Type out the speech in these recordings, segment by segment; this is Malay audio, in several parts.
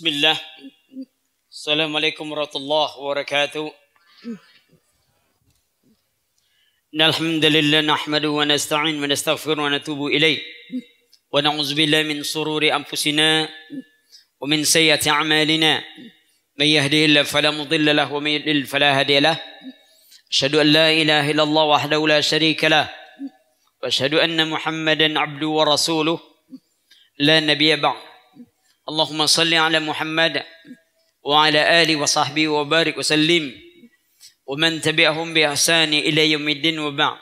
بسم الله السلام عليكم ورحمة الله وبركاته إن الحمد لله نحمده ونستعين ونستغفر ونتوب إليه ونعوذ بالله من شرور أنفسنا ومن سيئة أعمالنا من يهده الله فلا مضل له ومن يضلل فلا هادي له أشهد أن لا إله إلا الله وحده لا شريك له وأشهد أن محمدا عبده ورسوله لا نبي بعد اللهم صل على محمد وعلى آله وصحبه وبارك وسلم. ومن تبعهم بإحسان إلى يوم الدين وبعد.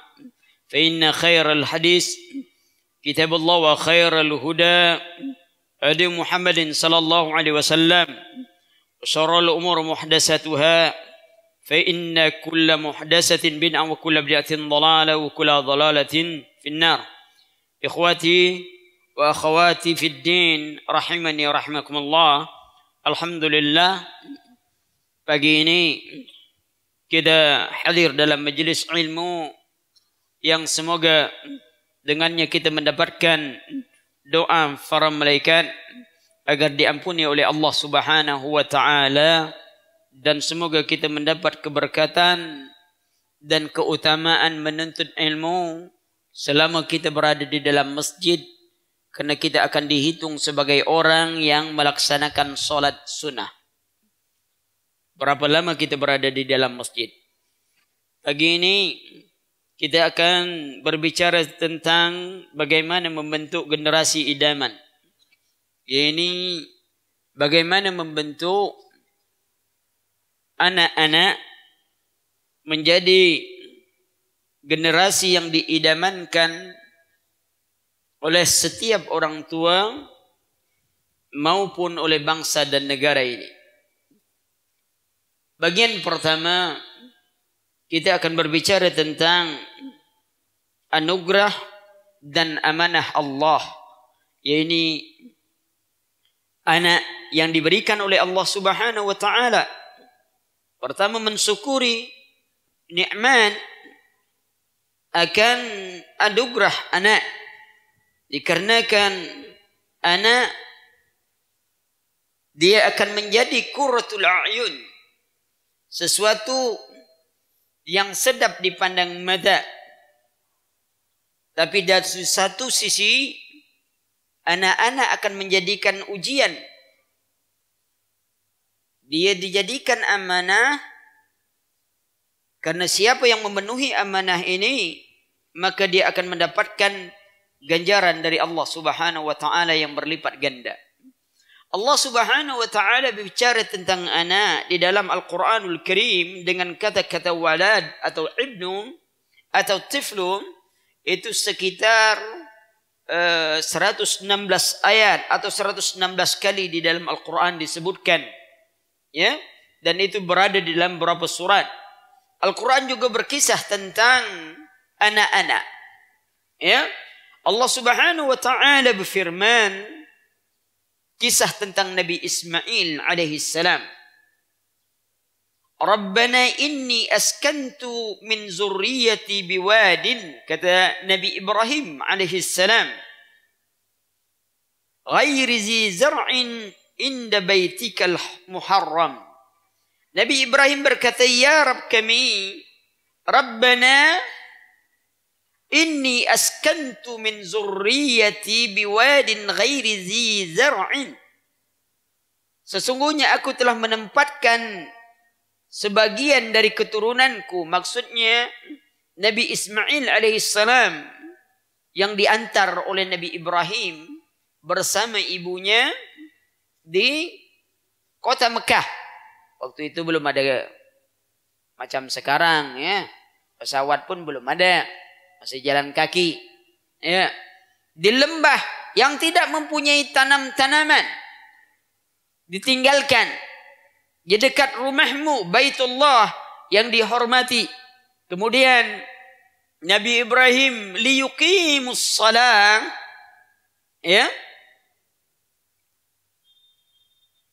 فإن خير الحديث كتاب الله وخير الهدى هدي محمد صلى الله عليه وسلم. وشر الأمور محدثاتها فإن كل محدثة بدعة وكل بدعة ضلالة وكل ضلالة في النار. إخواتي وأخواتي في الدين رحمني ورحمكم الله الحمد لله pagi ini kita hadir dalam majlis ilmu yang semoga dengannya kita mendapatkan doa para malaikat agar diampuni oleh Allah Subhanahu wa taala dan semoga kita mendapat keberkatan dan keutamaan menuntut ilmu selama kita berada di dalam masjid kerana kita akan dihitung sebagai orang yang melaksanakan solat sunnah. Berapa lama kita berada di dalam masjid? Pagi ini kita akan berbicara tentang bagaimana membentuk generasi idaman. Ini bagaimana membentuk anak-anak menjadi generasi yang diidamankan oleh setiap orang tua maupun oleh bangsa dan negara ini. Bagian pertama kita akan berbicara tentang anugerah dan amanah Allah. Yaitu anak yang diberikan oleh Allah Subhanahu wa taala. Pertama mensyukuri nikmat akan anugerah anak dikarenakan anak dia akan menjadi qurratul a'yun. Sesuatu yang sedap dipandang mata tapi dari satu sisi anak-anak akan menjadikan ujian. Dia dijadikan amanah karena siapa yang memenuhi amanah ini maka dia akan mendapatkan ganjaran dari Allah Subhanahu wa taala yang berlipat ganda. Allah Subhanahu wa taala berbicara tentang anak di dalam Al-Qur'anul Karim dengan kata-kata walad atau ibnu atau tiflu itu sekitar uh, 116 ayat atau 116 kali di dalam Al-Qur'an disebutkan. Ya? Dan itu berada di dalam beberapa surat. Al-Quran juga berkisah tentang anak-anak. Ya? Allah Subhanahu wa taala berfirman kisah tentang Nabi Ismail alaihi salam. Rabbana inni askantu min zurriyyati biwadin kata Nabi Ibrahim alaihi salam. Ghairi zi zar'in inda baitikal muharram. Nabi Ibrahim berkata, Ya Rabb kami, Rabbana Inni askantu min zurriyati biwadin ghairi zi zar'in. Sesungguhnya aku telah menempatkan sebagian dari keturunanku. Maksudnya Nabi Ismail alaihissalam yang diantar oleh Nabi Ibrahim bersama ibunya di kota Mekah. Waktu itu belum ada macam sekarang ya. Pesawat pun belum ada masih jalan kaki. Ya. Di lembah yang tidak mempunyai tanam-tanaman ditinggalkan. Di dekat rumahmu baitullah yang dihormati. Kemudian Nabi Ibrahim liyuqimus salam. Ya.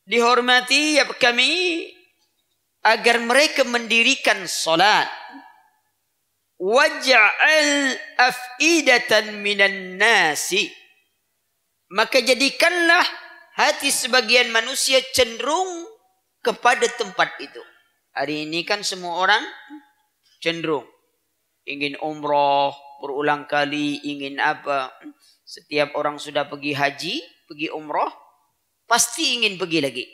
Dihormati ya kami agar mereka mendirikan salat waj'al af'idatan minan nasi maka jadikanlah hati sebagian manusia cenderung kepada tempat itu. Hari ini kan semua orang cenderung ingin umrah berulang kali, ingin apa. Setiap orang sudah pergi haji, pergi umrah, pasti ingin pergi lagi.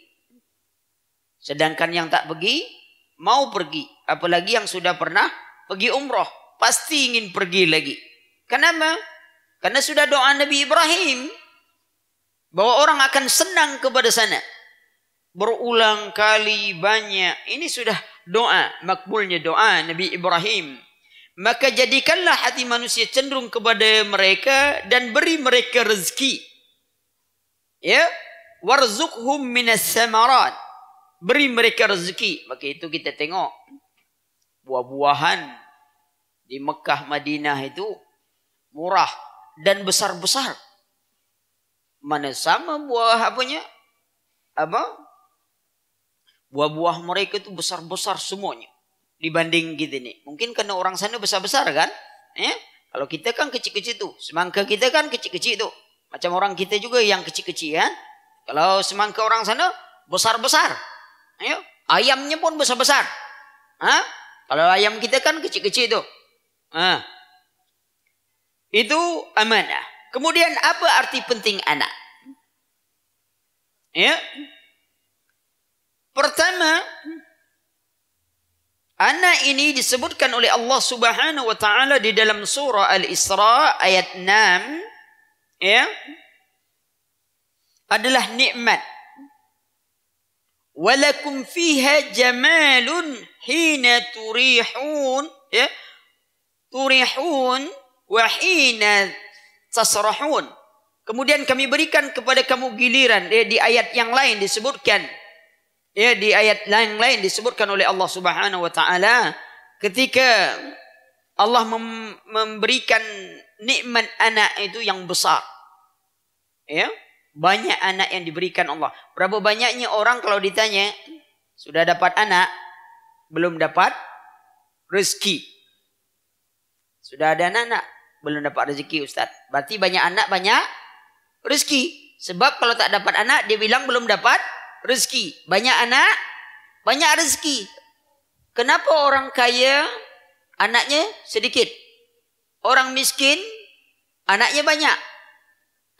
Sedangkan yang tak pergi, mau pergi. Apalagi yang sudah pernah pergi umrah, pasti ingin pergi lagi. Kenapa? Karena sudah doa Nabi Ibrahim bahwa orang akan senang kepada sana. Berulang kali banyak. Ini sudah doa, makbulnya doa Nabi Ibrahim. Maka jadikanlah hati manusia cenderung kepada mereka dan beri mereka rezeki. Ya, warzuqhum minas samarat. Beri mereka rezeki. Maka itu kita tengok buah-buahan di Mekah Madinah itu murah dan besar-besar. Mana sama buah apanya? Apa? Buah-buah mereka itu besar-besar semuanya dibanding kita ni. Mungkin kerana orang sana besar-besar kan? Ya? Kalau kita kan kecil-kecil tu. Semangka kita kan kecil-kecil tu. Macam orang kita juga yang kecil-kecil kan? Kalau semangka orang sana besar-besar. Ya? Ayamnya pun besar-besar. Ha? Kalau ayam kita kan kecil-kecil tu. Ha? Itu amanah. Kemudian apa arti penting anak? Ya? Pertama, Anak ini disebutkan oleh Allah Subhanahu wa taala di dalam surah Al-Isra ayat 6 ya adalah nikmat. Walakum fiha jamalun hina turihun ya turihun wa hina tasrahun. Kemudian kami berikan kepada kamu giliran ya, di ayat yang lain disebutkan Ya di ayat lain lain disebutkan oleh Allah Subhanahu wa taala ketika Allah mem memberikan nikmat anak itu yang besar. Ya, banyak anak yang diberikan Allah. Berapa banyaknya orang kalau ditanya sudah dapat anak belum dapat rezeki. Sudah ada anak belum dapat rezeki Ustaz. Berarti banyak anak banyak rezeki. Sebab kalau tak dapat anak dia bilang belum dapat rezeki. Banyak anak, banyak rezeki. Kenapa orang kaya anaknya sedikit? Orang miskin anaknya banyak.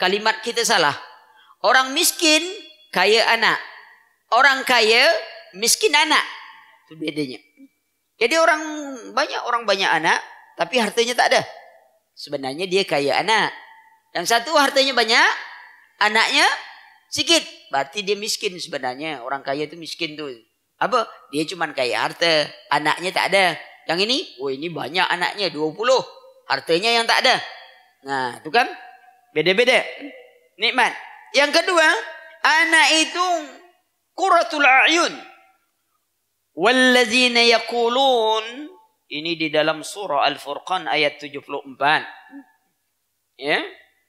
Kalimat kita salah. Orang miskin kaya anak. Orang kaya miskin anak. Itu bedanya. Jadi orang banyak orang banyak anak tapi hartanya tak ada. Sebenarnya dia kaya anak. Yang satu hartanya banyak, anaknya Sikit. Berarti dia miskin sebenarnya. Orang kaya tu miskin tu. Apa? Dia cuma kaya harta. Anaknya tak ada. Yang ini? Oh ini banyak anaknya. 20. Hartanya yang tak ada. Nah itu kan. Beda-beda. Nikmat. Yang kedua. Anak itu. Quratul a'yun. Wallazina yakulun. Ini di dalam surah Al-Furqan ayat 74. Ya.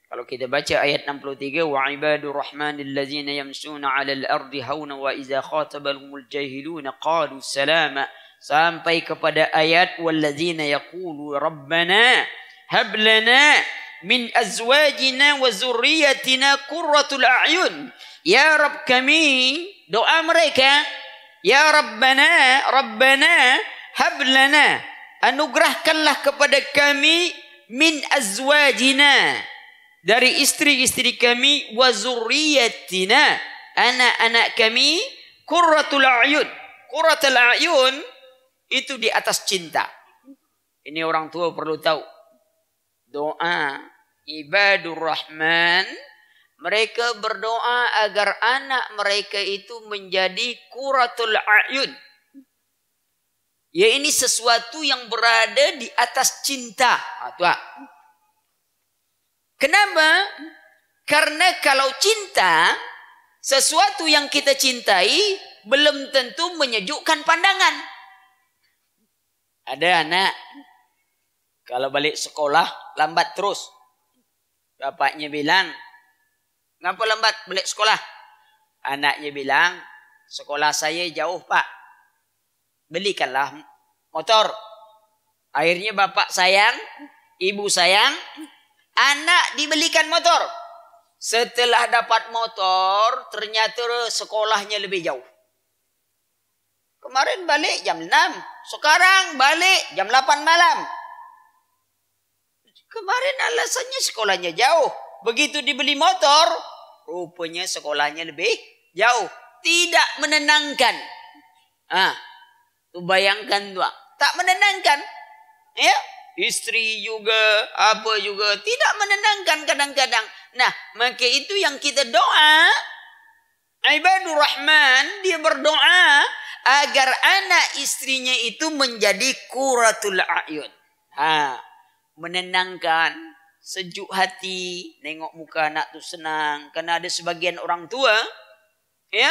Kalau kita baca ayat 63 wa ibadur rahmanil ladzina yamshuna 'alal ardi hauna wa idza khatabahumul jahiluna qalu salama sampai kepada ayat walladzina yaqulu rabbana hab lana min azwajina wa zurriyyatina qurratul a'yun ya rabb kami doa mereka ya rabbana rabbana hab lana anugerahkanlah kepada kami min azwajina. Dari istri-istri kami wa zurriyatina. Anak-anak kami qurratul a'yun. Qurratul a'yun itu di atas cinta. Ini orang tua perlu tahu. Doa ibadur rahman. Mereka berdoa agar anak mereka itu menjadi qurratul a'yun ya ini sesuatu yang berada di atas cinta ha, Kenapa? Karena kalau cinta, sesuatu yang kita cintai belum tentu menyejukkan pandangan. Ada anak, kalau balik sekolah lambat terus. Bapaknya bilang, ngapa lambat balik sekolah? Anaknya bilang, sekolah saya jauh pak. Belikanlah motor. Akhirnya bapak sayang, ibu sayang, anak dibelikan motor. Setelah dapat motor, ternyata sekolahnya lebih jauh. Kemarin balik jam 6. Sekarang balik jam 8 malam. Kemarin alasannya sekolahnya jauh. Begitu dibeli motor, rupanya sekolahnya lebih jauh. Tidak menenangkan. Ah, tu bayangkan tu. Tak menenangkan. Ya, istri juga, apa juga tidak menenangkan kadang-kadang. Nah, maka itu yang kita doa. Ibadur Rahman dia berdoa agar anak istrinya itu menjadi kuratul ayun. Ha, menenangkan, sejuk hati, nengok muka anak tu senang. Karena ada sebagian orang tua, ya,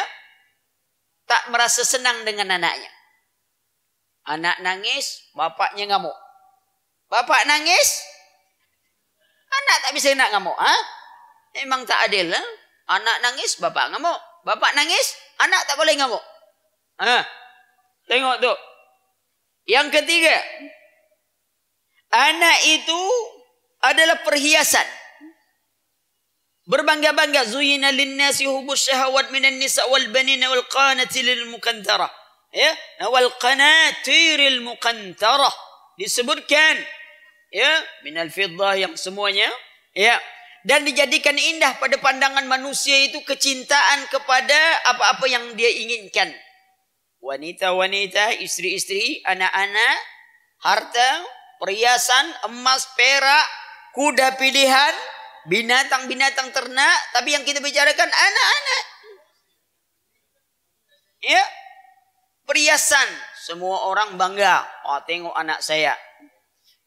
tak merasa senang dengan anaknya. Anak nangis, bapaknya ngamuk. Bapak nangis, anak tak bisa nak ngamuk. Ha? Memang tak adil. Ha? Anak nangis, bapak ngamuk. Bapak nangis, anak tak boleh ngamuk. Ha? Tengok tu. Yang ketiga, anak itu adalah perhiasan. Berbangga-bangga zuyina linnasi hubus syahawat minan nisa wal banina wal qanati lil mukantara. Ya, wal qanatiril mukantara disebutkan ya minal fiddah yang semuanya ya. Dan dijadikan indah pada pandangan manusia itu kecintaan kepada apa-apa yang dia inginkan. Wanita-wanita istri-istri anak-anak harta perhiasan emas perak kuda pilihan binatang-binatang ternak. Tapi yang kita bicarakan anak-anak. Ya perhiasan semua orang bangga oh tengok anak saya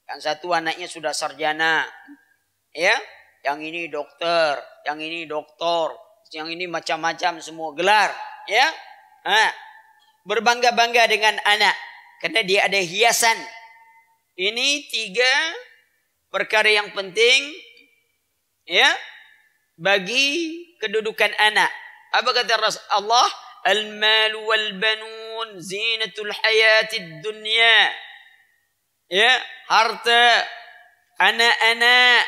yang satu anaknya sudah sarjana. Ya. Yang ini dokter, yang ini doktor, yang ini macam-macam semua gelar, ya. Ha. Berbangga-bangga dengan anak karena dia ada hiasan. Ini tiga perkara yang penting ya bagi kedudukan anak. Apa kata Rasulullah? Al-mal wal banun zinatul hayatid dunya. Ya harta anak-anak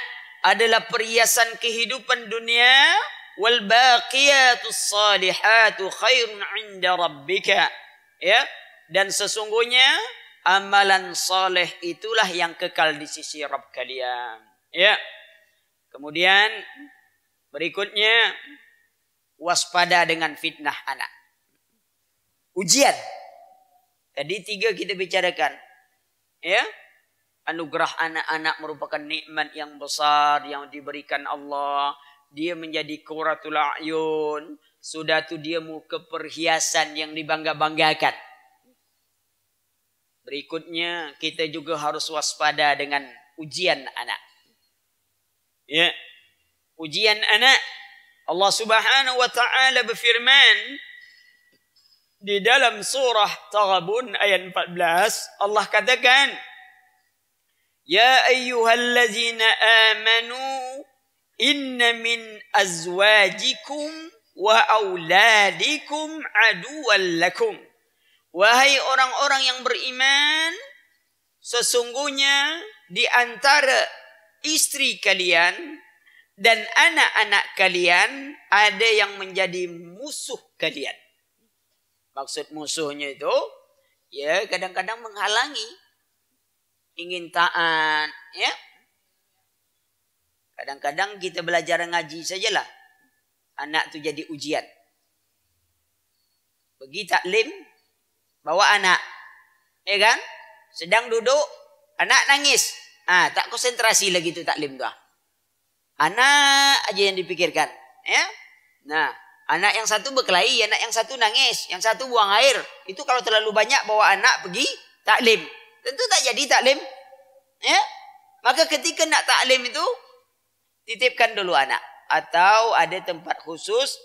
adalah perhiasan kehidupan dunia. Wal baqiyatus salihatu khairun 'inda rabbika. Ya dan sesungguhnya amalan saleh itulah yang kekal di sisi Rabb kalian. Ya kemudian berikutnya waspada dengan fitnah anak ujian. Tadi tiga kita bicarakan. Ya? Anugerah anak-anak merupakan nikmat yang besar yang diberikan Allah. Dia menjadi quratul ayun. Sudah tu dia mu keperhiasan yang dibangga-banggakan. Berikutnya kita juga harus waspada dengan ujian anak. Ya? Ujian anak. Allah Subhanahu wa taala berfirman di dalam surah Taghabun ayat 14 Allah katakan Ya ayyuhallazina amanu inna min azwajikum wa auladikum aduwwan lakum. Wahai orang-orang yang beriman sesungguhnya di antara istri kalian dan anak-anak kalian ada yang menjadi musuh kalian Maksud musuhnya itu ya kadang-kadang menghalangi ingin taat ya. Kadang-kadang kita belajar ngaji sajalah. Anak tu jadi ujian. Pergi taklim bawa anak. Ya kan? Sedang duduk anak nangis. Ah, ha, tak konsentrasi lagi tu taklim tu. Anak aja yang dipikirkan, ya. Nah, Anak yang satu berkelahi, anak yang satu nangis, yang satu buang air. Itu kalau terlalu banyak bawa anak pergi taklim. Tentu tak jadi taklim. Ya? Maka ketika nak taklim itu, titipkan dulu anak. Atau ada tempat khusus,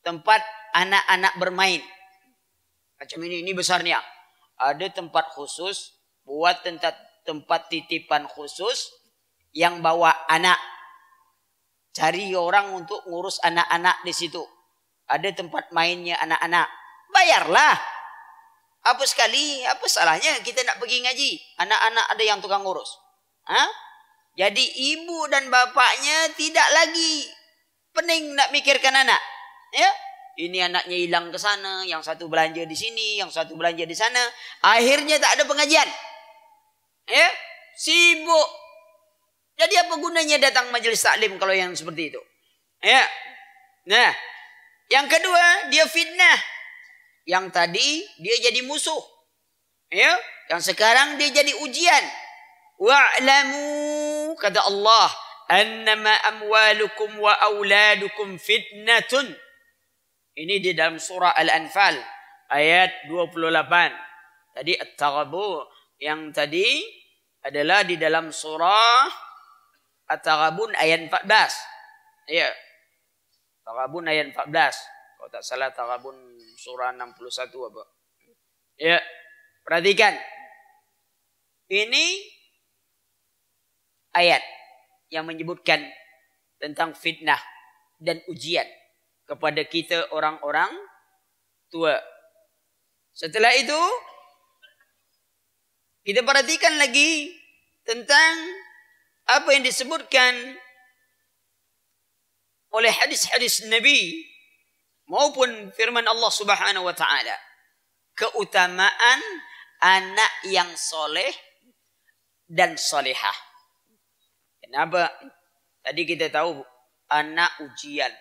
tempat anak-anak bermain. Macam ini, ini besarnya. Ada tempat khusus, buat tempat, tempat titipan khusus yang bawa anak. Cari orang untuk ngurus anak-anak di situ ada tempat mainnya anak-anak. Bayarlah. Apa sekali, apa salahnya kita nak pergi ngaji? Anak-anak ada yang tukang urus. Ha? Jadi ibu dan bapaknya tidak lagi Pening nak mikirkan anak. Ya? Ini anaknya hilang ke sana, yang satu belanja di sini, yang satu belanja di sana. Akhirnya tak ada pengajian. Ya? Sibuk. Jadi apa gunanya datang majlis taklim kalau yang seperti itu? Ya. Nah, yang kedua dia fitnah. Yang tadi dia jadi musuh. Ya, yang sekarang dia jadi ujian. Wa'lamu kata Allah, annama amwalukum wa auladukum fitnatun. Ini di dalam surah Al-Anfal ayat 28. Tadi At-Taghabu yang tadi adalah di dalam surah At-Taghabun ayat 14. Ya. Taghabun ayat 14. Kalau tak salah Taghabun surah 61 apa. Ya. Perhatikan. Ini ayat yang menyebutkan tentang fitnah dan ujian kepada kita orang-orang tua. Setelah itu kita perhatikan lagi tentang apa yang disebutkan oleh hadis-hadis Nabi maupun firman Allah Subhanahu wa taala. Keutamaan anak yang soleh dan solehah. Kenapa? Tadi kita tahu anak ujian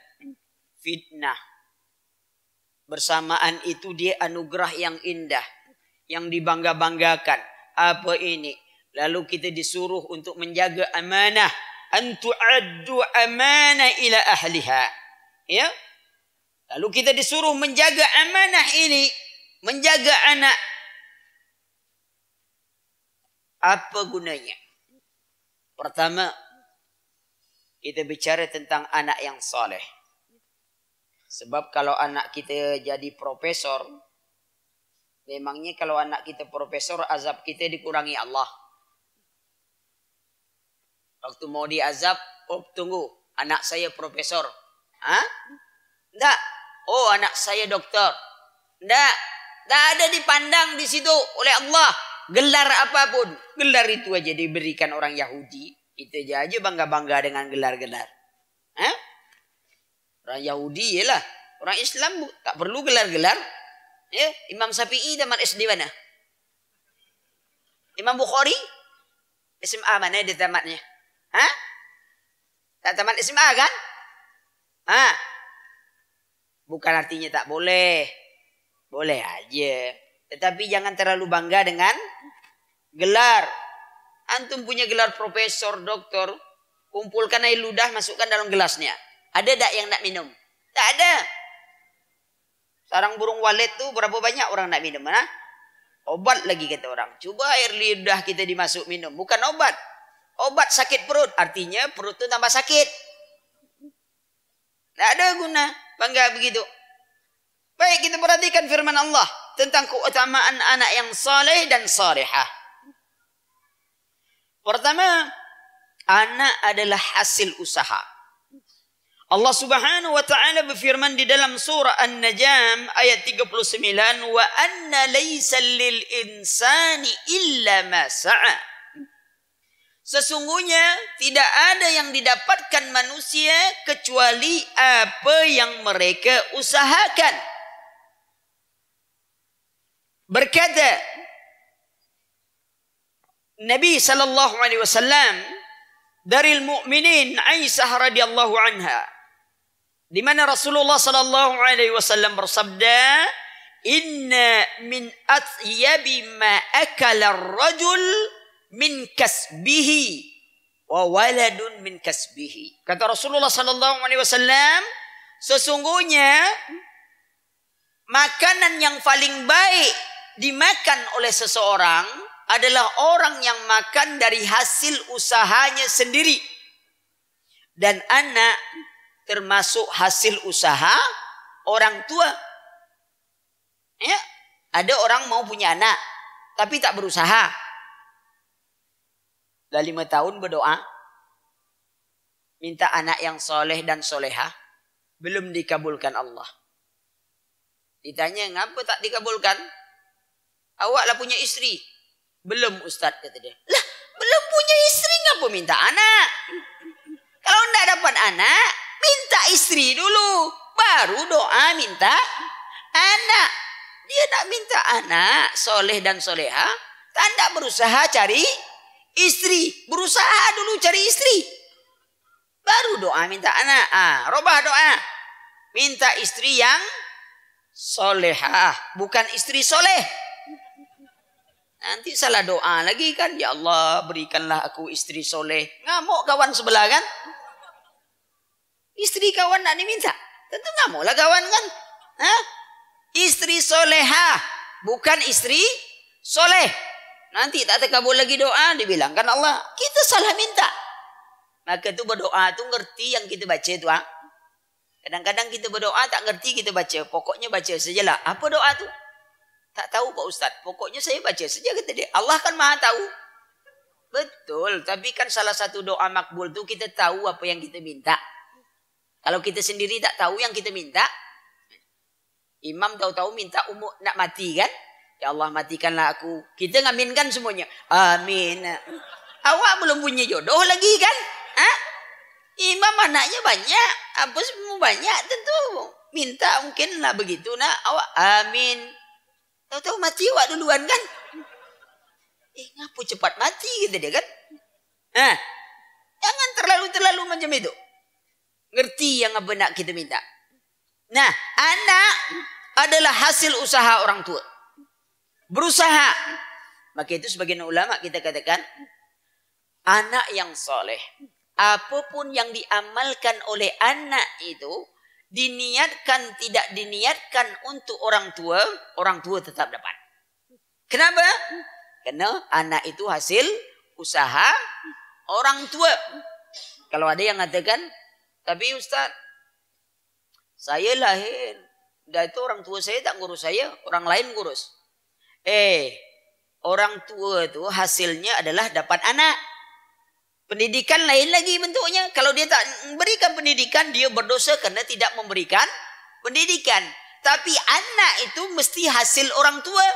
fitnah. Bersamaan itu dia anugerah yang indah. Yang dibangga-banggakan. Apa ini? Lalu kita disuruh untuk menjaga amanah. Antu'addu amanah ila ahliha. Ya? Lalu kita disuruh menjaga amanah ini. Menjaga anak. Apa gunanya? Pertama, kita bicara tentang anak yang soleh. Sebab kalau anak kita jadi profesor, memangnya kalau anak kita profesor, azab kita dikurangi Allah. Waktu mau diazab, oh tunggu, anak saya profesor. Hah? Tidak. Oh anak saya dokter. Tidak. Tidak ada dipandang di situ oleh Allah. Gelar apapun. Gelar itu aja diberikan orang Yahudi. Itu aja bangga-bangga dengan gelar-gelar. Hah? Orang Yahudi lah. Orang Islam tak perlu gelar-gelar. Ya, Imam Syafi'i tamat SD mana? Imam Bukhari? SMA mana dia tamatnya? Hah? Tak tamat SMA kan? Ha? Bukan artinya tak boleh. Boleh aja. Tetapi jangan terlalu bangga dengan gelar. Antum punya gelar profesor, doktor. Kumpulkan air ludah, masukkan dalam gelasnya. Ada tak yang nak minum? Tak ada. Sarang burung walet tu berapa banyak orang nak minum? Ha? Obat lagi kata orang. Cuba air lidah kita dimasuk minum. Bukan obat. Obat sakit perut. Artinya perut tu tambah sakit. Tak ada guna. Bangga begitu. Baik kita perhatikan firman Allah. Tentang keutamaan anak yang saleh dan salihah. Pertama. Anak adalah hasil usaha. Allah Subhanahu wa taala berfirman di dalam surah An-Najm ayat 39 wa anna laysa lil insani illa ma sa'a Sesungguhnya tidak ada yang didapatkan manusia kecuali apa yang mereka usahakan. Berkata Nabi sallallahu alaihi wasallam dari al-mu'minin Aisyah radhiyallahu anha. Di mana Rasulullah sallallahu alaihi wasallam bersabda inna min atyabi ma akala ar-rajul min kasbihi wa waladun min kasbihi kata Rasulullah sallallahu alaihi wasallam sesungguhnya makanan yang paling baik dimakan oleh seseorang adalah orang yang makan dari hasil usahanya sendiri dan anak termasuk hasil usaha orang tua. Ya, ada orang mau punya anak tapi tak berusaha. Dah lima tahun berdoa minta anak yang soleh dan soleha belum dikabulkan Allah. Ditanya ngapa tak dikabulkan? Awaklah punya istri. Belum ustaz kata dia. Lah, belum punya istri ngapa minta anak? Kalau tidak dapat anak, minta istri dulu. Baru doa minta anak. Dia nak minta anak soleh dan soleha. Tanda berusaha cari istri. Berusaha dulu cari istri. Baru doa minta anak. Ah, robah doa. Minta istri yang soleha. Bukan istri soleh. Nanti salah doa lagi kan. Ya Allah berikanlah aku istri soleh. Ngamuk kawan sebelah kan. Istri kawan nak diminta. Tentu ngamuklah kawan kan. Ha? Istri soleha. Bukan istri soleh. Nanti tak terkabul lagi doa. Dibilangkan Allah. Kita salah minta. Maka tu berdoa tu ngerti yang kita baca tu. Ha? Kadang-kadang kita berdoa tak ngerti kita baca. Pokoknya baca sajalah. Apa doa tu? Tak tahu Pak Ustaz. Pokoknya saya baca saja kata dia. Allah kan maha tahu. Betul. Tapi kan salah satu doa makbul tu kita tahu apa yang kita minta. Kalau kita sendiri tak tahu yang kita minta. Imam tahu-tahu minta umur nak mati kan. Ya Allah matikanlah aku. Kita ngaminkan semuanya. Amin. Awak belum punya jodoh lagi kan? Ha? Imam anaknya banyak. Apa semua banyak tentu. Minta mungkin lah begitu nak. Awak amin. Tahu-tahu mati awak duluan kan? Eh, ngapu cepat mati kata dia kan? Ha? Jangan terlalu-terlalu macam itu. Ngerti yang apa nak kita minta. Nah, anak adalah hasil usaha orang tua. Berusaha. Maka itu sebagian ulama kita katakan, anak yang soleh. Apapun yang diamalkan oleh anak itu, diniatkan tidak diniatkan untuk orang tua, orang tua tetap dapat. Kenapa? Karena anak itu hasil usaha orang tua. Kalau ada yang mengatakan, tapi Ustaz, saya lahir. Dan itu orang tua saya tak ngurus saya, orang lain ngurus. Eh, orang tua itu hasilnya adalah dapat anak. Pendidikan lain lagi bentuknya. Kalau dia tak memberikan pendidikan, dia berdosa kerana tidak memberikan pendidikan. Tapi anak itu mesti hasil orang tua.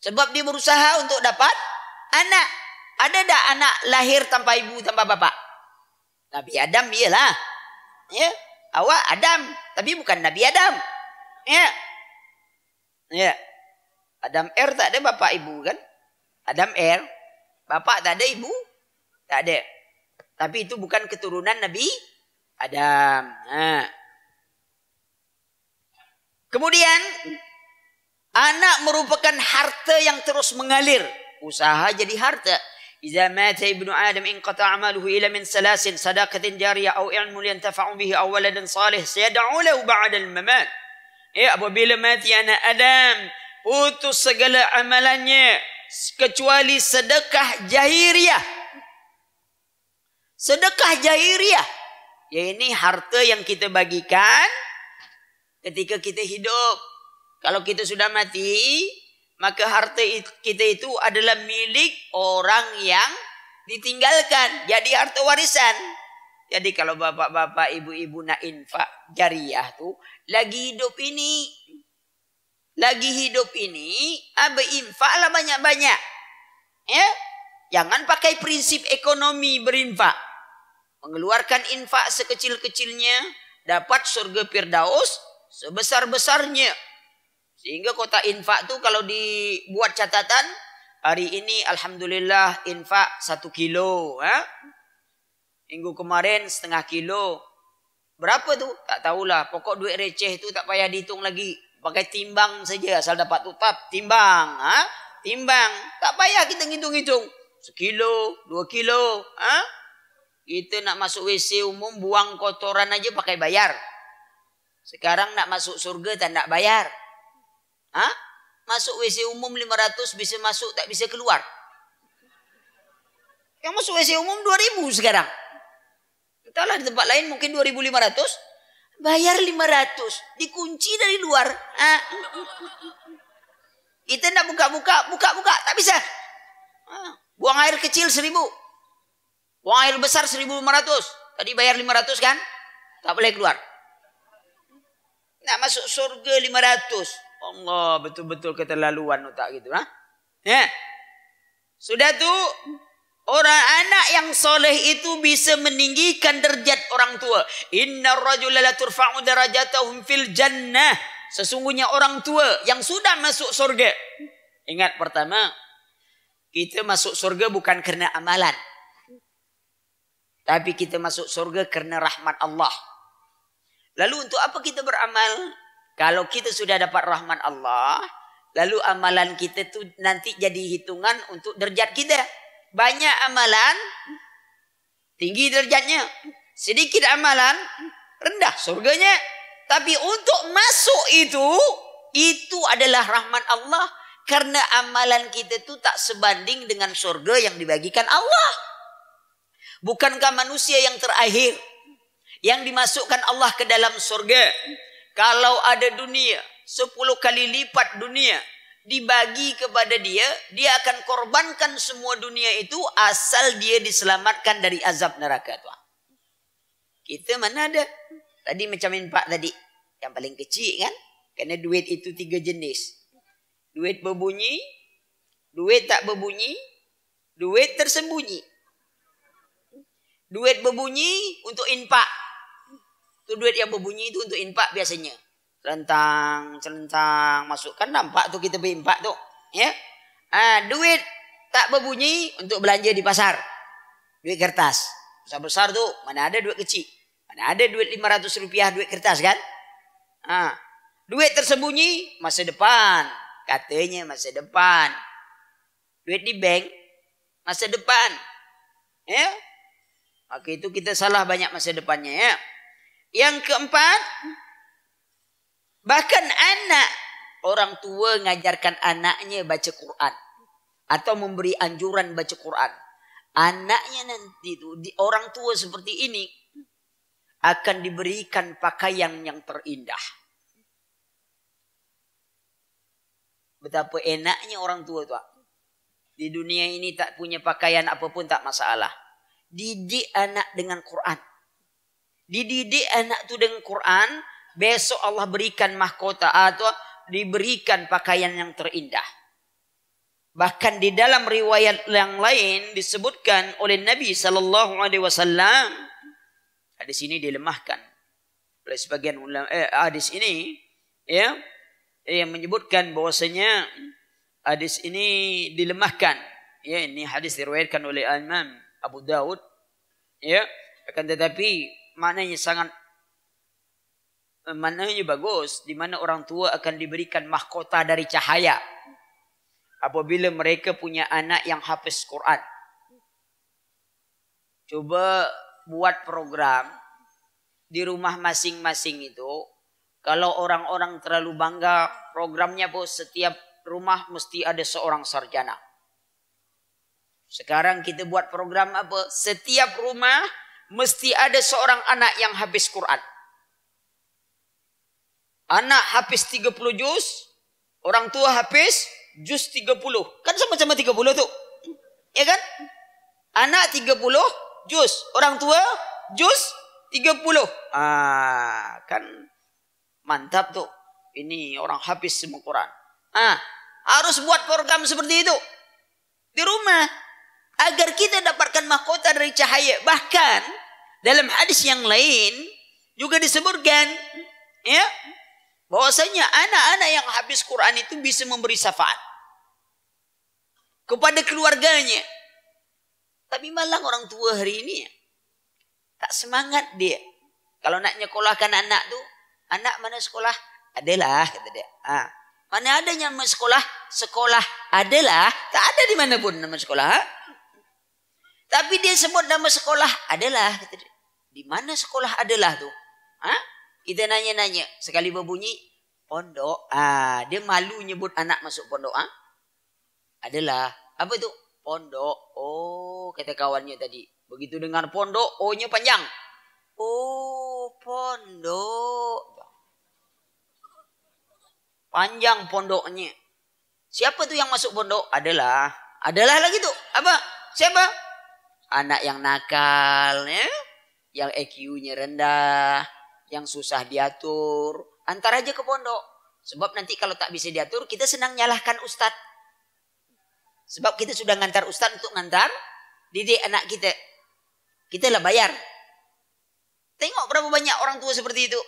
Sebab dia berusaha untuk dapat anak. Ada tak anak lahir tanpa ibu, tanpa bapa? Nabi Adam ialah. Ya. Awak Adam, tapi bukan Nabi Adam. Ya. Ya. Adam R tak ada bapa ibu kan? Adam R Bapak tak ada, ibu tak ada. Tapi itu bukan keturunan Nabi Adam. Ha. Kemudian anak merupakan harta yang terus mengalir. Usaha jadi harta. Iza mata ibnu Adam inqata amaluhu ila min salasin sadaqatin jariyah au ilmu yantafa'u bihi au waladan salih sayad'u lahu ba'da al-mamat. Ya apabila mati anak Adam putus segala amalannya kecuali sedekah jahiriyah. Sedekah jahiriyah. Ya ini harta yang kita bagikan ketika kita hidup. Kalau kita sudah mati, maka harta kita itu adalah milik orang yang ditinggalkan. Jadi harta warisan. Jadi kalau bapak-bapak, ibu-ibu nak infak jariah tu lagi hidup ini lagi hidup ini, apa infaklah banyak-banyak. Ya? Jangan pakai prinsip ekonomi berinfak. Mengeluarkan infak sekecil-kecilnya, dapat surga Firdaus sebesar-besarnya. Sehingga kota infak tu kalau dibuat catatan, hari ini Alhamdulillah infak satu kilo. Ha? Minggu kemarin setengah kilo. Berapa tu? Tak tahulah. Pokok duit receh tu tak payah dihitung lagi pakai timbang saja asal dapat tutap timbang ha? timbang tak payah kita ngitung-ngitung sekilo dua kilo ha? kita nak masuk WC umum buang kotoran aja pakai bayar sekarang nak masuk surga tak nak bayar ha? masuk WC umum 500 bisa masuk tak bisa keluar yang masuk WC umum 2000 sekarang entahlah di tempat lain mungkin 2500 Bayar 500. Dikunci dari luar. Ha? Kita nak buka-buka. Buka-buka. Tak bisa. Ha? Buang air kecil 1000. Buang air besar 1500. Tadi bayar 500 kan? Tak boleh keluar. Nak masuk surga 500. Allah betul-betul keterlaluan otak gitu. Ha? Ya. Sudah tu Orang anak yang soleh itu bisa meninggikan derajat orang tua. Inna rajula la turfa'u darajatahum fil jannah. Sesungguhnya orang tua yang sudah masuk surga. Ingat pertama, kita masuk surga bukan kerana amalan. Tapi kita masuk surga kerana rahmat Allah. Lalu untuk apa kita beramal? Kalau kita sudah dapat rahmat Allah, lalu amalan kita tu nanti jadi hitungan untuk derajat kita banyak amalan tinggi derajatnya. Sedikit amalan rendah surganya. Tapi untuk masuk itu itu adalah rahmat Allah. Karena amalan kita itu tak sebanding dengan surga yang dibagikan Allah. Bukankah manusia yang terakhir yang dimasukkan Allah ke dalam surga? Kalau ada dunia sepuluh kali lipat dunia dibagi kepada dia, dia akan korbankan semua dunia itu asal dia diselamatkan dari azab neraka tu. Kita mana ada? Tadi macam impak tadi. Yang paling kecil kan? Kerana duit itu tiga jenis. Duit berbunyi, duit tak berbunyi, duit tersembunyi. Duit berbunyi untuk impak. Tu duit yang berbunyi itu untuk impak biasanya celentang celentang. Masukkan nampak tu kita beri empat tu. Ya? Ah duit tak berbunyi untuk belanja di pasar. Duit kertas. Besar besar tu mana ada duit kecil. Mana ada duit lima ratus rupiah duit kertas kan? Ah duit tersembunyi masa depan. Katanya masa depan. Duit di bank masa depan. Ya? Maka itu kita salah banyak masa depannya ya? Yang keempat Bahkan anak orang tua mengajarkan anaknya baca Quran atau memberi anjuran baca Quran. Anaknya nanti itu di orang tua seperti ini akan diberikan pakaian yang terindah. Betapa enaknya orang tua itu. Di dunia ini tak punya pakaian apapun tak masalah. Didik anak dengan Quran. Dididik anak tu dengan Quran, besok Allah berikan mahkota atau diberikan pakaian yang terindah. Bahkan di dalam riwayat yang lain disebutkan oleh Nabi sallallahu alaihi wasallam hadis ini dilemahkan. Oleh sebagian ulama eh, hadis ini ya yang menyebutkan bahwasanya hadis ini dilemahkan. Ya ini hadis diriwayatkan oleh Imam Abu Daud ya. Akan tetapi maknanya sangat mananya bagus di mana orang tua akan diberikan mahkota dari cahaya apabila mereka punya anak yang hafiz Quran. Coba buat program di rumah masing-masing itu kalau orang-orang terlalu bangga programnya pun setiap rumah mesti ada seorang sarjana. Sekarang kita buat program apa? Setiap rumah mesti ada seorang anak yang habis Quran. Anak habis 30 juz, orang tua habis juz 30. Kan sama-sama 30 tu. Ya kan? Anak 30 juz, orang tua juz 30. Ah, kan mantap tu. Ini orang habis semua Quran. Ah, harus buat program seperti itu di rumah agar kita dapatkan mahkota dari cahaya. Bahkan dalam hadis yang lain juga disebutkan ya bahwasanya anak-anak yang habis Quran itu bisa memberi syafaat kepada keluarganya. Tapi malah orang tua hari ini tak semangat dia. Kalau nak nyekolahkan anak tu, anak mana sekolah? Adalah kata dia. Ha. Mana ada yang sekolah? Sekolah adalah tak ada di mana pun nama sekolah. Ha? Tapi dia sebut nama sekolah adalah kata dia. Di mana sekolah adalah tu? Ha? Kita nanya-nanya. Sekali berbunyi, pondok. Ah, dia malu nyebut anak masuk pondok. Ah, Adalah. Apa itu? Pondok. Oh, kata kawannya tadi. Begitu dengar pondok, O-nya panjang. Oh, pondok. Panjang pondoknya. Siapa tu yang masuk pondok? Adalah. Adalah lagi tu. Apa? Siapa? Anak yang nakal. Ya? Yang EQ-nya rendah yang susah diatur, antar aja ke pondok. Sebab nanti kalau tak bisa diatur, kita senang nyalahkan ustaz. Sebab kita sudah ngantar ustaz untuk ngantar didik anak kita. Kita lah bayar. Tengok berapa banyak orang tua seperti itu.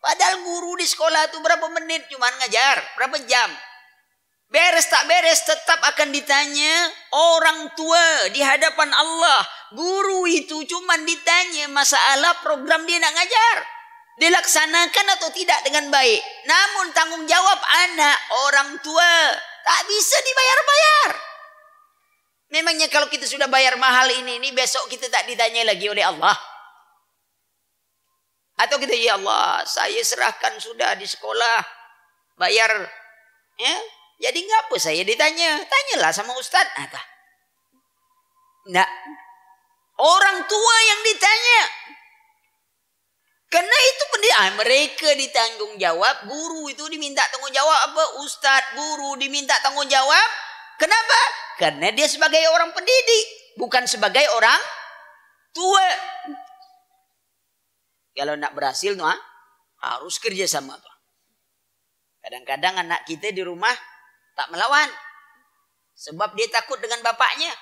Padahal guru di sekolah itu berapa menit cuma ngajar, berapa jam. Beres tak beres tetap akan ditanya orang tua di hadapan Allah. Guru itu cuma ditanya masalah program dia nak ngajar. Dilaksanakan atau tidak dengan baik. Namun tanggung jawab anak orang tua tak bisa dibayar-bayar. Memangnya kalau kita sudah bayar mahal ini, ini besok kita tak ditanya lagi oleh Allah. Atau kita, ya Allah, saya serahkan sudah di sekolah. Bayar. Ya, jadi ngapa saya ditanya? Tanyalah sama ustaz. Apa? Enggak. Orang tua yang ditanya. Karena itu pendidikan mereka ditanggung jawab, guru itu diminta tanggung jawab apa? Ustaz, guru diminta tanggung jawab. Kenapa? Karena dia sebagai orang pendidik, bukan sebagai orang tua. Kalau nak berhasil tuh, harus kerja sama. Kadang-kadang anak kita di rumah tak melawan. Sebab dia takut dengan bapaknya.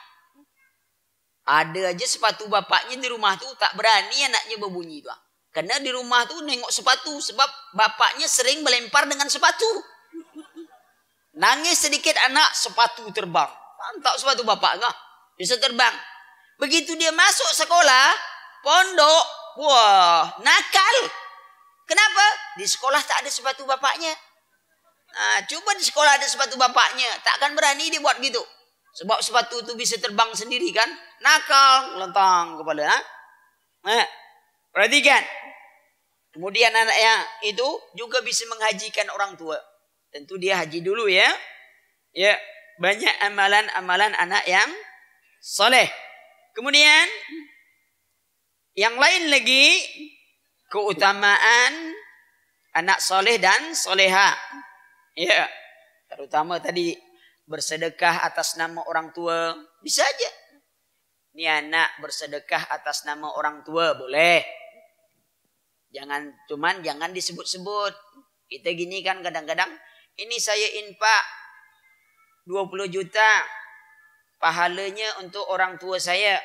Ada aja sepatu bapaknya di rumah tu tak berani anaknya berbunyi tu. Karena di rumah tu nengok sepatu sebab bapaknya sering melempar dengan sepatu. Nangis sedikit anak sepatu terbang. Mantap sepatu bapak kah? Bisa terbang. Begitu dia masuk sekolah, pondok, wah, nakal. Kenapa? Di sekolah tak ada sepatu bapaknya. Nah, cuba di sekolah ada sepatu bapaknya, tak akan berani dia buat gitu. Sebab sepatu itu bisa terbang sendiri kan? Nakal, lentang kepala. Ha? Nah, perhatikan. Kemudian anaknya itu juga bisa menghajikan orang tua. Tentu dia haji dulu ya. Ya, banyak amalan-amalan anak yang soleh. Kemudian yang lain lagi keutamaan anak soleh dan soleha. Ya, terutama tadi bersedekah atas nama orang tua bisa aja. Ini anak bersedekah atas nama orang tua boleh. Jangan cuman jangan disebut-sebut. Kita gini kan kadang-kadang ini saya infak 20 juta pahalanya untuk orang tua saya.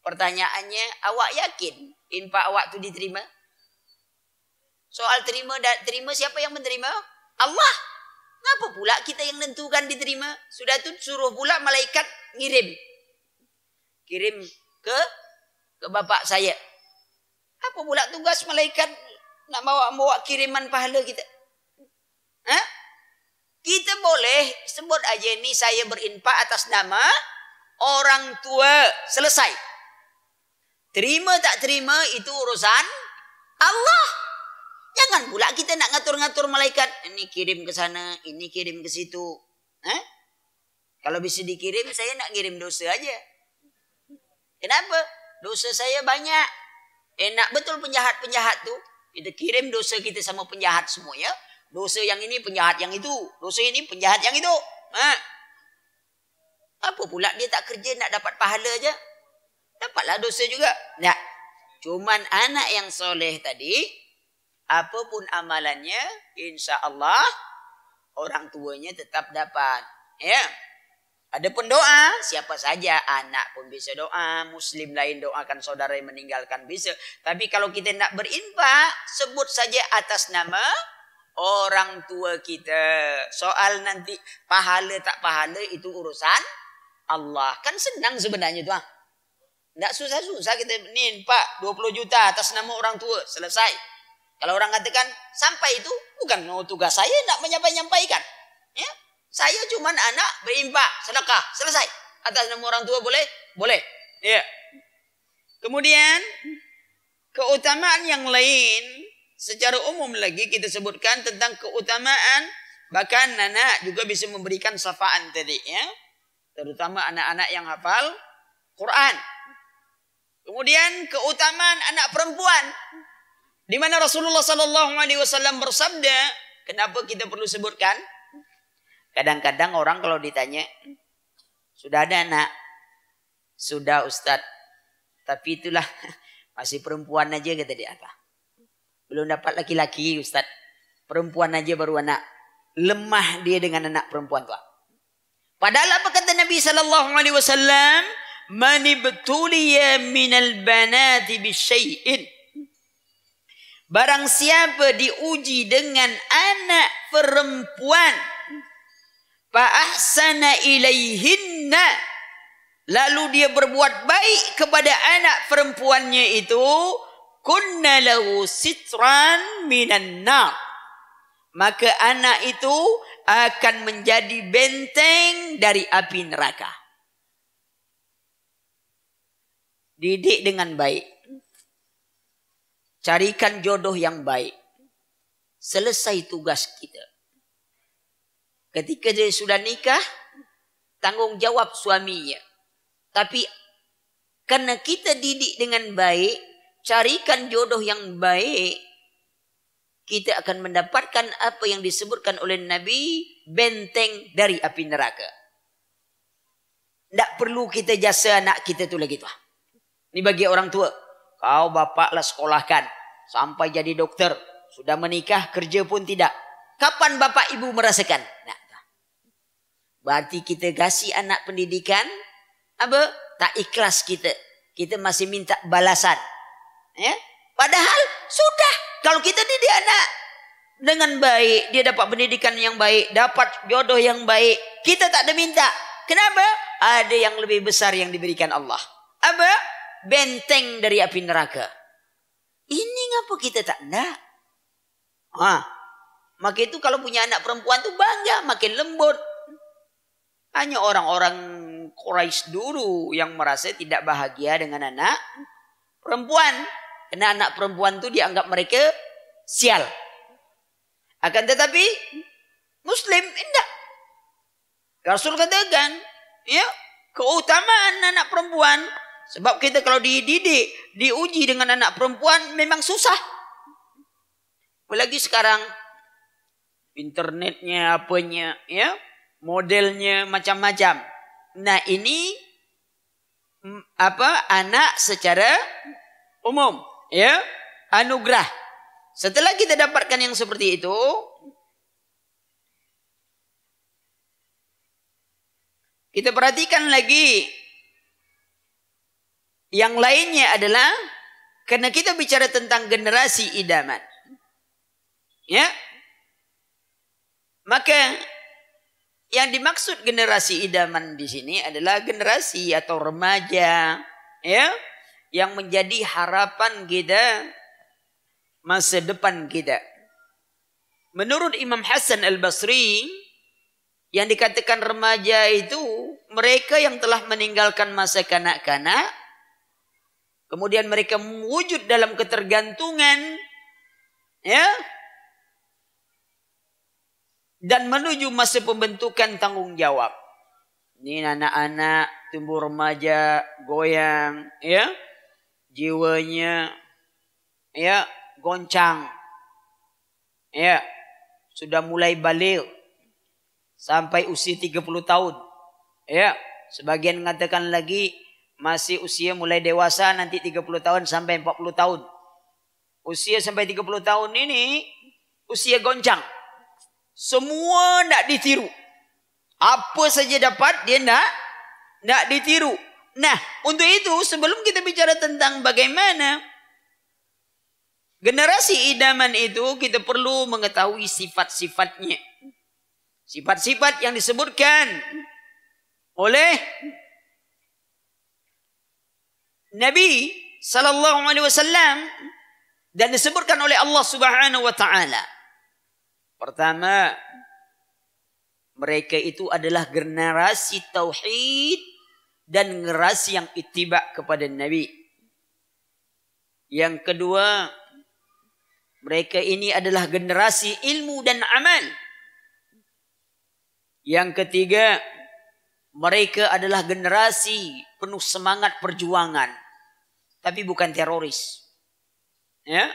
Pertanyaannya, awak yakin infak awak tu diterima? Soal terima dan terima siapa yang menerima? Allah. Ngapa pula kita yang nentukan diterima? Sudah tu suruh pula malaikat ngirim. Kirim ke ke bapak saya. Apa pula tugas malaikat nak bawa bawa kiriman pahala kita? Ha? Kita boleh sebut aja ni saya berinfak atas nama orang tua. Selesai. Terima tak terima itu urusan Allah. Jangan pula kita nak ngatur-ngatur malaikat. Ini kirim ke sana, ini kirim ke situ. Eh? Kalau bisa dikirim, saya nak kirim dosa aja. Kenapa? Dosa saya banyak. Enak betul penjahat-penjahat tu. Kita kirim dosa kita sama penjahat semua ya. Dosa yang ini penjahat yang itu. Dosa ini penjahat yang itu. Ha? Apa pula dia tak kerja nak dapat pahala aja? Dapatlah dosa juga. Tak. Cuman anak yang soleh tadi, apapun amalannya, insya Allah orang tuanya tetap dapat. Ya. Ada pun doa, siapa saja anak pun bisa doa, muslim lain doakan saudara yang meninggalkan bisa. Tapi kalau kita nak berinfak, sebut saja atas nama orang tua kita. Soal nanti pahala tak pahala itu urusan Allah. Kan senang sebenarnya tuan. Tak susah-susah kita ni pak 20 juta atas nama orang tua. Selesai. Kalau orang katakan sampai itu bukan tugas saya nak menyampaikan. Ya? Saya cuma anak berimpak sedekah selesai. Atas nama orang tua boleh? Boleh. Ya. Kemudian keutamaan yang lain secara umum lagi kita sebutkan tentang keutamaan bahkan anak juga bisa memberikan safaan tadi ya. Terutama anak-anak yang hafal Quran. Kemudian keutamaan anak perempuan di mana Rasulullah sallallahu alaihi wasallam bersabda, kenapa kita perlu sebutkan? Kadang-kadang orang kalau ditanya, sudah ada anak, sudah ustaz, tapi itulah masih perempuan aja kata dia apa? Belum dapat laki-laki ustaz, perempuan aja baru anak. Lemah dia dengan anak perempuan tua. Padahal apa kata Nabi sallallahu alaihi wasallam? man ibtuliya minal banati bisyai'in Barang siapa diuji dengan anak perempuan fa ahsana ilaihinna lalu dia berbuat baik kepada anak perempuannya itu kunna lahu sitran minan nar. Maka anak itu akan menjadi benteng dari api neraka. Didik dengan baik Carikan jodoh yang baik. Selesai tugas kita. Ketika dia sudah nikah, tanggungjawab suaminya. Tapi karena kita didik dengan baik, carikan jodoh yang baik, kita akan mendapatkan apa yang disebutkan oleh Nabi, benteng dari api neraka. Tak perlu kita jasa anak kita tu lagi tu. Ini bagi orang tua. Kau bapaklah sekolahkan sampai jadi dokter, sudah menikah, kerja pun tidak. Kapan bapak ibu merasakan? Nah, berarti kita kasih anak pendidikan, apa? Tak ikhlas kita. Kita masih minta balasan. Ya? Padahal sudah. Kalau kita didik anak dengan baik, dia dapat pendidikan yang baik, dapat jodoh yang baik, kita tak ada minta. Kenapa? Ada yang lebih besar yang diberikan Allah. Apa? Benteng dari api neraka. Ini ngapa kita tak nak? Ha. Maka itu kalau punya anak perempuan tu bangga, makin lembut. Hanya orang-orang Quraisy dulu yang merasa tidak bahagia dengan anak perempuan. Karena anak perempuan tu dianggap mereka sial. Akan tetapi Muslim tidak. Rasul katakan, ya, keutamaan anak perempuan sebab kita kalau dididik, diuji dengan anak perempuan memang susah. Apalagi sekarang internetnya apanya ya, modelnya macam-macam. Nah, ini mm, apa? anak secara umum, ya, anugerah. Setelah kita dapatkan yang seperti itu, kita perhatikan lagi yang lainnya adalah karena kita bicara tentang generasi idaman. Ya. Maka yang dimaksud generasi idaman di sini adalah generasi atau remaja ya yang menjadi harapan kita masa depan kita. Menurut Imam Hasan Al-Basri yang dikatakan remaja itu mereka yang telah meninggalkan masa kanak-kanak Kemudian mereka wujud dalam ketergantungan ya dan menuju masa pembentukan tanggung jawab. Ini anak-anak tumbuh remaja goyang ya jiwanya ya goncang ya sudah mulai balik sampai usia 30 tahun ya sebagian mengatakan lagi masih usia mulai dewasa nanti 30 tahun sampai 40 tahun. Usia sampai 30 tahun ini usia goncang. Semua nak ditiru. Apa saja dapat dia nak nak ditiru. Nah, untuk itu sebelum kita bicara tentang bagaimana generasi idaman itu kita perlu mengetahui sifat-sifatnya. Sifat-sifat yang disebutkan oleh Nabi sallallahu alaihi wasallam dan disebutkan oleh Allah Subhanahu wa taala. Pertama, mereka itu adalah generasi tauhid dan generasi yang ittiba kepada Nabi. Yang kedua, mereka ini adalah generasi ilmu dan amal. Yang ketiga, mereka adalah generasi penuh semangat perjuangan tapi bukan teroris. Ya.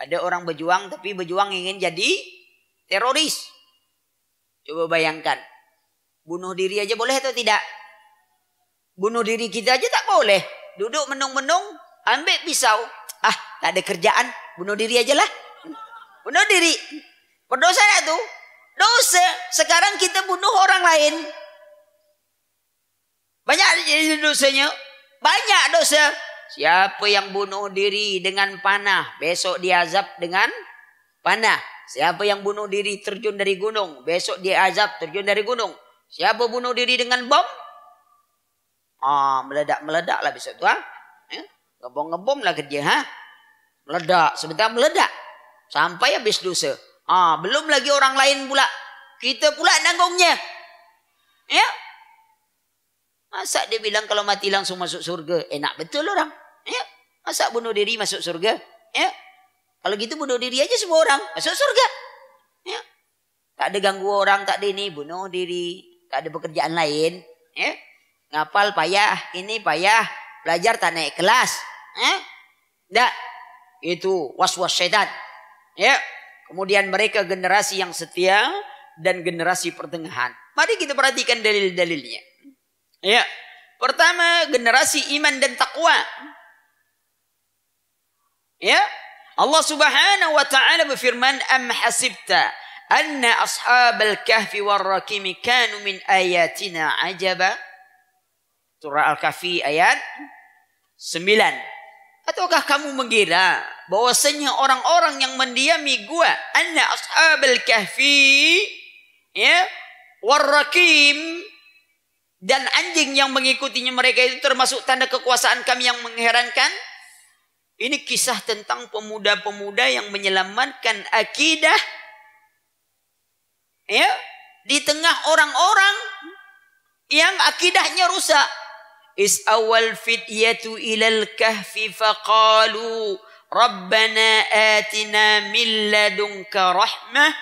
Ada orang berjuang tapi berjuang ingin jadi teroris. Coba bayangkan. Bunuh diri aja boleh atau tidak? Bunuh diri kita aja tak boleh. Duduk menung-menung, ambil pisau. Ah, tak ada kerjaan, bunuh diri aja lah. Bunuh diri. Berdosa tak tu? Dosa. Sekarang kita bunuh orang lain. Banyak dosanya? Banyak dosa. Siapa yang bunuh diri dengan panah, besok diazab dengan panah. Siapa yang bunuh diri terjun dari gunung, besok diazab terjun dari gunung. Siapa bunuh diri dengan bom? Ah, meledak-meledak lah besok tu. Ha? Eh? Ngebom-ngebom lah kerja. Ha? Meledak, sebentar meledak. Sampai habis dosa. Ah, belum lagi orang lain pula. Kita pula nanggungnya. Ya? Masa dia bilang kalau mati langsung masuk surga? Enak betul orang. Ya? Masa bunuh diri masuk surga? Ya? Kalau gitu bunuh diri aja semua orang masuk surga. Ya? Tak ada ganggu orang, tak ada ini bunuh diri, tak ada pekerjaan lain. Ya? Ngapal payah, ini payah, belajar tak naik kelas. Ya? Tak. Itu was-was syaitan. Ya? Kemudian mereka generasi yang setia dan generasi pertengahan. Mari kita perhatikan dalil-dalilnya. Ya. Pertama, generasi iman dan takwa. Ya. Allah Subhanahu wa taala berfirman, "Am hasibta anna ashabal kahfi war rakim kanu min ayatina ajaba?" Surah Al-Kahfi ayat 9. Ataukah kamu mengira bahwasanya orang-orang yang mendiami gua anna ashabal kahfi ya warrakim dan anjing yang mengikutinya mereka itu termasuk tanda kekuasaan kami yang mengherankan. Ini kisah tentang pemuda-pemuda yang menyelamatkan akidah ya di tengah orang-orang yang akidahnya rusak. Is awal fityatu ilal kahfi faqalu Rabbana atina min ladunka rahmah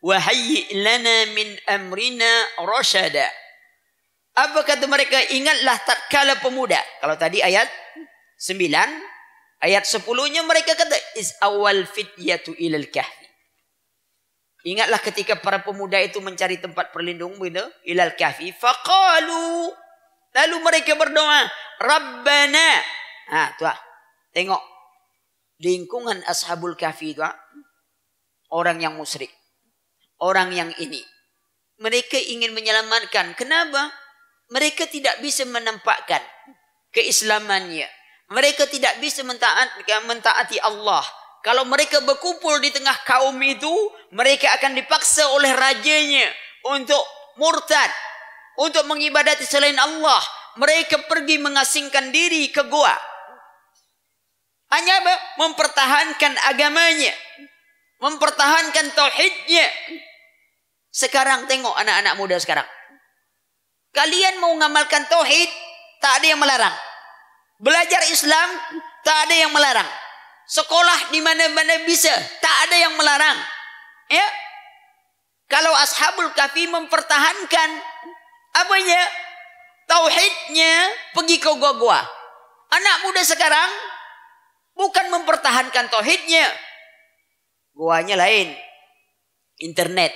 wa hayyi lana min amrina rasyada. Apa kata mereka? Ingatlah tatkala pemuda. Kalau tadi ayat 9, ayat 10-nya mereka kata is awal fityatu ilal kahfi. Ingatlah ketika para pemuda itu mencari tempat perlindungan begitu, ilal kahfi faqalu. Lalu mereka berdoa, Rabbana. Ha, tu ah. Tengok lingkungan ashabul kahfi tu ah. Orang yang musyrik. Orang yang ini. Mereka ingin menyelamatkan. Kenapa? Mereka tidak bisa menampakkan keislamannya. Mereka tidak bisa mentaati Allah. Kalau mereka berkumpul di tengah kaum itu, mereka akan dipaksa oleh rajanya untuk murtad, untuk mengibadati selain Allah. Mereka pergi mengasingkan diri ke gua. Hanya mempertahankan agamanya, mempertahankan tauhidnya. Sekarang tengok anak-anak muda sekarang. Kalian mau mengamalkan tauhid, tak ada yang melarang. Belajar Islam, tak ada yang melarang. Sekolah di mana-mana bisa, tak ada yang melarang. Ya? Kalau ashabul kafi mempertahankan apanya? Tauhidnya pergi ke gua-gua. Anak muda sekarang bukan mempertahankan tauhidnya. Guanya lain. Internet.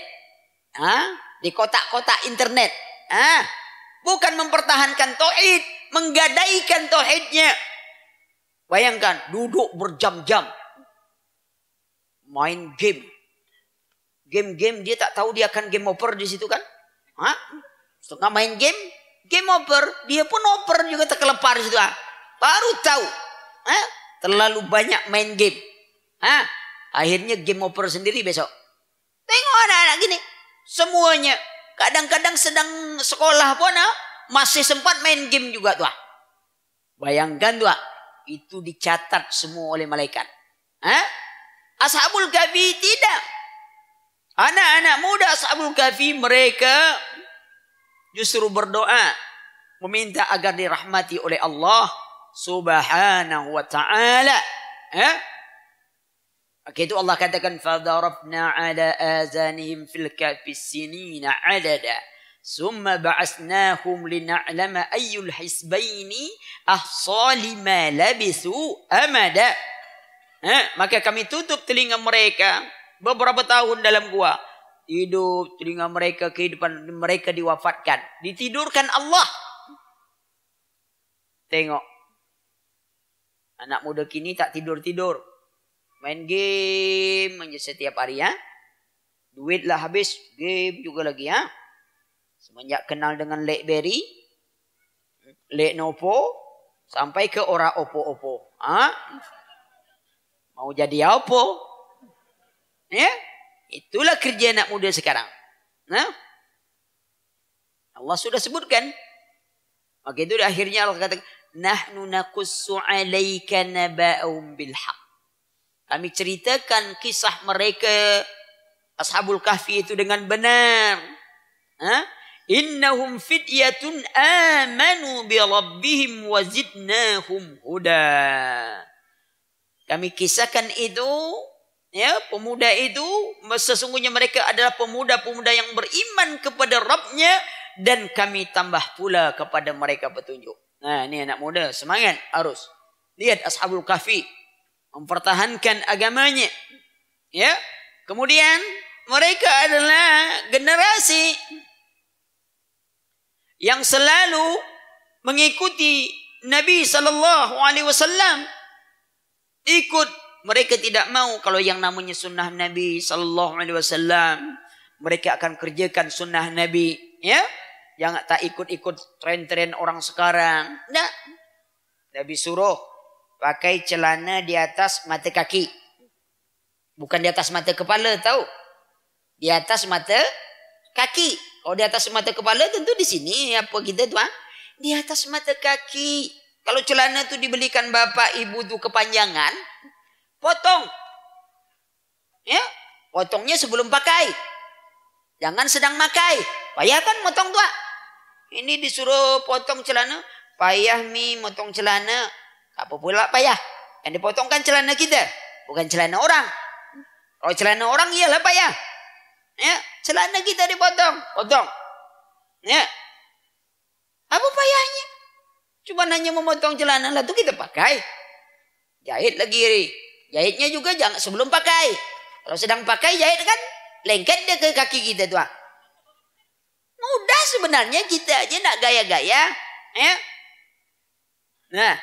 Ha? Di kotak-kotak internet. Ah, bukan mempertahankan tauhid, menggadaikan tauhidnya. Bayangkan duduk berjam-jam main game. Game-game dia tak tahu dia akan game over di situ kan? Hah? Setengah main game, game over, dia pun over juga terkelepar di situ. Ah. Baru tahu. Hah? Terlalu banyak main game. Hah? Akhirnya game over sendiri besok. Tengok anak-anak gini. Semuanya Kadang-kadang sedang sekolah pun ha, masih sempat main game juga tuh. Bayangkan tuh, itu dicatat semua oleh malaikat. Ha? Ashabul Kahfi tidak. Anak-anak muda Ashabul Kahfi mereka justru berdoa meminta agar dirahmati oleh Allah Subhanahu wa taala. Ha? Maka itu Allah katakan fadarabna ala azanihim fil kafi sinina adada. Summa ba'asnahum lina'lama ayyul hisbaini ahsa lima labisu amada. Ha? Maka kami tutup telinga mereka beberapa tahun dalam gua. Hidup telinga mereka kehidupan mereka diwafatkan. Ditidurkan Allah. Tengok. Anak muda kini tak tidur-tidur. Main game aja setiap hari ya. Duit lah habis, game juga lagi ya. Semenjak kenal dengan Blackberry, Lek nopo sampai ke ora opo-opo. Ha? Mau jadi apa? Ya? Itulah kerja anak muda sekarang. Nah? Allah sudah sebutkan. Maka itu akhirnya Allah kata, Nahnu nakussu alaika naba'um bilhaq. Kami ceritakan kisah mereka Ashabul Kahfi itu dengan benar. Ha? Innahum fityatun amanu bi rabbihim wa zidnahum huda. Kami kisahkan itu ya pemuda itu sesungguhnya mereka adalah pemuda-pemuda yang beriman kepada Rabbnya dan kami tambah pula kepada mereka petunjuk. Nah, ini anak muda semangat harus lihat Ashabul Kahfi mempertahankan agamanya. Ya. Kemudian mereka adalah generasi yang selalu mengikuti Nabi sallallahu alaihi wasallam. Ikut mereka tidak mau kalau yang namanya sunnah Nabi sallallahu alaihi wasallam mereka akan kerjakan sunnah Nabi ya. Jangan tak ikut-ikut tren-tren orang sekarang. Nah Nabi suruh pakai celana di atas mata kaki bukan di atas mata kepala tahu di atas mata kaki kalau di atas mata kepala tentu di sini apa kita tu ah di atas mata kaki kalau celana tu dibelikan bapak ibu tu kepanjangan potong. Ya, potongnya sebelum pakai. Jangan sedang pakai. Payah kan motong tua. Ini disuruh potong celana. Payah mi motong celana. Apa pula payah. Yang dipotongkan celana kita. Bukan celana orang. Kalau celana orang iyalah payah. Ya, celana kita dipotong. Potong. Ya. Apa payahnya? Cuma hanya memotong celana lah tu kita pakai. Jahit lagi. Jahitnya juga jangan sebelum pakai. Kalau sedang pakai jahit kan lengket dia ke kaki kita tuh. Mudah sebenarnya kita aja nak gaya-gaya. Ya. Nah.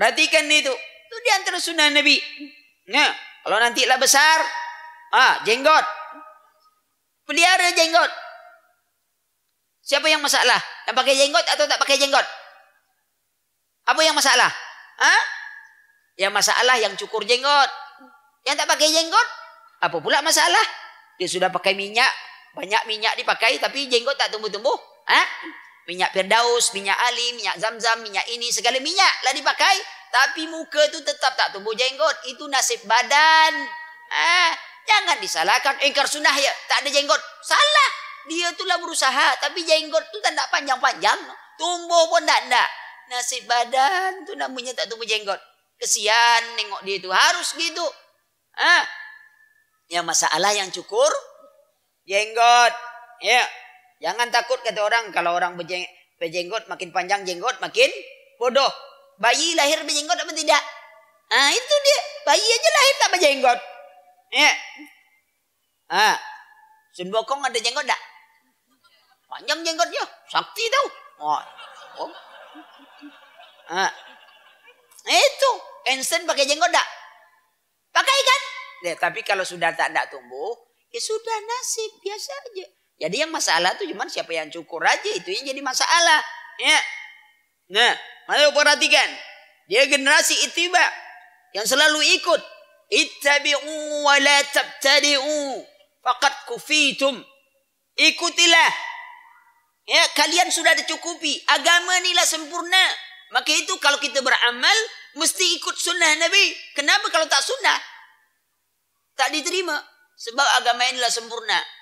Perhatikan itu. Itu di antara sunnah Nabi. Nah. Kalau nanti lah besar. Ah, jenggot. Pelihara jenggot. Siapa yang masalah? Yang pakai jenggot atau tak pakai jenggot? Apa yang masalah? Ah? Yang masalah yang cukur jenggot. Yang tak pakai jenggot. Apa pula masalah? Dia sudah pakai minyak. Banyak minyak dipakai tapi jenggot tak tumbuh-tumbuh. Ha? Minyak Firdaus, minyak Ali, minyak Zamzam, minyak ini. Segala minyak lah dipakai. Tapi muka tu tetap tak tumbuh jenggot. Itu nasib badan. Ha? Jangan disalahkan. Engkar sunnah ya. Tak ada jenggot. Salah. Dia tu lah berusaha. Tapi jenggot tu tak panjang-panjang. Tumbuh pun tak nak. Nasib badan tu namanya tak tumbuh jenggot. Kesian nengok dia itu. Harus gitu. Ah, Yang masalah yang cukur. Jenggot. Ya. Jangan takut kata orang. Kalau orang berjeng berjenggot makin panjang jenggot makin bodoh. Bayi lahir berjenggot apa tidak? Ah itu dia. Bayi aja lahir tak berjenggot. Ya. Ah, Sun Bokong ada jenggot tak? Panjang jenggotnya. Sakti tau. Oh. oh. Ah. Itu. Einstein pakai jenggot tak? Pakai kan? Ya, tapi kalau sudah tak ada tumbuh, ya sudah nasib biasa aja. Jadi yang masalah tuh cuma siapa yang cukur aja itu yang jadi masalah. Ya. Nah, mari perhatikan. Dia generasi itiba yang selalu ikut. Ittabi'u wa la tabtadi'u. Faqad kufitum. Ikutilah. Ya, kalian sudah dicukupi. Agama inilah sempurna. Maka itu kalau kita beramal, mesti ikut sunnah Nabi. Kenapa kalau tak sunnah? Tak diterima. Sebab agama inilah sempurna.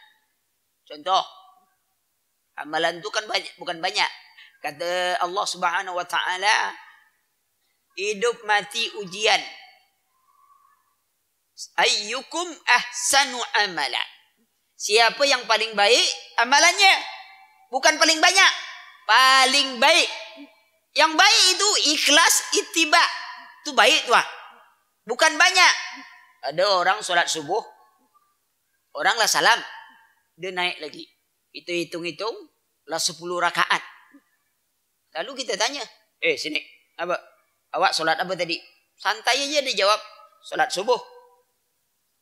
Contoh. Amalan itu kan banyak, bukan banyak. Kata Allah subhanahu wa ta'ala. Hidup mati ujian. Ayyukum ahsanu amala. Siapa yang paling baik amalannya? Bukan paling banyak. Paling baik. Yang baik itu ikhlas itiba. Itu baik tuh. Bukan banyak. Ada orang solat subuh. Orang lah salam. Dia naik lagi. Itu hitung-hitung. Lah sepuluh rakaat. Lalu kita tanya. Eh sini. Apa? Awak solat apa tadi? Santai aja dia jawab. Solat subuh.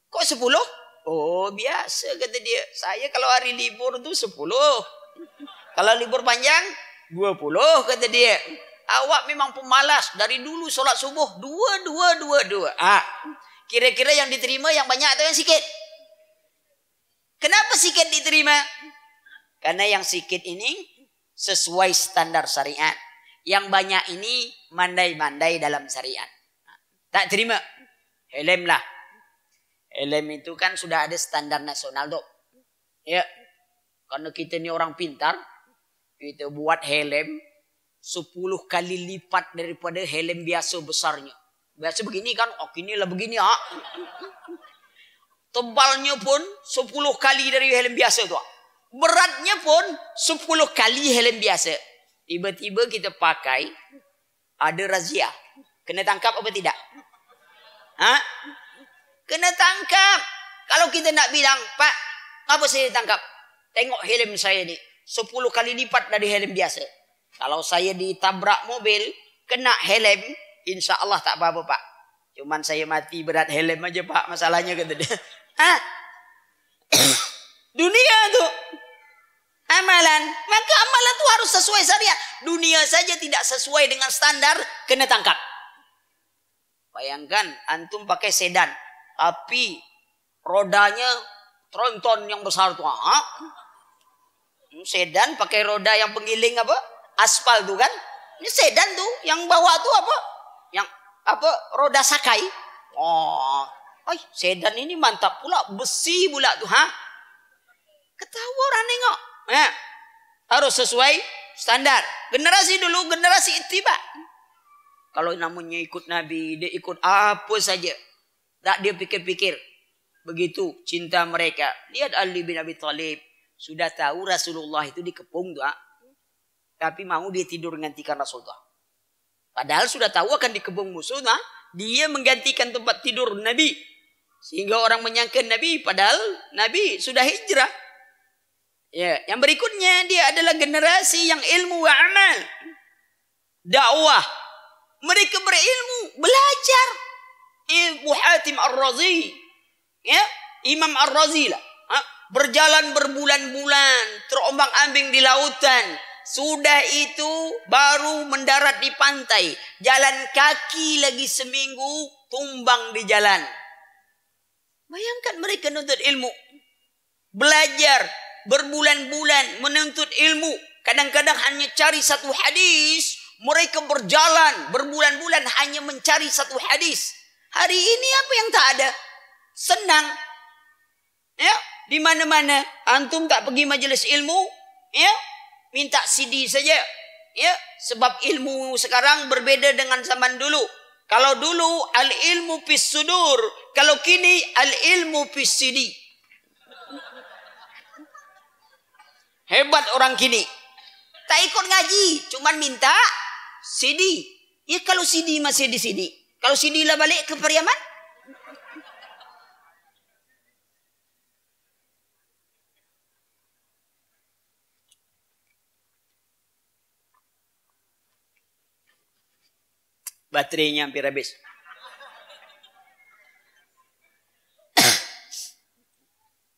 Kok sepuluh? Oh biasa kata dia. Saya kalau hari libur tu sepuluh. Kalau libur panjang Dua puluh kata dia. Awak memang pemalas. Dari dulu solat subuh. Dua, dua, dua, dua. Ah, Kira-kira yang diterima yang banyak atau yang sikit? Kenapa sikit diterima? Karena yang sikit ini sesuai standar syariat. Yang banyak ini mandai-mandai dalam syariat. Tak terima. Helm lah. Helm itu kan sudah ada standar nasional tu. Ya. Karena kita ni orang pintar. Kita buat helm sepuluh kali lipat daripada helm biasa besarnya. Biasa begini kan, oh ini lah begini ha. Tebalnya pun sepuluh kali dari helm biasa tu. Beratnya pun sepuluh kali helm biasa. Tiba-tiba kita pakai, ada razia. Kena tangkap apa tidak? Ha? Kena tangkap. Kalau kita nak bilang, Pak, apa saya tangkap? Tengok helm saya ni. Sepuluh kali lipat dari helm biasa. Kalau saya ditabrak mobil, kena helm, insya Allah tak apa-apa pak. Cuman saya mati berat helm aja pak, masalahnya kata dia. Ah, dunia tu amalan, maka amalan tu harus sesuai syariat. Dunia saja tidak sesuai dengan standar, kena tangkap. Bayangkan antum pakai sedan, tapi rodanya tronton yang besar tu. Ha? Sedan pakai roda yang penggiling apa? aspal tu kan. Ini sedan tu yang bawa tu apa? Yang apa? Roda sakai. Oh, ay, sedan ini mantap pula, besi pula tu, ha? Ketawa orang nengok. Ya. Harus sesuai standar. Generasi dulu generasi ittiba. Kalau namanya ikut Nabi, dia ikut apa saja. Tak dia pikir-pikir. Begitu cinta mereka. Lihat Ali bin Abi Talib. Sudah tahu Rasulullah itu dikepung tu. Ha? Tapi mau dia tidur menggantikan Rasulullah. Padahal sudah tahu akan dikebung musuh. Nah, dia menggantikan tempat tidur Nabi. Sehingga orang menyangka Nabi. Padahal Nabi sudah hijrah. Ya, yang berikutnya dia adalah generasi yang ilmu wa amal. Dakwah. Mereka berilmu, belajar. Ibu Hatim Ar-Razi. Ya, Imam Ar-Razi lah. Ha? Berjalan berbulan-bulan, terombang ambing di lautan, sudah itu baru mendarat di pantai. Jalan kaki lagi seminggu tumbang di jalan. Bayangkan mereka menuntut ilmu. Belajar berbulan-bulan menuntut ilmu. Kadang-kadang hanya cari satu hadis. Mereka berjalan berbulan-bulan hanya mencari satu hadis. Hari ini apa yang tak ada? Senang. Ya, di mana-mana antum tak pergi majlis ilmu, ya, minta CD saja. Ya, sebab ilmu sekarang berbeda dengan zaman dulu. Kalau dulu al ilmu pis sudur, kalau kini al ilmu pis CD. Hebat orang kini. Tak ikut ngaji, cuman minta CD. Ya kalau CD masih di sini. Kalau CD lah balik ke Pariaman, baterainya hampir habis.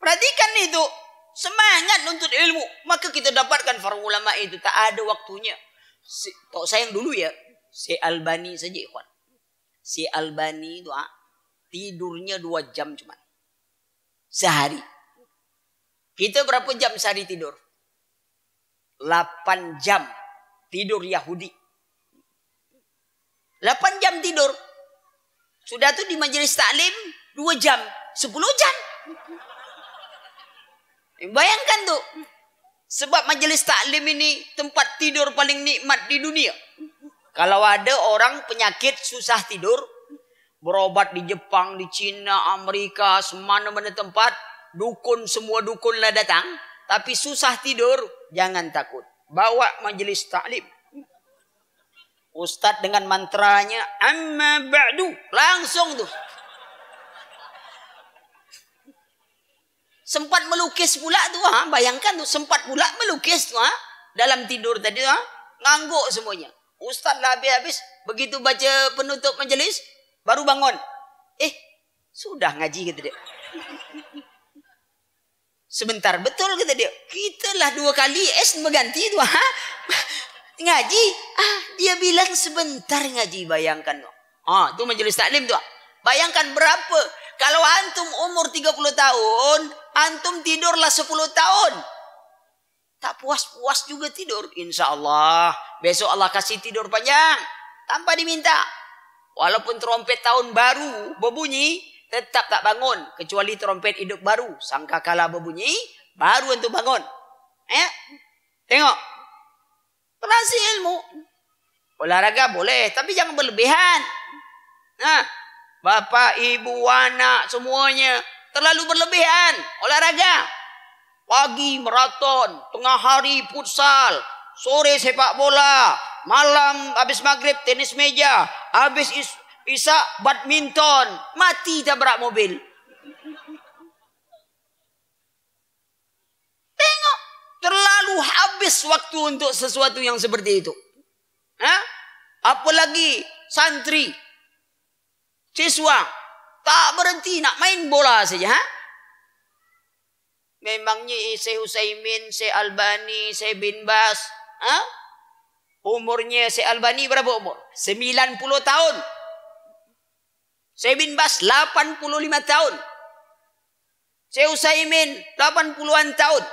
Perhatikan itu. Semangat untuk ilmu. Maka kita dapatkan para ulama itu. Tak ada waktunya. Si, tak sayang dulu ya. Si Albani saja ikhwan. Si Albani itu ha, tidurnya dua jam cuma. Sehari. Kita berapa jam sehari tidur? 8 jam tidur Yahudi. 8 jam tidur. Sudah tu di majlis taklim 2 jam, 10 jam. Bayangkan tu. Sebab majlis taklim ini tempat tidur paling nikmat di dunia. Kalau ada orang penyakit susah tidur, berobat di Jepang, di Cina, Amerika, semana-mana tempat, dukun semua dukun lah datang, tapi susah tidur, jangan takut. Bawa majlis taklim. Ustaz dengan mantranya amma ba'du langsung tuh. Sempat melukis pula tuh ha? bayangkan tuh sempat pula melukis tuh ha? dalam tidur tadi ha? ngangguk semuanya. Ustaz lah habis-habis begitu baca penutup majelis baru bangun. Eh, sudah ngaji kata dia. Sebentar betul kata dia. Kita lah dua kali es berganti tuh ha? Ngaji? Ah, dia bilang sebentar ngaji bayangkan. Ah, tu majelis taklim tu. Bayangkan berapa? Kalau antum umur 30 tahun, antum tidurlah 10 tahun. Tak puas-puas juga tidur. Insya Allah. Besok Allah kasih tidur panjang. Tanpa diminta. Walaupun trompet tahun baru berbunyi, tetap tak bangun. Kecuali trompet hidup baru. Sangka kala berbunyi, baru untuk bangun. Eh? Tengok. Terasi ilmu. Olahraga boleh, tapi jangan berlebihan. Nah, bapak, ibu, anak, semuanya terlalu berlebihan. Olahraga. Pagi maraton, tengah hari futsal, sore sepak bola, malam habis maghrib tenis meja, habis is, isa badminton, mati tabrak mobil. Tengok, terlalu habis waktu untuk sesuatu yang seperti itu. Ha? Apalagi santri, siswa, tak berhenti nak main bola saja. Ha? Memangnya Syekh Usaimin, Syekh Albani, Syekh bin Bas. Ha? Umurnya Syekh Albani berapa umur? 90 tahun. Syekh bin Bas 85 tahun. Syekh Usaimin 80-an tahun.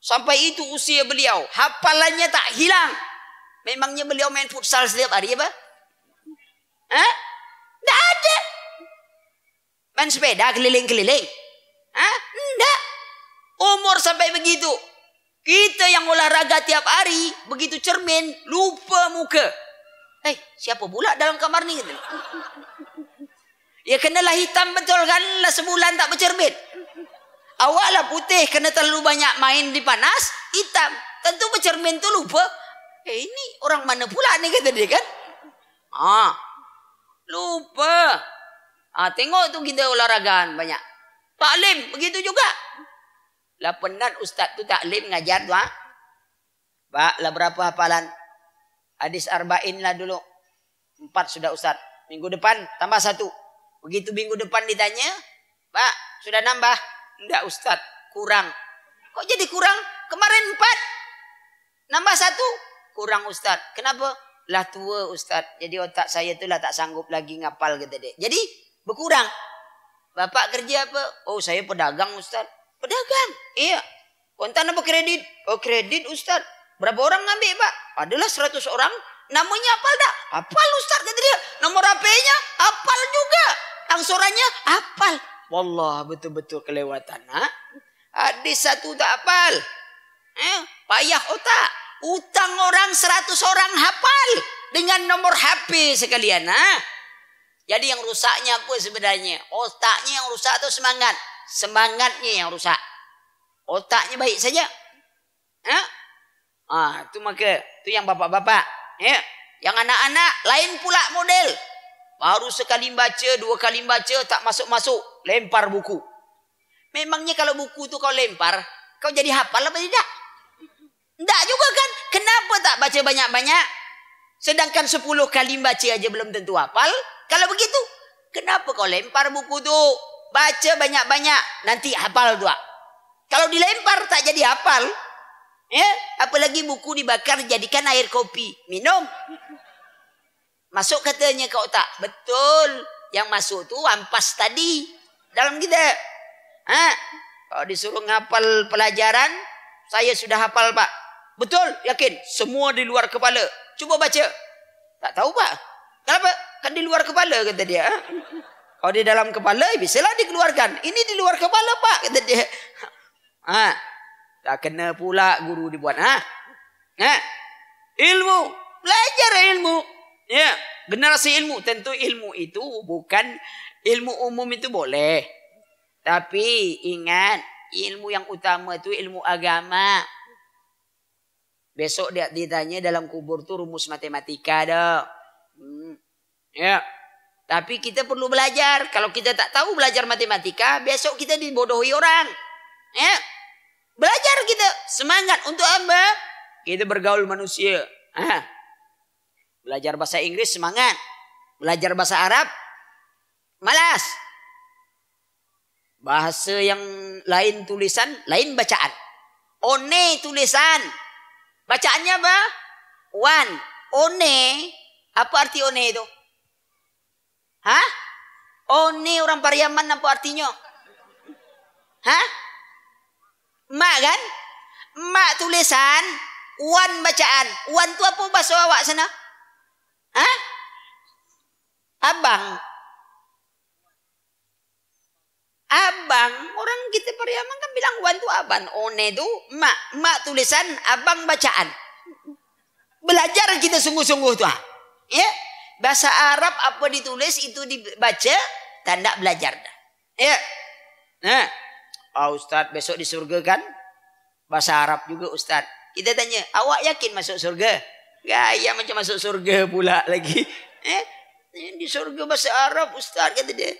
Sampai itu usia beliau. Hafalannya tak hilang. Memangnya beliau main futsal setiap hari apa? Ha? Tak ada. Main sepeda keliling-keliling. Hah? Enggak. Umur sampai begitu. Kita yang olahraga tiap hari, begitu cermin, lupa muka. Eh, siapa pula dalam kamar ni? Ya kenalah hitam betul kan lah sebulan tak bercermin. Awaklah putih kena terlalu banyak main di panas, hitam. Tentu bercermin tu lupa. Eh ini orang mana pula ni kata dia kan? Ah, lupa. Ah, tengok tu kita olahragaan banyak. Taklim begitu juga. Lah penat ustaz tu taklim ngajar tu ha? Pak, lah berapa hafalan? Hadis arba'in lah dulu. Empat sudah ustaz. Minggu depan tambah satu. Begitu minggu depan ditanya, Pak, sudah nambah? Enggak ustaz, kurang. Kok jadi kurang? Kemarin empat. Nambah satu? Kurang ustaz. Kenapa? Lah tua ustaz. Jadi otak saya tu lah tak sanggup lagi ngapal kata dia. Jadi berkurang. Bapak kerja apa? Oh saya pedagang Ustaz. Pedagang? Iya. Kontan apa kredit? Oh kredit Ustaz. Berapa orang ngambil Pak? Adalah 100 orang. Namanya apal tak? Apal Ustaz kata dia. Nomor HP-nya apal juga. Angsurannya apal. Wallah betul-betul kelewatan. Ha? Hadis satu tak apal. Eh, payah otak. Utang orang 100 orang hafal. Dengan nomor HP sekalian. Ha? Jadi yang rusaknya apa sebenarnya? Otaknya yang rusak atau semangat? Semangatnya yang rusak. Otaknya baik saja. Ha? Ah, tu maka tu yang bapak-bapak, ya. Yang anak-anak lain pula model. Baru sekali baca, dua kali baca tak masuk-masuk, lempar buku. Memangnya kalau buku tu kau lempar, kau jadi hafal apa tidak? Tidak juga kan? Kenapa tak baca banyak-banyak? Sedangkan sepuluh kali baca aja belum tentu hafal. Kalau begitu, kenapa kau lempar buku tu? Baca banyak-banyak, nanti hafal dua. Kalau dilempar tak jadi hafal, ya, apalagi buku dibakar jadikan air kopi, minum. Masuk katanya kau tak? Betul. Yang masuk tu ampas tadi dalam kita. Ha? Kalau disuruh ngapal pelajaran, saya sudah hafal, Pak. Betul, yakin. Semua di luar kepala. Cuba baca. Tak tahu, Pak. Kenapa? Kan di luar kepala kata dia. Kalau di dalam kepala bisalah dikeluarkan. Ini di luar kepala pak kata dia. Ha. Tak kena pula guru dibuat. Ha. Ha. Ilmu. Belajar ilmu. Ya. Generasi ilmu. Tentu ilmu itu bukan ilmu umum itu boleh. Tapi ingat. Ilmu yang utama itu ilmu agama. Besok dia ditanya dalam kubur tu rumus matematika dah. Hmm. Ya. Tapi kita perlu belajar. Kalau kita tak tahu belajar matematika, besok kita dibodohi orang. Ya. Belajar kita. Semangat untuk apa? Kita bergaul manusia. Belajar bahasa Inggris semangat. Belajar bahasa Arab malas. Bahasa yang lain tulisan, lain bacaan. One tulisan. Bacaannya apa? Wan. One. Apa arti one itu? Hah? One orang Pariaman apa artinya? Hah? Mak kan? Mak tulisan. Wan bacaan. Wan tu apa bahasa awak sana? Hah? Abang. Abang. Orang kita Pariaman kan bilang wan tu abang. One tu mak. Mak tulisan abang bacaan. Belajar kita sungguh-sungguh tu. Ya? Bahasa Arab apa ditulis itu dibaca. Tanda belajar dah. Ya? Nah. Oh, Ustaz besok di surga kan? Bahasa Arab juga Ustaz. Kita tanya, awak yakin masuk surga? Gaya macam masuk surga pula lagi. Eh? Di surga bahasa Arab Ustaz kata dia.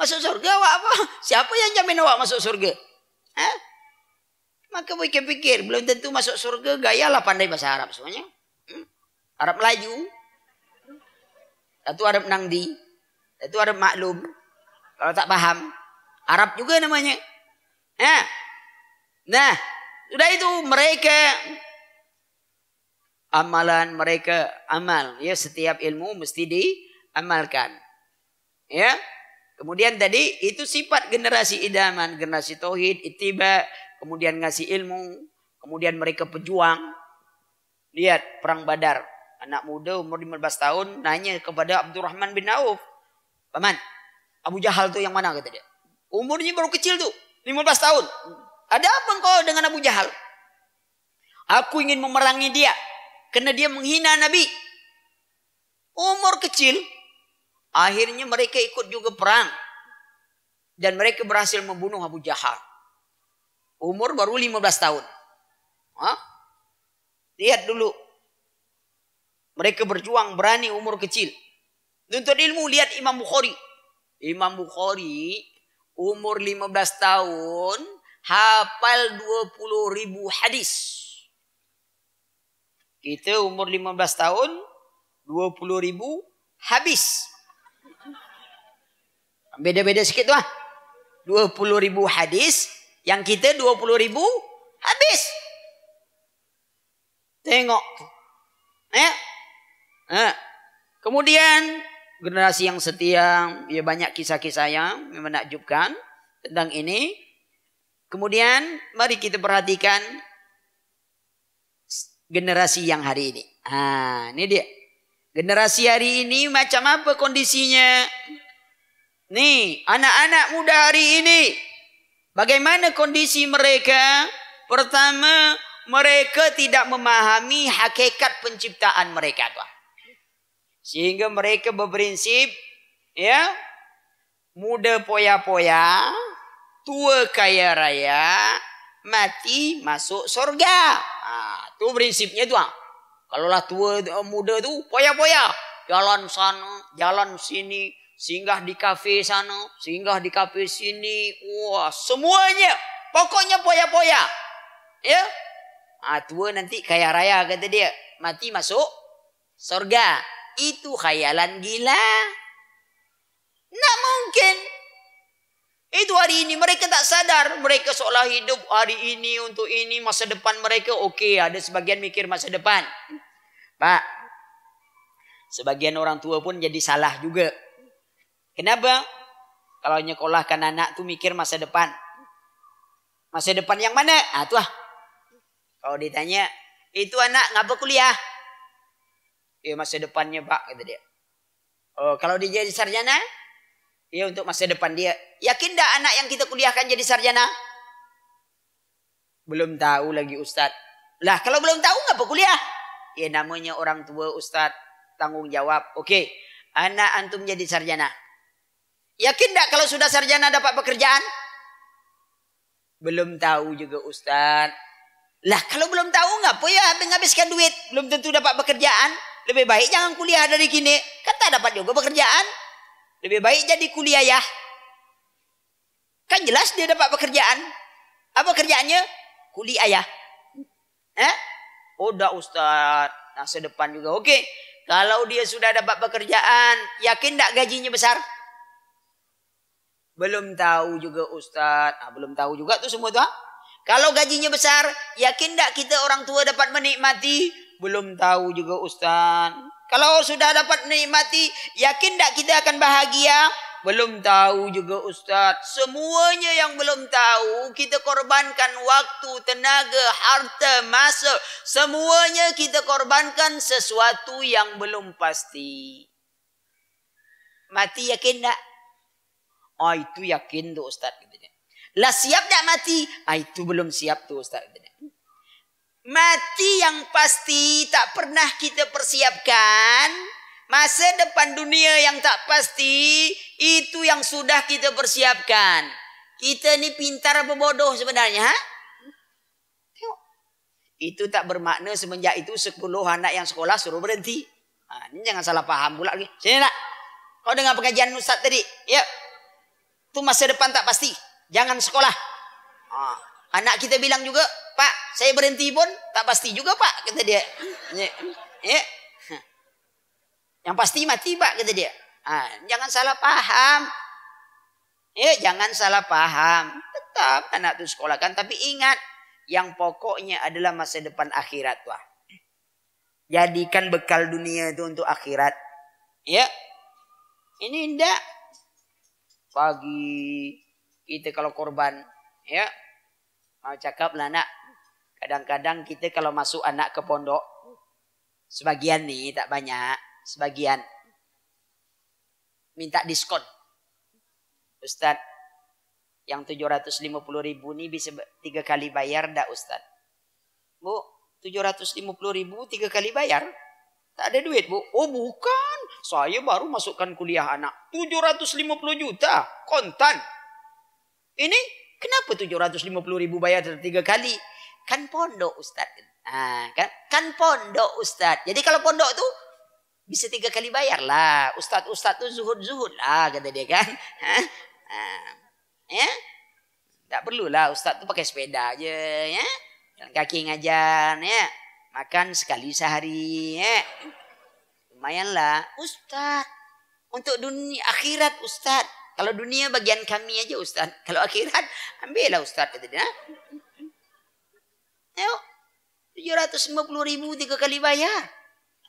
Masuk surga awak apa? Siapa yang jamin awak masuk surga? Ha? Maka fikir-fikir. Belum tentu masuk surga. Gayalah pandai bahasa Arab semuanya. Hmm? Arab Melayu. Satu Arab Nangdi. Satu Arab Maklum. Kalau tak paham. Arab juga namanya. Ha? Nah. Sudah itu mereka. Amalan mereka. Amal. Ya, setiap ilmu mesti diamalkan. Ya. Kemudian tadi itu sifat generasi idaman, generasi tauhid, ittiba, kemudian ngasih ilmu, kemudian mereka pejuang. Lihat perang Badar, anak muda umur 15 tahun nanya kepada Abdurrahman bin Auf. Paman, Abu Jahal tuh yang mana kata dia? Umurnya baru kecil tuh, 15 tahun. Ada apa engkau dengan Abu Jahal? Aku ingin memerangi dia karena dia menghina Nabi. Umur kecil, Akhirnya mereka ikut juga perang. Dan mereka berhasil membunuh Abu Jahal. Umur baru 15 tahun. Hah? Lihat dulu. Mereka berjuang berani umur kecil. Untuk ilmu lihat Imam Bukhari. Imam Bukhari umur 15 tahun hafal 20 ribu hadis. Kita umur 15 tahun 20 ribu habis. Beda-beda sikit tu lah. 20 ribu hadis. Yang kita 20 ribu habis. Tengok. Eh? Eh. Kemudian generasi yang setia. Ya banyak kisah-kisah yang menakjubkan. Tentang ini. Kemudian mari kita perhatikan. Generasi yang hari ini. Ha, ini dia. Generasi hari ini macam apa kondisinya? Nih, anak-anak muda hari ini. Bagaimana kondisi mereka? Pertama, mereka tidak memahami hakikat penciptaan mereka. Sehingga mereka berprinsip, ya, muda poya-poya, tua kaya raya, mati masuk surga. Ha, tu prinsipnya tu. Kalaulah tua muda tu, poya-poya. Jalan sana, jalan sini, singgah di kafe sana, singgah di kafe sini. Wah, semuanya. Pokoknya poya-poya. Ya. Ah, tua nanti kaya raya kata dia. Mati masuk surga. Itu khayalan gila. Nak mungkin. Itu hari ini mereka tak sadar. Mereka seolah hidup hari ini untuk ini. Masa depan mereka okey. Ada sebagian mikir masa depan. Pak. Sebagian orang tua pun jadi salah juga. Kenapa? Kalau nyekolahkan anak tu mikir masa depan. Masa depan yang mana? Ah tu lah. Kalau ditanya, itu anak ngapa kuliah? Ya masa depannya pak, kata dia. Oh, kalau dia jadi sarjana, ya untuk masa depan dia. Yakin tak anak yang kita kuliahkan jadi sarjana? Belum tahu lagi Ustaz. Lah kalau belum tahu ngapa kuliah? Ya namanya orang tua Ustaz tanggung jawab. Okey, anak antum jadi sarjana. Yakin tak kalau sudah sarjana dapat pekerjaan? Belum tahu juga Ustaz. Lah kalau belum tahu ngapa ya menghabiskan duit? Belum tentu dapat pekerjaan. Lebih baik jangan kuliah dari kini. Kan tak dapat juga pekerjaan. Lebih baik jadi kuliah ya. Kan jelas dia dapat pekerjaan. Apa kerjaannya? Kuliah ya. Eh? Oh dah Ustaz. Masa depan juga. Okey. Kalau dia sudah dapat pekerjaan. Yakin tak gajinya besar? Belum tahu juga Ustaz. Ah, belum tahu juga tu semua tu. Ha? Kalau gajinya besar, yakin tak kita orang tua dapat menikmati? Belum tahu juga Ustaz. Kalau sudah dapat menikmati, yakin tak kita akan bahagia? Belum tahu juga Ustaz. Semuanya yang belum tahu, kita korbankan waktu, tenaga, harta, masa. Semuanya kita korbankan sesuatu yang belum pasti. Mati yakin tak? Oh itu yakin tu Ustaz. Lah siap tak mati? Ah itu belum siap tu Ustaz. Mati yang pasti tak pernah kita persiapkan. Masa depan dunia yang tak pasti. Itu yang sudah kita persiapkan. Kita ni pintar apa bodoh sebenarnya? Ha? Tengok. Itu tak bermakna semenjak itu 10 anak yang sekolah suruh berhenti. Ha, ini jangan salah faham pula lagi. Sini tak? Kau dengar pengajian Ustaz tadi? Ya. Itu masa depan tak pasti. Jangan sekolah. Ha. Anak kita bilang juga, Pak, saya berhenti pun tak pasti juga Pak, kata dia. Ya. ya. Yang pasti mati Pak, kata dia. Ha. Jangan salah paham. Ya, jangan salah paham. Tetap anak itu sekolahkan. Tapi ingat, yang pokoknya adalah masa depan akhirat. Wah. Jadikan bekal dunia itu untuk akhirat. Ya. Ini tidak. Pagi. Kita kalau korban ya. Mau cakap lah nak. Kadang-kadang kita kalau masuk anak ke pondok sebagian nih tak banyak sebagian minta diskon. Ustad yang 750 ribu nih bisa tiga kali bayar dah Ustad Bu 750 ribu tiga kali bayar tak ada duit bu oh bukan saya baru masukkan kuliah anak 750 juta kontan ini kenapa 750 ribu bayar tiga kali? Kan pondok Ustaz. Ha, kan, kan pondok Ustaz. Jadi kalau pondok tu bisa tiga kali bayar lah. Ustaz-ustaz tu zuhud-zuhud lah kata dia kan. Ha? Ha. Ya? Tak perlulah Ustaz tu pakai sepeda aje. Ya? Kaki ngajar. Ya? Makan sekali sehari. Ya? Lumayanlah. Ustaz. Untuk dunia akhirat Ustaz. Kalau dunia bagian kami aja Ustaz. Kalau akhirat, ambillah Ustaz. Kata dia. Tengok. 750 ribu tiga kali bayar.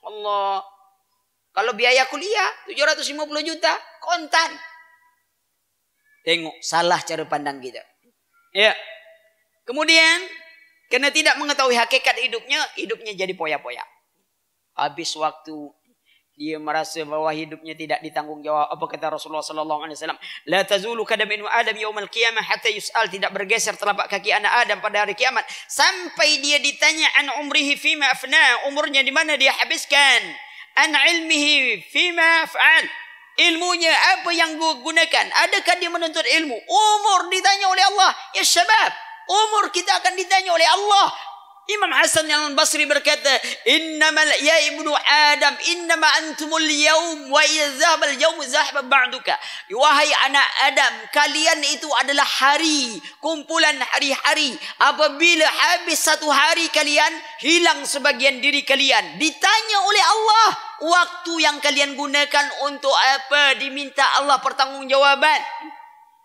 Allah. Kalau biaya kuliah, 750 juta. Kontan. Tengok, salah cara pandang kita. Ya. Kemudian, karena tidak mengetahui hakikat hidupnya, hidupnya jadi poya-poya. Habis waktu dia merasa bahwa hidupnya tidak ditanggung jawab. Apa kata Rasulullah sallallahu alaihi wasallam? La tazulu kadam min Adam yaumil qiyamah hatta yus'al tidak bergeser telapak kaki anak Adam pada hari kiamat sampai dia ditanya an umrihi fima afna, umurnya di mana dia habiskan? An ilmihi fima fa'al. Ilmunya apa yang gunakan? Adakah dia menuntut ilmu? Umur ditanya oleh Allah. Ya syabab, umur kita akan ditanya oleh Allah. Imam Hasan yang Basri berkata, "Innamal ya ibnu Adam, innama antumul yaum wa idza bal yaum zahaba ba'duka." Wahai anak Adam, kalian itu adalah hari, kumpulan hari-hari. Apabila habis satu hari kalian, hilang sebagian diri kalian. Ditanya oleh Allah, waktu yang kalian gunakan untuk apa? Diminta Allah pertanggungjawaban.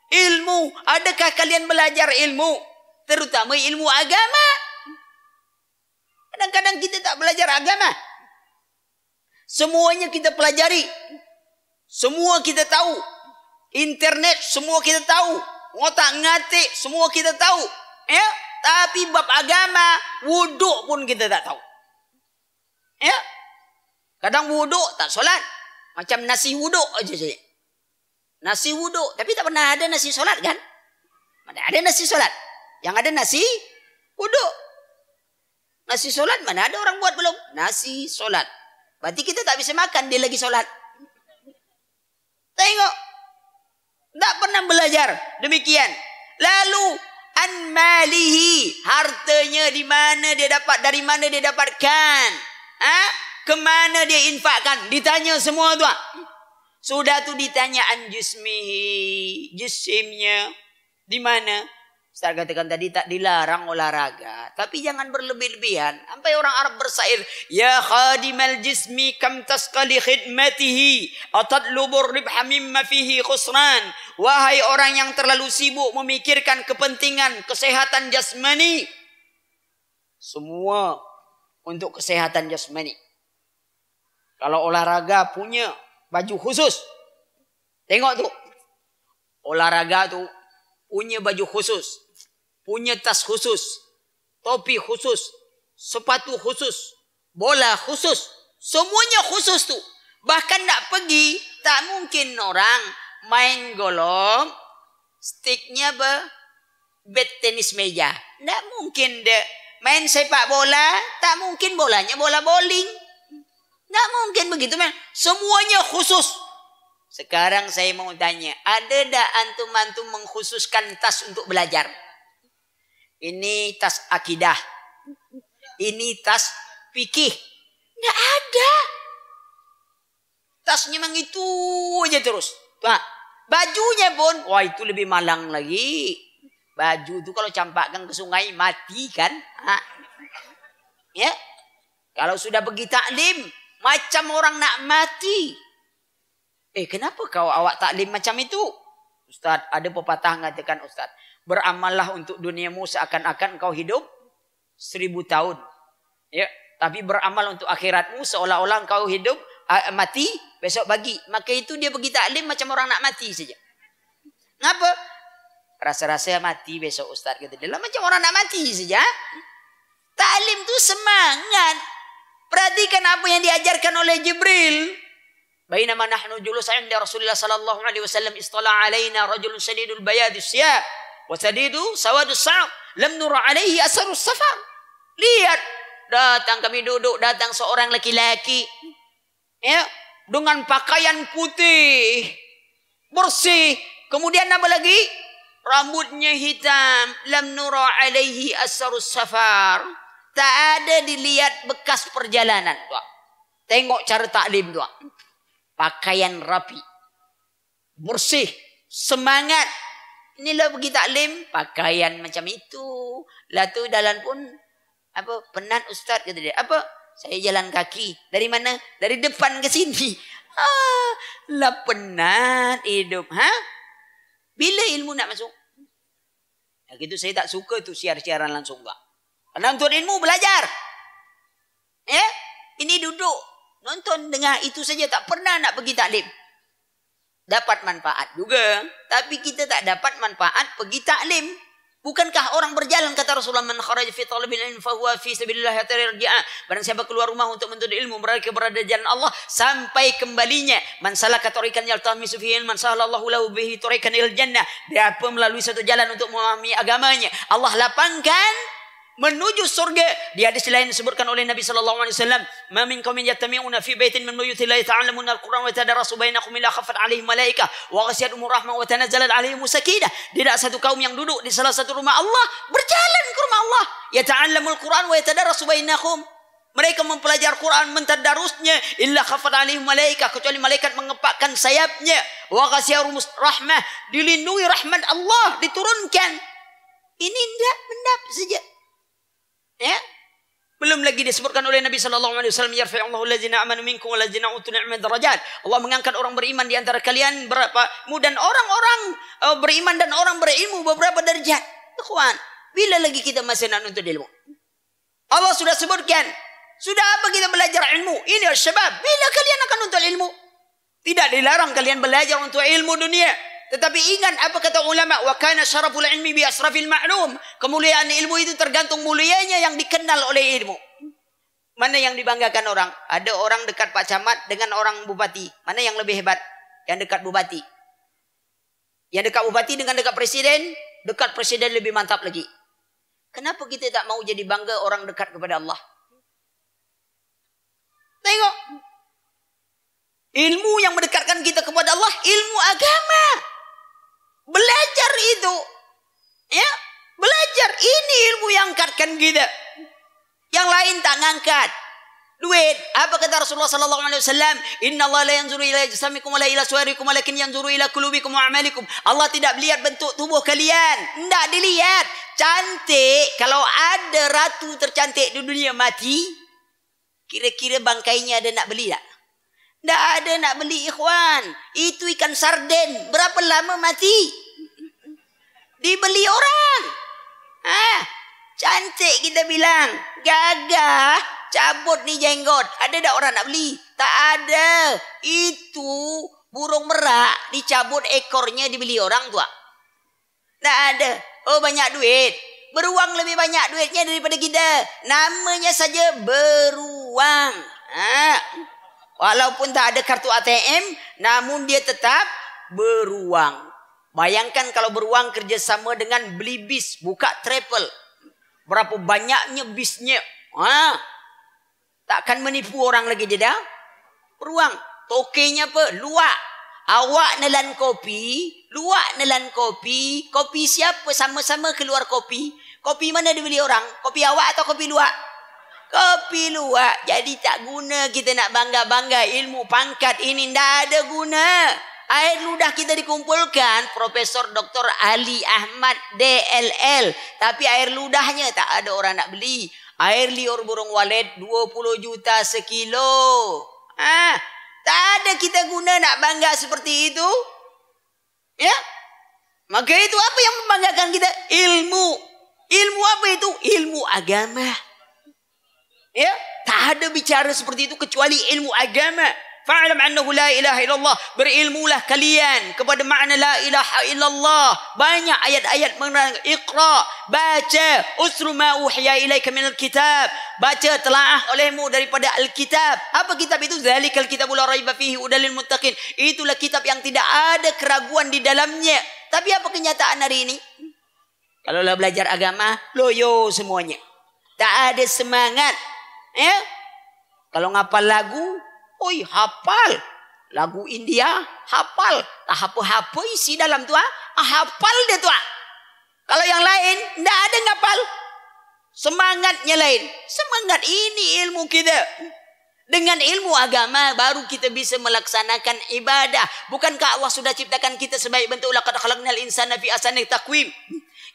Ilmu, adakah kalian belajar ilmu? Terutama ilmu agama. Kadang-kadang kita tak belajar agama. Semuanya kita pelajari. Semua kita tahu. Internet semua kita tahu. Ngotak ngatik semua kita tahu. Ya? Tapi bab agama, wuduk pun kita tak tahu. Ya? Kadang wuduk tak solat. Macam nasi wuduk aja saja. Nasi wuduk. Tapi tak pernah ada nasi solat kan? Mana ada nasi solat. Yang ada nasi wuduk. Nasi solat mana ada orang buat belum? Nasi solat. Berarti kita tak bisa makan dia lagi solat. Tengok. Tak pernah belajar. Demikian. Lalu an malihi. Hartanya di mana dia dapat. Dari mana dia dapatkan. Ha? Kemana dia infakkan. Ditanya semua tu. Sudah tu ditanya an jusmihi. Jisimnya. Di mana? Ustaz katakan tadi tak dilarang olahraga. Tapi jangan berlebih-lebihan. Sampai orang Arab bersair. Ya khadimal jismi kam tasqali khidmatihi. Atadlubur ribha mimma fihi khusran. Wahai orang yang terlalu sibuk memikirkan kepentingan kesehatan jasmani. Semua untuk kesehatan jasmani. Kalau olahraga punya baju khusus. Tengok tu. Olahraga tu punya baju khusus punya tas khusus, topi khusus, sepatu khusus, bola khusus, semuanya khusus tu. Bahkan nak pergi, tak mungkin orang main golong, sticknya ber bet tenis meja. Tak mungkin dia main sepak bola, tak mungkin bolanya bola bowling. Tak mungkin begitu man. Semuanya khusus. Sekarang saya mau tanya, ada tak antum-antum mengkhususkan tas untuk belajar? Ini tas akidah. Ini tas fikih. Tidak ada. Tasnya memang itu aja terus. Tuh, bajunya pun, wah itu lebih malang lagi. Baju itu kalau campakkan ke sungai mati kan? Ha. Ya, kalau sudah pergi taklim, macam orang nak mati. Eh, kenapa kau awak taklim macam itu? Ustaz, ada pepatah mengatakan Ustaz beramallah untuk duniamu seakan-akan kau hidup seribu tahun. Ya, tapi beramal untuk akhiratmu seolah-olah kau hidup uh, mati besok pagi. Maka itu dia pergi taklim macam orang nak mati saja. Ngapa? Rasa-rasa mati besok ustaz kata dia. Macam orang nak mati saja. Taklim tu semangat. Perhatikan apa yang diajarkan oleh Jibril. Bainama nahnu julus 'inda Rasulullah sallallahu alaihi wasallam istala alaina rajulun shadidul bayadis siyab. Wasadidu sawadu sa'ab. Lam nura alaihi asarus safar. Lihat. Datang kami duduk. Datang seorang laki-laki. Ya. Dengan pakaian putih. Bersih. Kemudian apa lagi? Rambutnya hitam. Lam nura alaihi asarus safar. Tak ada dilihat bekas perjalanan. Tuan. Tengok cara taklim tuan. Pakaian rapi. Bersih. Semangat. Inilah pergi taklim, pakaian macam itu. Lah tu dalam pun apa penat ustaz kata dia. Apa? Saya jalan kaki. Dari mana? Dari depan ke sini. Ah, lah penat hidup, ha? Bila ilmu nak masuk? Ya gitu saya tak suka tu siar-siaran langsung enggak. Untuk ilmu belajar. Ya? Ini duduk nonton dengar itu saja tak pernah nak pergi taklim dapat manfaat juga. Tapi kita tak dapat manfaat pergi taklim. Bukankah orang berjalan kata Rasulullah man kharaja fi talabil ilmi fa huwa fi sabilillah tarji'a. Barang siapa keluar rumah untuk menuntut ilmu mereka berada di jalan Allah sampai kembalinya. Man salaka tariqan yaltamisu fihi man sahalallahu lahu bihi tariqan ilal jannah. Dia melalui satu jalan untuk memahami agamanya. Allah lapangkan menuju surga. Di hadis lain disebutkan oleh Nabi sallallahu alaihi wasallam, "Ma min qaumin yattami'una fi baitin min buyuti la yata'allamuna al-Qur'an wa yatadarasu bainakum illa khaffat 'alaihim malaika wa ghashiyatuhum rahmah wa tanazzalat 'alaihim sakinah." Tidak satu kaum yang duduk di salah satu rumah Allah berjalan ke rumah Allah, yata'allamul Qur'an wa yatadarasu bainakum. Mereka mempelajari Quran mentadarusnya illa khafat alaihim malaika kecuali malaikat mengepakkan sayapnya wa ghasiyahum rahmah dilindungi rahmat Allah diturunkan. Ini tidak benda saja. Ya? Belum lagi disebutkan oleh Nabi sallallahu alaihi wasallam yarfa'u allazina amanu minkum wallazina utul ni'mat darajat. Allah mengangkat orang beriman di antara kalian berapa dan orang-orang uh, beriman dan orang berilmu beberapa derajat. Ikhwan, bila lagi kita masih nak nuntut ilmu? Allah sudah sebutkan, sudah apa kita belajar ilmu? Ini syabab, bila kalian akan nuntut ilmu? Tidak dilarang kalian belajar untuk ilmu dunia. Tetapi ingat apa kata ulama wa kana syaraful ilmi bi asrafil ma'lum. Kemuliaan ilmu itu tergantung mulianya yang dikenal oleh ilmu. Mana yang dibanggakan orang? Ada orang dekat Pak Camat dengan orang bupati. Mana yang lebih hebat? Yang dekat bupati. Yang dekat bupati dengan dekat presiden, dekat presiden lebih mantap lagi. Kenapa kita tak mau jadi bangga orang dekat kepada Allah? Tengok. Ilmu yang mendekatkan kita kepada Allah, ilmu agama. Belajar itu. Ya, belajar ini ilmu yang angkatkan kita. Yang lain tak ngangkat. duit. Apa kata Rasulullah sallallahu alaihi wasallam? Inna Allah la yanzuru ila jasamikum wa la ila suwarikum walakin yanzuru ila qulubikum wa a'malikum. Allah tidak melihat bentuk tubuh kalian. Tidak dilihat. Cantik kalau ada ratu tercantik di dunia mati, kira-kira bangkainya ada nak beli tak? Tak ada nak beli ikhwan. Itu ikan sarden. Berapa lama mati? Dibeli orang. Ah, cantik kita bilang. Gagah cabut ni jenggot. Ada tak orang nak beli? Tak ada. Itu burung merak dicabut ekornya dibeli orang tua. Tak ada. Oh banyak duit. Beruang lebih banyak duitnya daripada kita. Namanya saja beruang. Ha. Walaupun tak ada kartu ATM, namun dia tetap beruang. Bayangkan kalau beruang kerjasama dengan beli bis, buka travel. Berapa banyaknya bisnya. Ha. Takkan menipu orang lagi dia dah. Beruang. Tokenya apa? Luak. Awak nelan kopi. Luak nelan kopi. Kopi siapa sama-sama keluar kopi. Kopi mana dibeli orang? Kopi awak atau kopi luak? Kopi luak. Jadi tak guna kita nak bangga-bangga ilmu pangkat ini. Tak ada guna. Air ludah kita dikumpulkan. Profesor Dr. Ali Ahmad DLL. Tapi air ludahnya tak ada orang nak beli. Air liur burung walet 20 juta sekilo. Ah, tak ada kita guna nak bangga seperti itu. Ya? Maka itu apa yang membanggakan kita? Ilmu. Ilmu apa itu? Ilmu agama. Ya? Tak ada bicara seperti itu kecuali ilmu agama. Fa'alam annahu la ilaha illallah. Berilmulah kalian kepada makna la ilaha illallah. Banyak ayat-ayat mengenai iqra. Baca. Usru ma uhiya ilaika minal kitab. Baca telaah olehmu daripada Alkitab. Apa kitab itu? Zalikal kitab la raiba fihi udalil muttaqin. Itulah kitab yang tidak ada keraguan di dalamnya. Tapi apa kenyataan hari ini? Kalau lah belajar agama, loyo semuanya. Tak ada semangat. Ya? Kalau ngapal lagu, Oi, hafal. Lagu India, hafal. Tak apa-apa isi dalam tu. Ah, hafal dia tu. Kalau yang lain, tidak ada ngapal. Semangatnya lain. Semangat ini ilmu kita. Dengan ilmu agama baru kita bisa melaksanakan ibadah. Bukankah Allah sudah ciptakan kita sebaik bentuk laqad khalaqnal insana fi ahsani taqwim?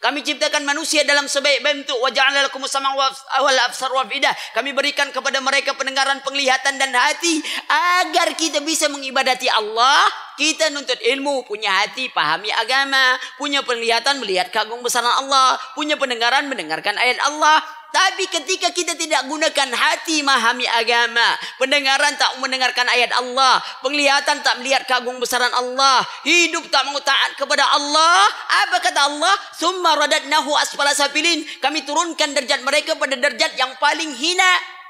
Kami ciptakan manusia dalam sebaik bentuk wa ja'alna lakum sam'a wal absar wa fidah. Kami berikan kepada mereka pendengaran, penglihatan dan hati agar kita bisa mengibadati Allah. Kita nuntut ilmu, punya hati, pahami agama, punya penglihatan melihat kagung besaran Allah, punya pendengaran mendengarkan ayat Allah, tapi ketika kita tidak gunakan hati memahami agama, pendengaran tak mendengarkan ayat Allah, penglihatan tak melihat kagung besaran Allah, hidup tak mau taat kepada Allah, apa kata Allah? Summa radadnahu asfala safilin. Kami turunkan derajat mereka pada derajat yang paling hina.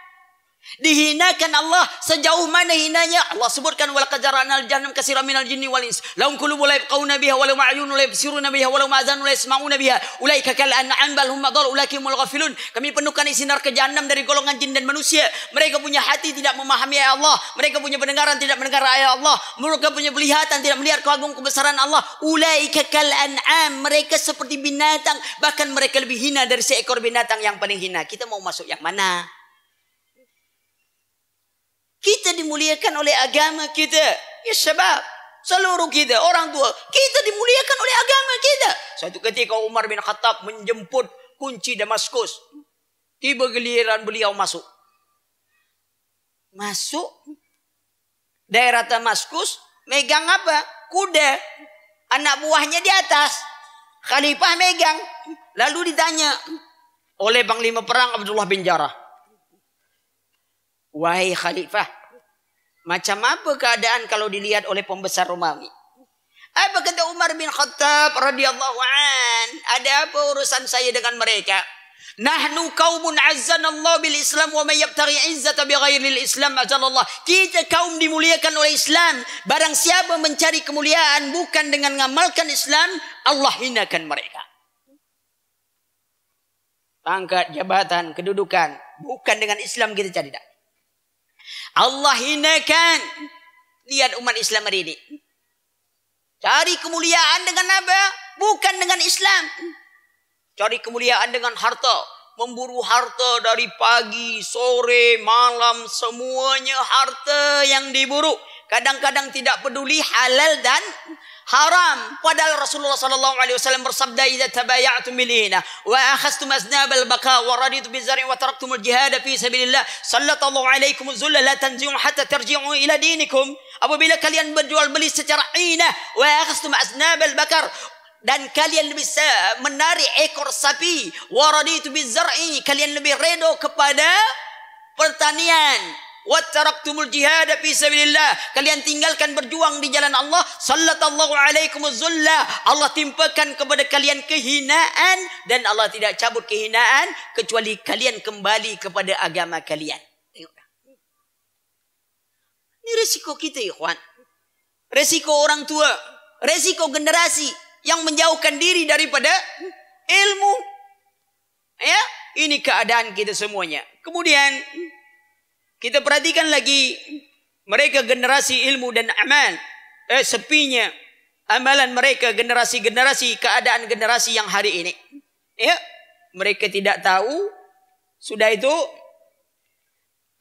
Dihinakan Allah sejauh mana hinanya. Allah sebutkan wal al jahannam katsiran minal jinni wal ins. Lahum qulubun la yafqahuna biha wa lahum a'yunun la yabsiruna biha wa lahum adhanun la yasma'una biha. Ulaika kal an'am bal hum ghafilun. Kami penuhkan isi neraka jahannam dari golongan jin dan manusia. Mereka punya hati tidak memahami ayat Allah. Mereka punya pendengaran tidak mendengar ayat Allah. Mereka punya penglihatan tidak melihat keagung kebesaran Allah. Ulaika kal an'am mereka seperti binatang. Bahkan mereka lebih hina dari seekor binatang yang paling hina. Kita mau masuk yang mana kita dimuliakan oleh agama kita. Ya sebab seluruh kita orang tua kita dimuliakan oleh agama kita. Satu ketika Umar bin Khattab menjemput kunci Damaskus. Tiba giliran beliau masuk. Masuk daerah Damaskus megang apa? Kuda. Anak buahnya di atas. Khalifah megang. Lalu ditanya oleh Panglima Perang Abdullah bin Jarrah. Wahai khalifah, macam apa keadaan kalau dilihat oleh pembesar Romawi? Apa kata Umar bin Khattab radhiyallahu an? Ada apa urusan saya dengan mereka? Nahnu kaumun azzana Allah bil Islam wa may yabtaghi izzata bi ghairi Islam ajallallah. Kita kaum dimuliakan oleh Islam. Barang siapa mencari kemuliaan bukan dengan mengamalkan Islam, Allah hinakan mereka. Pangkat, jabatan, kedudukan, bukan dengan Islam kita cari tak. Allah hinakan. Lihat umat Islam hari ini. Cari kemuliaan dengan apa? Bukan dengan Islam. Cari kemuliaan dengan harta. memburu harta dari pagi, sore, malam, semuanya harta yang diburu. Kadang-kadang tidak peduli halal dan haram. Padahal Rasulullah sallallahu alaihi wasallam bersabda, "Idza tabaya'tum bil ina wa akhadhtum aznab al baqa wa raditu bil zar'i wa taraktum al jihad fi sabilillah, sallallahu alaikum zulla la tanzi'u hatta tarji'u ila dinikum." Apabila kalian berjual beli secara ina wa akhadhtum aznab al bakar dan kalian bisa menarik ekor sapi wa raditu bil zar'i, kalian lebih redo kepada pertanian Wattaraktumul jihad fi sabilillah. Kalian tinggalkan berjuang di jalan Allah. Sallallahu alaikum zulla. Allah timpakan kepada kalian kehinaan. Dan Allah tidak cabut kehinaan. Kecuali kalian kembali kepada agama kalian. Tengok. Ini resiko kita ikhwan. Resiko orang tua. Resiko generasi. Yang menjauhkan diri daripada ilmu. Ya, ini keadaan kita semuanya. Kemudian kita perhatikan lagi mereka generasi ilmu dan amal. Eh sepinya amalan mereka generasi-generasi keadaan generasi yang hari ini. Ya, mereka tidak tahu sudah itu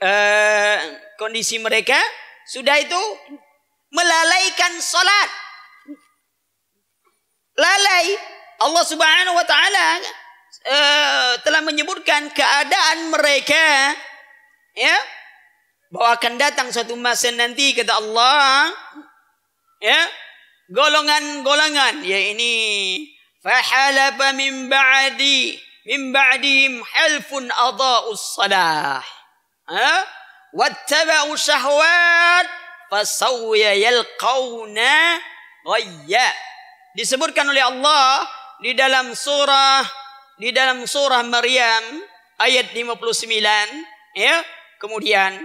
uh, kondisi mereka sudah itu melalaikan solat. Lalai Allah Subhanahu wa taala uh, telah menyebutkan keadaan mereka ya bahwa akan datang suatu masa nanti kata Allah ya golongan-golongan ya ini fahalaba min ba'di min ba'dihim halfun adaa'us salah ha? Wattaba'u syahwat fasawya yalqawna ghayya. Disebutkan oleh Allah di dalam surah di dalam surah Maryam ayat 59 ya. Kemudian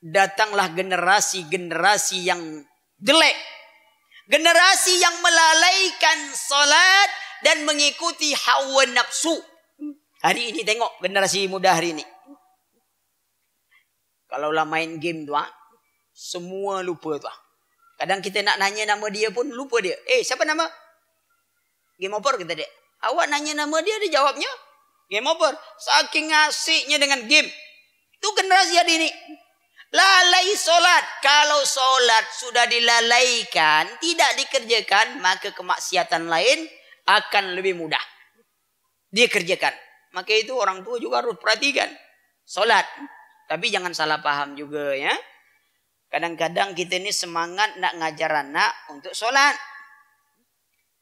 datanglah generasi-generasi yang jelek. Generasi yang melalaikan salat dan mengikuti hawa nafsu. Hari ini tengok generasi muda hari ini. Kalau lah main game tu, ha, semua lupa tu. Ha. Kadang kita nak nanya nama dia pun lupa dia. Eh, siapa nama? Game over kita dia. Awak nanya nama dia, dia jawabnya. Game over. Saking asiknya dengan game. Itu generasi hari ini. Lalai solat. Kalau solat sudah dilalaikan, tidak dikerjakan, maka kemaksiatan lain akan lebih mudah. Dia kerjakan. Maka itu orang tua juga harus perhatikan. Solat. Tapi jangan salah paham juga ya. Kadang-kadang kita ini semangat nak ngajar anak untuk solat.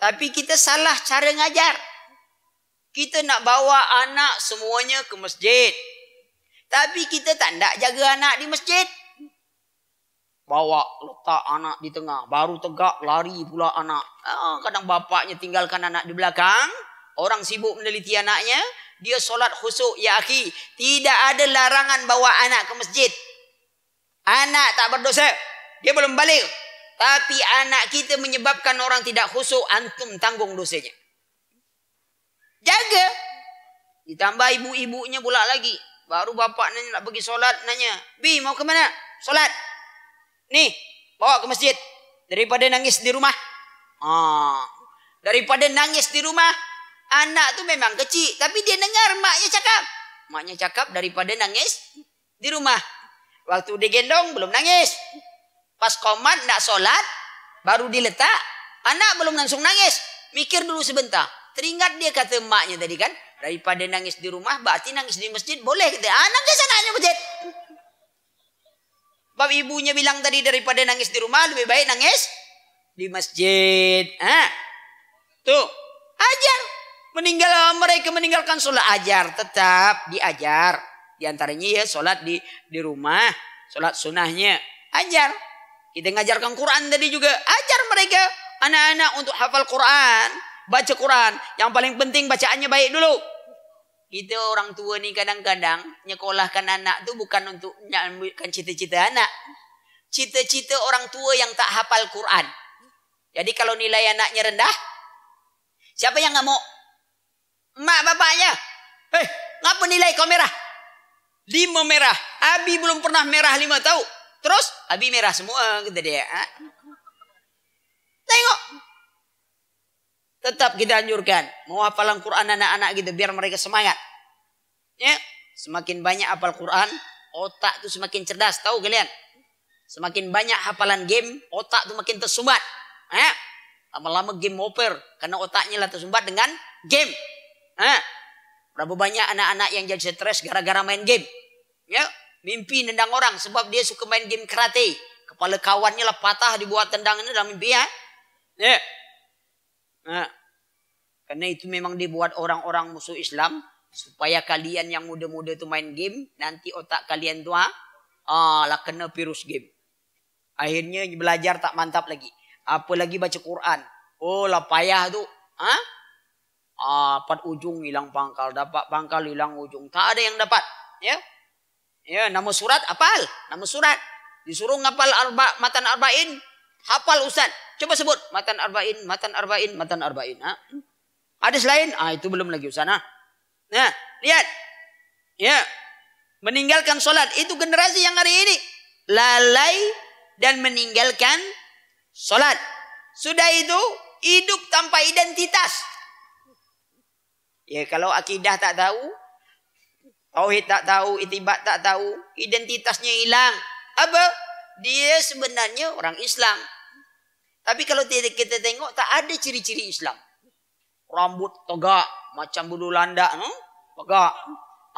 Tapi kita salah cara ngajar. Kita nak bawa anak semuanya ke masjid. Tapi kita tak nak jaga anak di masjid. Bawa letak anak di tengah. Baru tegak lari pula anak. Ah, kadang bapaknya tinggalkan anak di belakang. Orang sibuk meneliti anaknya. Dia solat khusuk. Ya akhi. Tidak ada larangan bawa anak ke masjid. Anak tak berdosa. Dia belum balik. Tapi anak kita menyebabkan orang tidak khusuk. Antum tanggung dosanya. Jaga. Ditambah ibu-ibunya pula lagi. Baru bapak nanya nak pergi solat nanya, "Bi, mau ke mana?" "Solat." "Nih, bawa ke masjid daripada nangis di rumah." Ah, daripada nangis di rumah, anak tu memang kecil, tapi dia dengar maknya cakap. Maknya cakap daripada nangis di rumah. Waktu digendong belum nangis. Pas komat nak solat, baru diletak, anak belum langsung nangis. Mikir dulu sebentar. Teringat dia kata maknya tadi kan, Daripada nangis di rumah, berarti nangis di masjid boleh. Kata, ah, nangis anaknya masjid. Bab ibunya bilang tadi daripada nangis di rumah, lebih baik nangis di masjid. Ha? Tuh, ajar. Meninggal mereka meninggalkan sholat ajar. Tetap diajar. Di antaranya ya sholat di, di rumah. Sholat sunnahnya. Ajar. Kita ngajarkan Quran tadi juga. Ajar mereka anak-anak untuk hafal Quran baca Quran. Yang paling penting bacaannya baik dulu. Kita orang tua ni kadang-kadang nyekolahkan anak tu bukan untuk bukan cita-cita anak. Cita-cita orang tua yang tak hafal Quran. Jadi kalau nilai anaknya rendah, siapa yang nggak mau? Mak bapaknya. Hei, ngapa nilai kau merah? Lima merah. Abi belum pernah merah lima tahu. Terus, Abi merah semua kata dia. Ha? Tengok, Tetap kita anjurkan. Mau hafalan Quran anak-anak gitu. Biar mereka semangat. Ya, semakin banyak hafal Quran, otak tu semakin cerdas. Tahu kalian? Semakin banyak hafalan game, otak tu makin tersumbat. Ya. Lama-lama game over karena otaknya lah tersumbat dengan game. Ya. Berapa banyak anak-anak yang jadi stres gara-gara main game. Ya, mimpi nendang orang sebab dia suka main game karate. Kepala kawannya lah patah dibuat tendang ini dalam mimpi ya. Ya. Nah, karena itu memang dibuat orang-orang musuh Islam supaya kalian yang muda-muda tu main game nanti otak kalian tu ah lah kena virus game. Akhirnya belajar tak mantap lagi. Apa lagi baca Quran. Oh lah payah tu. Ha? Ah, dapat ujung hilang pangkal. Dapat pangkal hilang ujung. Tak ada yang dapat. Ya? Ya, nama surat apal. Nama surat. Disuruh ngapal arba, matan arba'in. Hafal ustaz. Coba sebut. Matan arba'in, matan arba'in, matan arba'in. Ha? Ada selain? Ah, itu belum lagi ustaz. Ha? Nah, lihat. Ya. Meninggalkan solat. Itu generasi yang hari ini. Lalai dan meninggalkan solat. Sudah itu hidup tanpa identitas. Ya kalau akidah tak tahu, tauhid tak tahu, itibat tak tahu, identitasnya hilang. Apa? Dia sebenarnya orang Islam. Tapi kalau kita tengok tak ada ciri-ciri Islam. Rambut tegak macam bulu landak, no? tegak.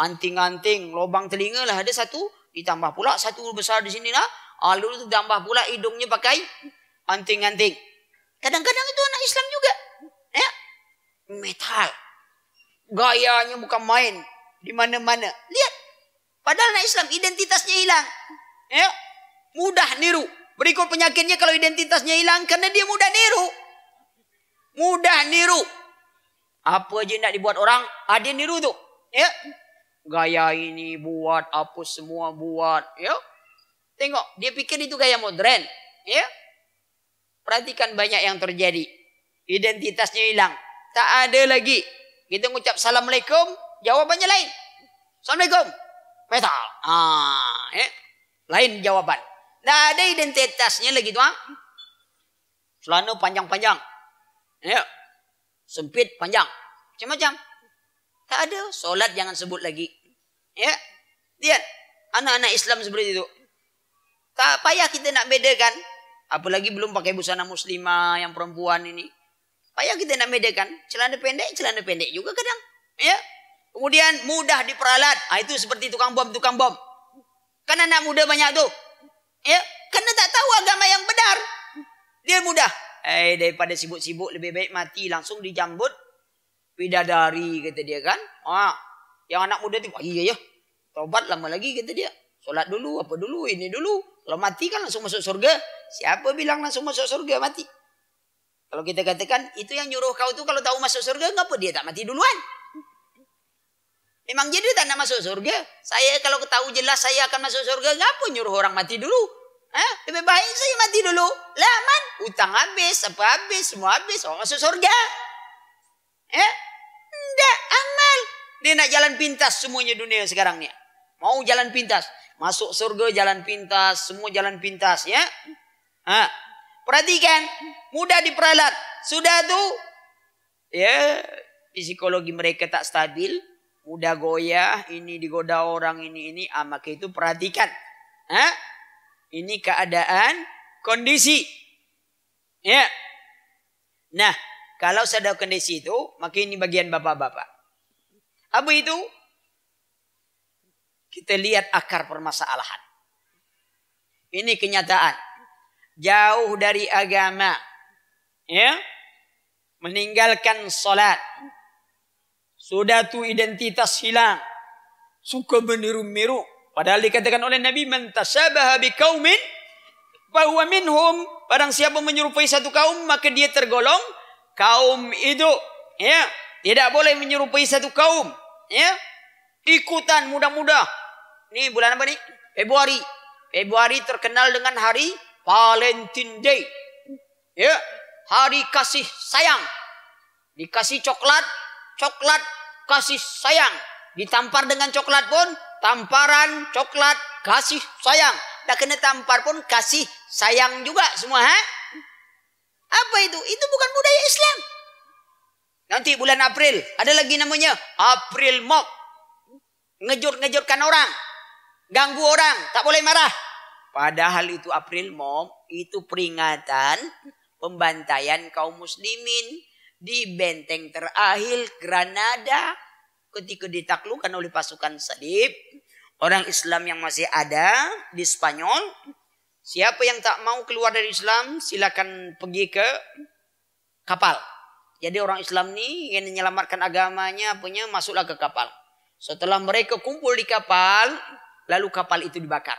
Anting-anting, lubang telinga lah ada satu, ditambah pula satu besar di sini lah. Ah, lalu tu tambah pula hidungnya pakai anting-anting. Kadang-kadang itu anak Islam juga. Ya. Metal. Gayanya bukan main. Di mana-mana. Lihat. Padahal anak Islam identitasnya hilang. Ya. Mudah niru. Berikut penyakitnya kalau identitasnya hilang. Karena dia mudah niru. Mudah niru. Apa aja nak dibuat orang. Ah, dia niru tu. Ya. Gaya ini buat. Apa semua buat. Ya. Tengok, dia pikir itu gaya modern. Ya. Perhatikan banyak yang terjadi. Identitasnya hilang. Tak ada lagi. Kita mengucap Assalamualaikum, jawabannya lain. Assalamualaikum. Metal. Ah, ya. Lain jawaban. Tak ada identitasnya lagi tuan. Celana panjang-panjang. Ya. Sempit panjang. Macam-macam. Tak ada. Solat jangan sebut lagi. Ya. Lihat. Anak-anak Islam seperti itu. Tak payah kita nak bedakan. Apalagi belum pakai busana muslimah yang perempuan ini. Payah kita nak bedakan. Celana pendek, celana pendek juga kadang. Ya. Kemudian mudah diperalat. Ah, itu seperti tukang bom, tukang bom. Kan anak muda banyak tu. Ya. Karena tak tahu agama yang benar. Dia mudah. Eh, daripada sibuk-sibuk lebih baik mati langsung dijambut. Bidadari kata dia kan. Ah, yang anak muda tu, iya ya. Tobat lama lagi kata dia. Solat dulu, apa dulu, ini dulu. Kalau mati kan langsung masuk surga. Siapa bilang langsung masuk surga mati? Kalau kita katakan itu yang nyuruh kau tu kalau tahu masuk surga, ngapa dia tak mati duluan? Memang jadi tak nak masuk surga. Saya kalau tahu jelas saya akan masuk surga, ngapa nyuruh orang mati dulu? Hah? Lebih baik saya mati dulu. Laman, utang habis, apa habis, semua habis, orang masuk surga. Eh? Tidak, amal. Dia nak jalan pintas semuanya dunia sekarang ni. Mau jalan pintas. Masuk surga jalan pintas, semua jalan pintas ya. Ha. Perhatikan, mudah diperalat. Sudah tu ya, psikologi mereka tak stabil, mudah goyah, ini digoda orang ini ini, ah, maka itu perhatikan. Ha? Ini keadaan kondisi. Ya. Nah, kalau sudah kondisi itu, maka ini bagian bapak-bapak. Apa itu? Kita lihat akar permasalahan. Ini kenyataan. Jauh dari agama. Ya. Meninggalkan solat. Sudah tu identitas hilang. Suka meniru-miru. Padahal dikatakan oleh Nabi. Mentasabaha biqaumin. Bahwa minhum. Barang siapa menyerupai satu kaum. Maka dia tergolong. Kaum itu. Ya. Tidak boleh menyerupai satu kaum. Ya. Ikutan mudah-mudah Ni bulan apa ni? Februari. Februari terkenal dengan hari Valentine Day. Ya, hari kasih sayang. Dikasih coklat, coklat kasih sayang. Ditampar dengan coklat pun tamparan coklat kasih sayang. Tak kena tampar pun kasih sayang juga semua, ha? Apa itu? Itu bukan budaya Islam. Nanti bulan April ada lagi namanya April Mop. ngejut-ngejutkan orang, ganggu orang, tak boleh marah. Padahal itu April Mom, itu peringatan pembantaian kaum muslimin di benteng terakhir Granada ketika ditaklukkan oleh pasukan salib. Orang Islam yang masih ada di Spanyol, siapa yang tak mau keluar dari Islam silakan pergi ke kapal. Jadi orang Islam ni yang menyelamatkan agamanya punya masuklah ke kapal. Setelah mereka kumpul di kapal, lalu kapal itu dibakar.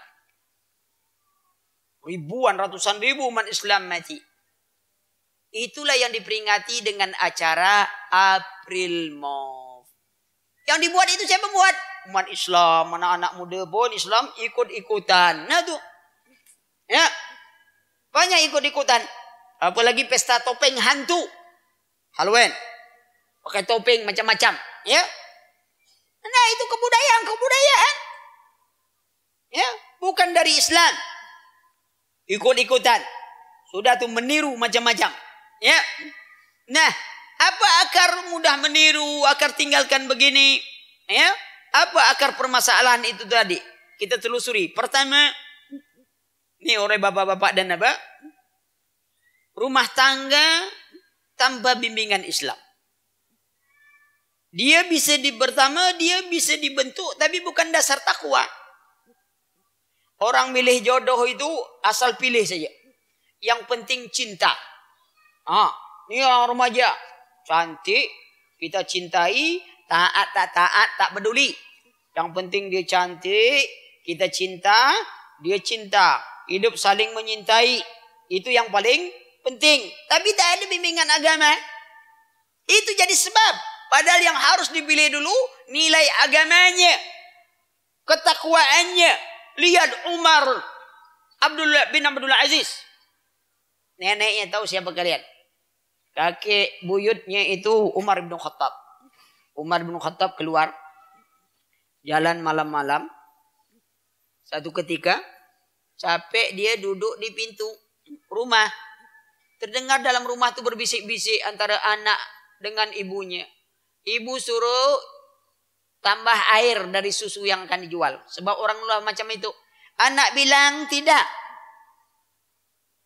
Ribuan, ratusan ribu umat Islam mati. Itulah yang diperingati dengan acara April Mov. Yang dibuat itu siapa buat? Umat Islam, anak-anak muda pun Islam ikut-ikutan. Nah tu. Ya. Banyak ikut-ikutan. Apalagi pesta topeng hantu. Halloween. Pakai topeng macam-macam. Ya. Nah itu kebudayaan, kebudayaan. Ya, bukan dari Islam. Ikut-ikutan. Sudah tu meniru macam-macam. Ya. Nah, apa akar mudah meniru, akar tinggalkan begini? Ya. Apa akar permasalahan itu tadi? Kita telusuri. Pertama, ini oleh bapak-bapak dan apa? Rumah tangga tanpa bimbingan Islam. Dia bisa di pertama dia bisa dibentuk tapi bukan dasar takwa. Orang milih jodoh itu asal pilih saja. Yang penting cinta. Ah, ini orang remaja. Cantik, kita cintai, taat tak taat tak peduli. Yang penting dia cantik, kita cinta, dia cinta. Hidup saling menyintai. Itu yang paling penting. Tapi tak ada bimbingan agama. Itu jadi sebab. Padahal yang harus dipilih dulu nilai agamanya. Ketakwaannya. Lihat Umar Abdullah bin Abdul Aziz. Neneknya tahu siapa kalian? Kakek buyutnya itu Umar bin Khattab. Umar bin Khattab keluar jalan malam-malam. Satu ketika capek dia duduk di pintu rumah. Terdengar dalam rumah itu berbisik-bisik antara anak dengan ibunya. Ibu suruh tambah air dari susu yang akan dijual. Sebab orang luar macam itu. Anak bilang tidak.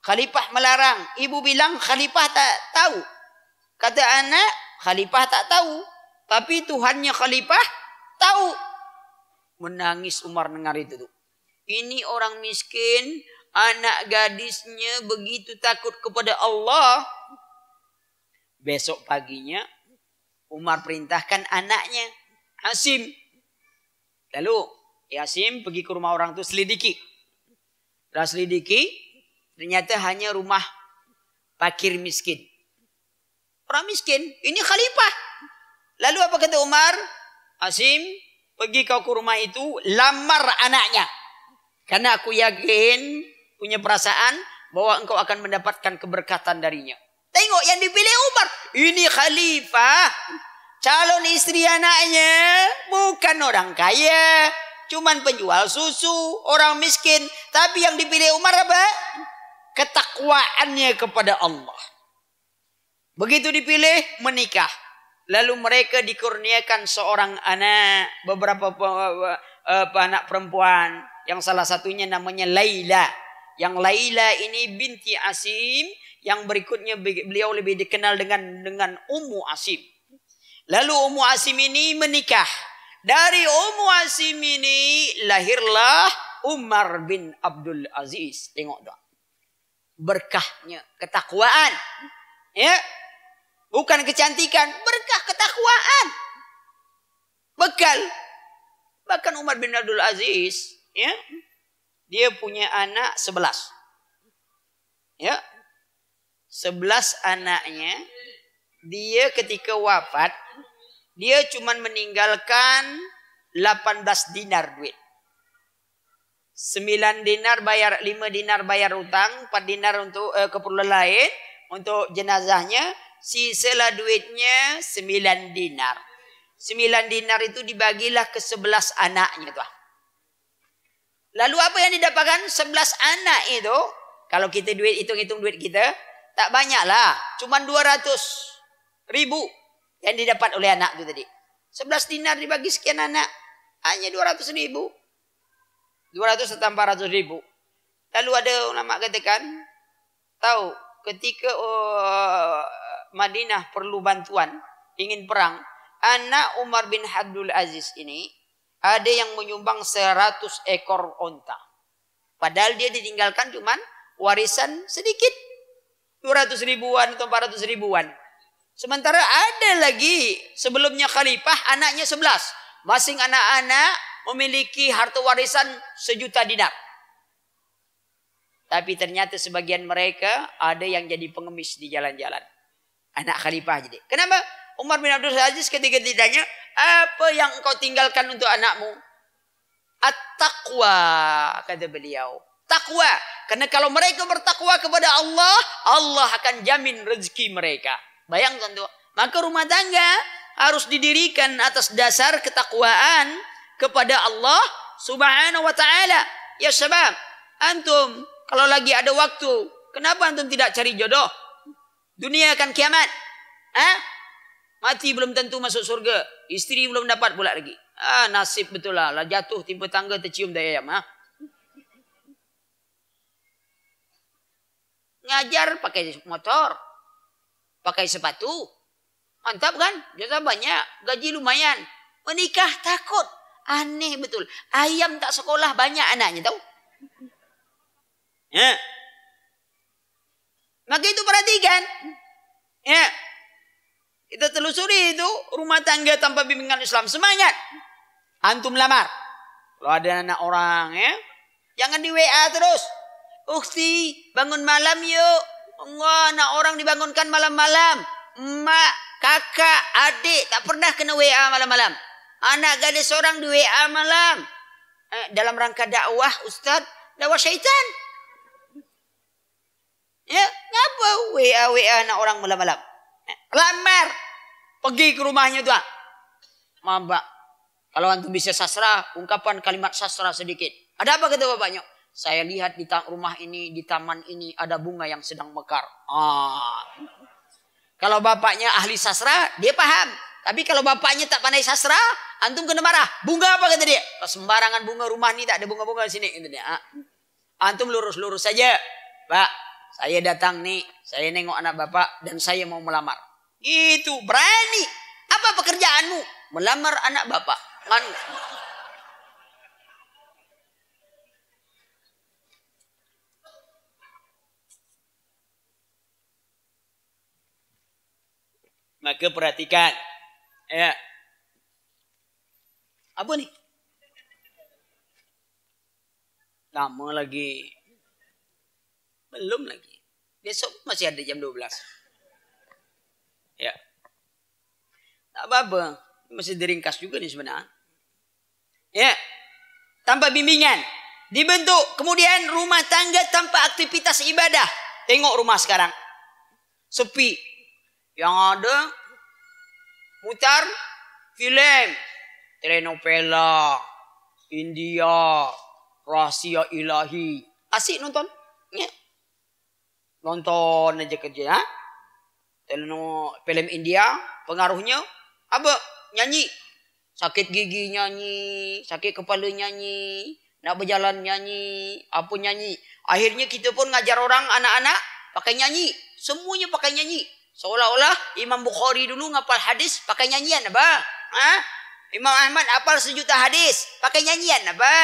Khalifah melarang. Ibu bilang khalifah tak tahu. Kata anak, khalifah tak tahu. Tapi Tuhannya khalifah tahu. Menangis Umar dengar itu. Tuh. Ini orang miskin, anak gadisnya begitu takut kepada Allah. Besok paginya Umar perintahkan anaknya Hasim. Lalu Hasim pergi ke rumah orang tu selidiki. Dah selidiki, ternyata hanya rumah pakir miskin. Orang miskin, ini khalifah. Lalu apa kata Umar? Hasim, pergi kau ke rumah itu, lamar anaknya. Karena aku yakin, punya perasaan, bahwa engkau akan mendapatkan keberkatan darinya. Tengok yang dipilih Umar. Ini khalifah calon istri anaknya bukan orang kaya, cuman penjual susu, orang miskin. Tapi yang dipilih Umar apa? Ketakwaannya kepada Allah. Begitu dipilih, menikah. Lalu mereka dikurniakan seorang anak, beberapa uh, anak perempuan. Yang salah satunya namanya Laila. Yang Laila ini binti Asim. Yang berikutnya beliau lebih dikenal dengan dengan Ummu Asim. Lalu Ummu Asim ini menikah. Dari Ummu Asim ini lahirlah Umar bin Abdul Aziz. Tengok doa. Berkahnya ketakwaan. Ya. Bukan kecantikan, berkah ketakwaan. Bekal. Bahkan Umar bin Abdul Aziz, ya. Dia punya anak sebelas. Ya. Sebelas anaknya dia ketika wafat dia cuma meninggalkan 18 dinar duit. 9 dinar bayar 5 dinar bayar utang, 4 dinar untuk uh, keperluan lain untuk jenazahnya, sisalah duitnya 9 dinar. 9 dinar itu dibagilah ke 11 anaknya tuh. Lalu apa yang didapatkan 11 anak itu? Kalau kita duit hitung-hitung duit kita, tak banyak lah. Cuma 200 ribu yang didapat oleh anak itu tadi. 11 dinar dibagi sekian anak. Hanya 200 ribu. 200 atau 400 ribu. Lalu ada ulama katakan, tahu ketika uh, Madinah perlu bantuan, ingin perang, anak Umar bin Abdul Aziz ini ada yang menyumbang 100 ekor onta. Padahal dia ditinggalkan cuman warisan sedikit. 200 ribuan atau 400 ribuan. Sementara ada lagi sebelumnya khalifah anaknya 11. Masing anak-anak memiliki harta warisan sejuta dinar. Tapi ternyata sebagian mereka ada yang jadi pengemis di jalan-jalan. Anak khalifah jadi. Kenapa? Umar bin Abdul Aziz ketika ditanya, apa yang engkau tinggalkan untuk anakmu? At-taqwa, kata beliau. Takwa. Karena kalau mereka bertakwa kepada Allah, Allah akan jamin rezeki mereka. Bayangkan tuh. Maka rumah tangga harus didirikan atas dasar ketakwaan kepada Allah subhanahu wa ta'ala. Ya sebab, antum kalau lagi ada waktu, kenapa antum tidak cari jodoh? Dunia akan kiamat. Eh? Mati belum tentu masuk surga. Istri belum dapat pula lagi. Ah, nasib betul lah. lah jatuh timpa tangga tercium daya ayam. Ha? Ngajar pakai motor. Pakai sepatu. Mantap kan? Jasa banyak. Gaji lumayan. Menikah takut. Aneh betul. Ayam tak sekolah banyak anaknya tahu. Ya. Maka itu perhatikan. Ya. Kita telusuri itu rumah tangga tanpa bimbingan Islam. Semangat. Antum lamar. Kalau ada anak orang ya. Jangan di WA terus. Ukti, bangun malam yuk. Enggak, anak orang dibangunkan malam-malam. Emak, kakak, adik tak pernah kena WA malam-malam. Anak gadis seorang di WA malam. Eh, dalam rangka dakwah, Ustaz. Dakwah syaitan. Ya, ngapa WA-WA anak orang malam-malam? Eh, lamar. Pergi ke rumahnya tuan. Mabak. Kalau antum bisa sastra, ungkapan kalimat sastra sedikit. Ada apa kata bapaknya? Saya lihat di rumah ini, di taman ini ada bunga yang sedang mekar. Ah. Kalau bapaknya ahli sastra, dia paham. Tapi kalau bapaknya tak pandai sastra, antum kena marah. Bunga apa kata dia? Sembarangan bunga rumah ni tak ada bunga-bunga di sini. Kata dia. Ah. Antum lurus-lurus saja. Pak, saya datang nih, saya nengok anak bapak dan saya mau melamar. Itu berani. Apa pekerjaanmu? Melamar anak bapak. Kan? Maka perhatikan. Ya. Apa nih? Lama lagi. Belum lagi. Besok masih ada jam 12. Ya. Tak apa-apa. Masih diringkas juga nih sebenarnya. Ya. Tanpa bimbingan. Dibentuk. Kemudian rumah tangga tanpa aktivitas ibadah. Tengok rumah sekarang. Sepi. Yang ada mutar film, telenovela, India, rahasia ilahi. Asik nonton? Ya. Nonton aja kerja. Ha? Teleno, film India, pengaruhnya apa? Nyanyi. Sakit gigi nyanyi, sakit kepala nyanyi, nak berjalan nyanyi, apa nyanyi. Akhirnya kita pun ngajar orang anak-anak pakai nyanyi. Semuanya pakai nyanyi. Seolah-olah Imam Bukhari dulu ngapal hadis pakai nyanyian apa? Ha? Imam Ahmad apal sejuta hadis pakai nyanyian apa?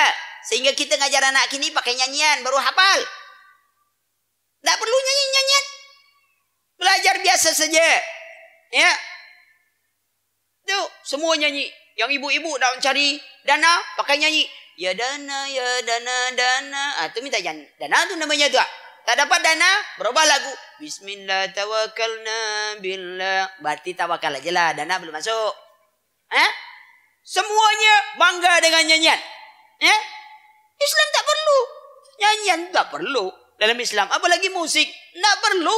Sehingga kita ngajar anak kini pakai nyanyian baru hafal. Tak perlu nyanyi-nyanyian. Belajar biasa saja. Ya. Tu semua nyanyi. Yang ibu-ibu nak mencari dana pakai nyanyi. Ya dana, ya dana, dana. Ah tu minta dana. Dana tu namanya tu. Tak dapat dana, berubah lagu. Bismillah tawakkalna billah. Berarti tawakal aja lah. Dana belum masuk. Eh? Semuanya bangga dengan nyanyian. Eh? Islam tak perlu. Nyanyian tak perlu. Dalam Islam. Apalagi musik. Tak perlu.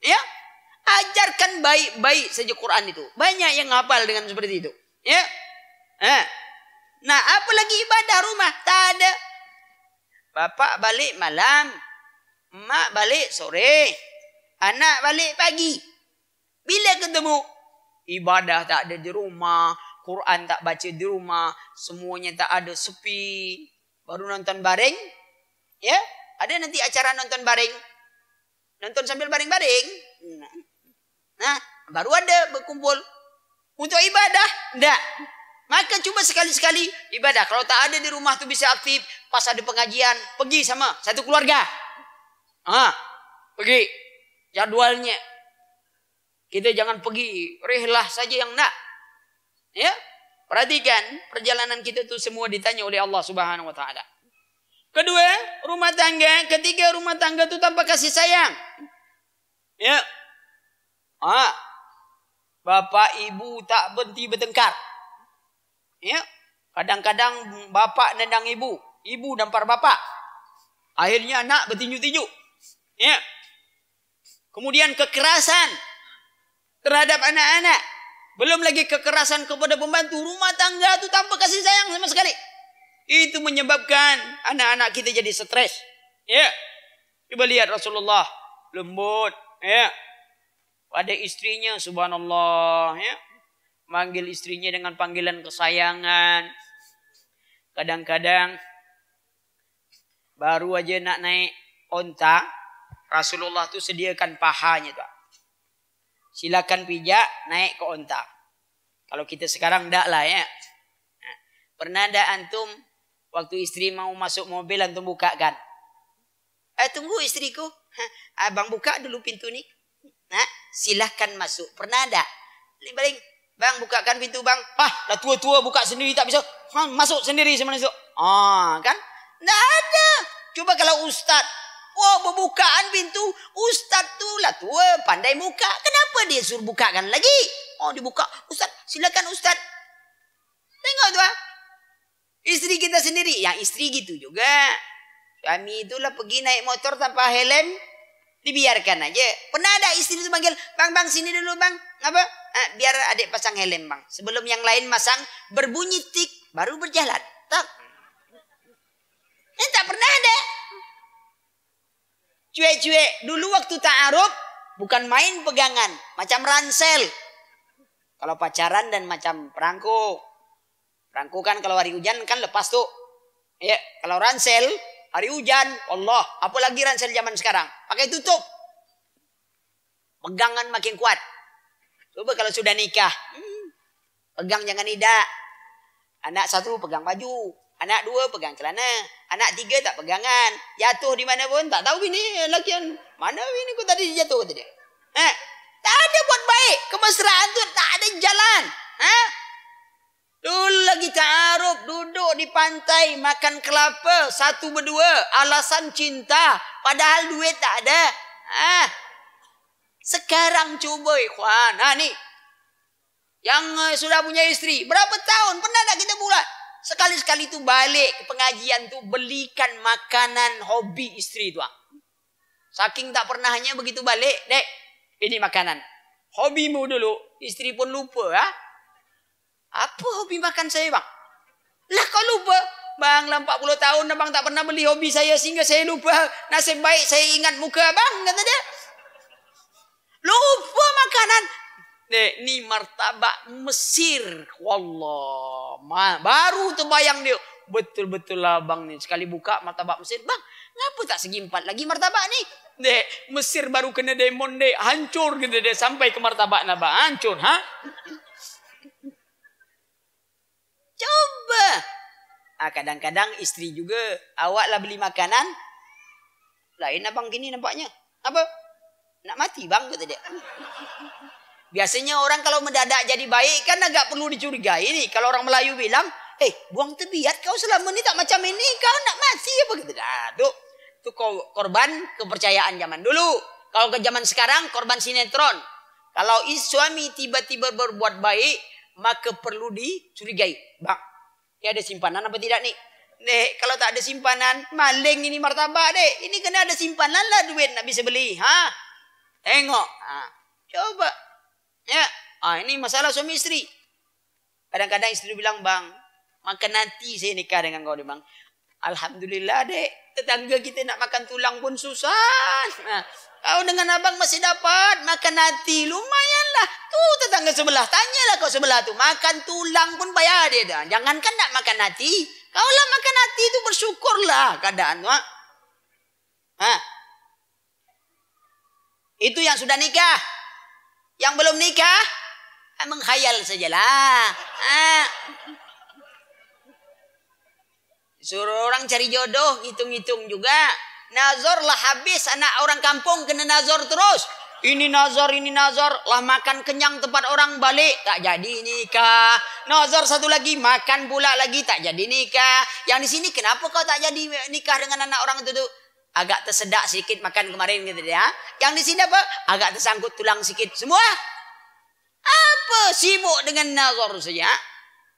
Ya? Ajarkan baik-baik saja Quran itu. Banyak yang hafal dengan seperti itu. Ya? Eh? Nah, apalagi ibadah rumah? Tak ada. Bapak balik malam. Mak balik sore. Anak balik pagi. Bila ketemu? Ibadah tak ada di rumah. Quran tak baca di rumah, semuanya tak ada sepi, baru nonton bareng. Ya, ada nanti acara nonton bareng. Nonton sambil baring-baring. Nah, baru ada berkumpul. Untuk ibadah, enggak. Maka cuba sekali-sekali ibadah. Kalau tak ada di rumah tu bisa aktif. Pas ada pengajian, pergi sama satu keluarga. Ah, pergi. Jadwalnya. Kita jangan pergi rehlah saja yang nak. Ya, perhatikan perjalanan kita tu semua ditanya oleh Allah Subhanahu Wa Taala. Kedua, rumah tangga. Ketiga, rumah tangga tu tanpa kasih sayang. Ya. Ah. Bapak ibu tak berhenti bertengkar. Ya. Kadang-kadang bapak nendang ibu. Ibu nampar bapak. Akhirnya anak bertinju-tinju. Ya. Kemudian kekerasan terhadap anak-anak. Belum lagi kekerasan kepada pembantu. Rumah tangga tu tanpa kasih sayang sama sekali. Itu menyebabkan anak-anak kita jadi stres. Ya. Coba lihat Rasulullah lembut, ya. Pada istrinya subhanallah, ya. Manggil istrinya dengan panggilan kesayangan. Kadang-kadang baru aja nak naik onta, Rasulullah tu sediakan pahanya tu. Silakan pijak naik ke onta. Kalau kita sekarang ndak lah ya. Pernah ada antum Waktu istri mau masuk mobil antum buka kan? Eh tunggu istriku. Abang buka dulu pintu ni. Nah, silahkan masuk. Pernah ada? Baling, bang bukakan pintu bang. Ah, dah tua-tua buka sendiri tak bisa. Ha, masuk sendiri sama masuk. Ah, kan? Tak ada. Coba kalau ustaz. Wah, berbukaan pintu. Ustaz tu lah tua, pandai buka. Kenapa dia suruh bukakan lagi? Oh, dibuka. Ustaz, silakan ustaz. Tengok tu ah. Istri kita sendiri. Yang istri gitu juga. Suami itulah pergi naik motor tanpa helm. Dibiarkan aja. Pernah ada istri itu panggil. Bang, bang sini dulu bang. Apa? Ah, biar adik pasang helm bang. Sebelum yang lain masang. Berbunyi tik. Baru berjalan. Tak. Ini tak pernah ada. Cuek-cuek. Dulu waktu ta'aruf. Bukan main pegangan. Macam ransel. Kalau pacaran dan macam perangko. Rangku kan kalau hari hujan kan lepas tuh. Ya, kalau ransel hari hujan, Allah, apalagi ransel zaman sekarang, pakai tutup. Pegangan makin kuat. Coba kalau sudah nikah, hmm, pegang jangan tidak. Anak satu pegang baju, anak dua pegang celana, anak tiga tak pegangan. Jatuh di mana pun tak tahu ini lakian mana ini kau tadi jatuh tadi. Eh, tak ada buat baik. Kemesraan tu tak ada jalan. Eh? Dulu lagi ta'aruf, duduk di pantai, makan kelapa, satu berdua, alasan cinta, padahal duit tak ada. Ah. Sekarang cuba ikhwan, ha ni. Yang uh, sudah punya istri, berapa tahun pernah tak kita buat? Sekali-sekali tu balik ke pengajian tu belikan makanan hobi istri tu. Ah. Saking tak pernahnya begitu balik, dek, ini makanan. Hobimu dulu, istri pun lupa ah. Apa hobi makan saya bang? Lah kau lupa. Bang lah 40 tahun abang tak pernah beli hobi saya sehingga saya lupa. Nasib baik saya ingat muka abang kata dia. Lupa makanan. Dek, ni martabak Mesir. Wallah. Ma, baru terbayang dia. Betul-betul lah bang ni. Sekali buka martabak Mesir. Bang, ngapa tak segi empat lagi martabak ni? Dek, Mesir baru kena demon dek. Hancur gitu dek. Sampai ke martabak nabak. Hancur, ha? Coba. Ah, kadang-kadang istri juga. Awaklah beli makanan. Lain abang gini nampaknya. Apa? Nak mati bang kata dia. Biasanya orang kalau mendadak jadi baik kan agak perlu dicurigai ni. Kalau orang Melayu bilang, eh buang tebiat kau selama ni tak macam ini. Kau nak mati apa. Nah, tu, tu korban kepercayaan zaman dulu. Kalau ke zaman sekarang korban sinetron. Kalau suami tiba-tiba berbuat baik, maka perlu dicurigai. Bang, ini ada simpanan apa tidak nih? Dek, kalau tak ada simpanan, maling ini martabak dek. Ini kena ada simpanan lah duit nak bisa beli. Ha? Tengok. Ha. Coba. Ya. Ha, ini masalah suami isteri. Kadang-kadang isteri bilang, bang, maka nanti saya nikah dengan kau bang. Alhamdulillah dek. Tetangga kita nak makan tulang pun susah. Nah, kau dengan abang masih dapat makan hati. Lumayanlah. Tu tetangga sebelah. Tanyalah kau sebelah tu. Makan tulang pun bayar dia dah. Jangankan nak makan hati. Kau lah makan hati tu bersyukurlah keadaan tu. Ha? ha? Itu yang sudah nikah. Yang belum nikah, ha, menghayal sajalah. Ha? Suruh orang cari jodoh, hitung-hitung juga. Nazor lah habis anak orang kampung kena nazor terus. Ini nazar, ini nazar. Lah makan kenyang tempat orang balik. Tak jadi nikah. Nazar satu lagi. Makan pula lagi. Tak jadi nikah. Yang di sini kenapa kau tak jadi nikah dengan anak orang itu tu? Agak tersedak sedikit makan kemarin gitu dia. Yang di sini apa? Agak tersangkut tulang sedikit. Semua? Apa? Sibuk dengan nazar saja.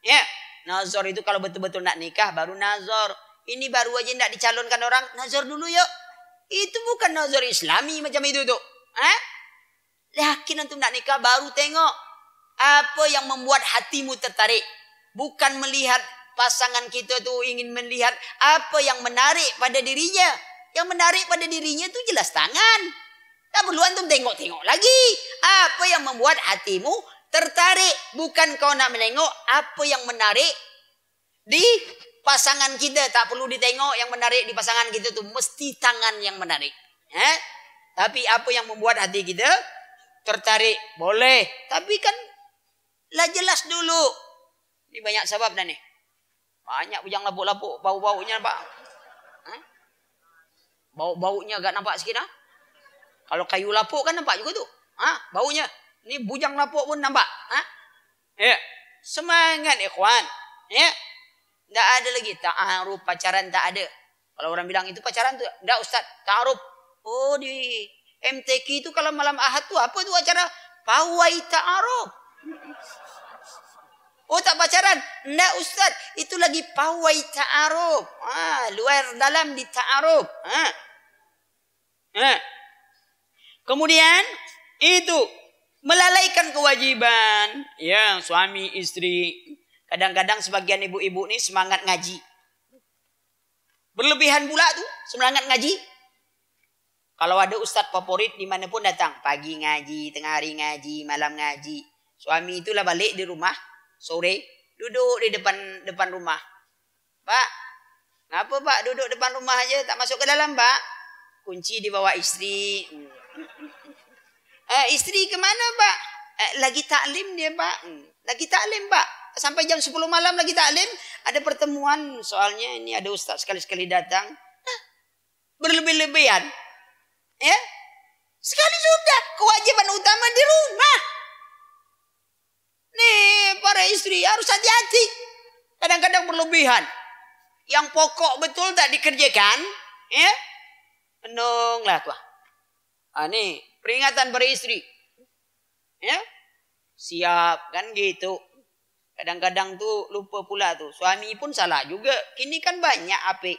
Ya. Nazar itu kalau betul-betul nak nikah baru nazar. Ini baru aja tidak dicalonkan orang. Nazar dulu yuk. Itu bukan nazar islami macam itu tuh. Eh? Yakin antum nak nikah baru tengok. Apa yang membuat hatimu tertarik. Bukan melihat pasangan kita tu ingin melihat apa yang menarik pada dirinya. Yang menarik pada dirinya tu jelas tangan. Tak perlu antum tengok-tengok lagi. Apa yang membuat hatimu tertarik. Bukan kau nak menengok apa yang menarik di pasangan kita. Tak perlu ditengok yang menarik di pasangan kita tu. Mesti tangan yang menarik. Eh? Tapi apa yang membuat hati kita tertarik? Boleh. Tapi kan lah jelas dulu. Ini banyak sebab dah ni. Banyak bujang lapuk-lapuk. Bau-baunya nampak. Bau-baunya agak nampak sikit. Ha? Kalau kayu lapuk kan nampak juga tu. Ha? Baunya. Ini bujang lapuk pun nampak. Ha? Ya. Semangat ikhwan. Ya. Tak ada lagi. Ta'aruf pacaran tak ada. Kalau orang bilang itu pacaran tu. Tak ustaz. Ta'aruf Oh di MTQ itu kalau malam Ahad tu apa tu acara? Pawai ta'aruf. Oh tak pacaran? Enggak Ustaz, itu lagi pawai ta'aruf. Ah, luar dalam di ta'aruf. Ah. Ah. Kemudian itu melalaikan kewajiban. Ya, suami istri. Kadang-kadang sebagian ibu-ibu ni semangat ngaji. Berlebihan pula tu semangat ngaji. Kalau ada ustaz favorit dimanapun datang. Pagi ngaji, tengah hari ngaji, malam ngaji. Suami itulah balik di rumah. Sore. Duduk di depan depan rumah. Pak. Kenapa pak duduk depan rumah aja tak masuk ke dalam pak? Kunci dibawa istri. Eh, istri ke mana pak? Eh, lagi taklim dia pak. Lagi taklim pak. Sampai jam 10 malam lagi taklim. Ada pertemuan soalnya ini ada ustaz sekali-sekali datang. berlebih-lebihan. Ya? Sekali sudah kewajiban utama di rumah. Nih, para istri harus hati-hati. Kadang-kadang berlebihan. Yang pokok betul tak dikerjakan, ya? Penunglah tuah. Ah, nih, peringatan para istri. Ya? Siap kan gitu. Kadang-kadang tuh lupa pula tuh. Suami pun salah juga. Kini kan banyak apik.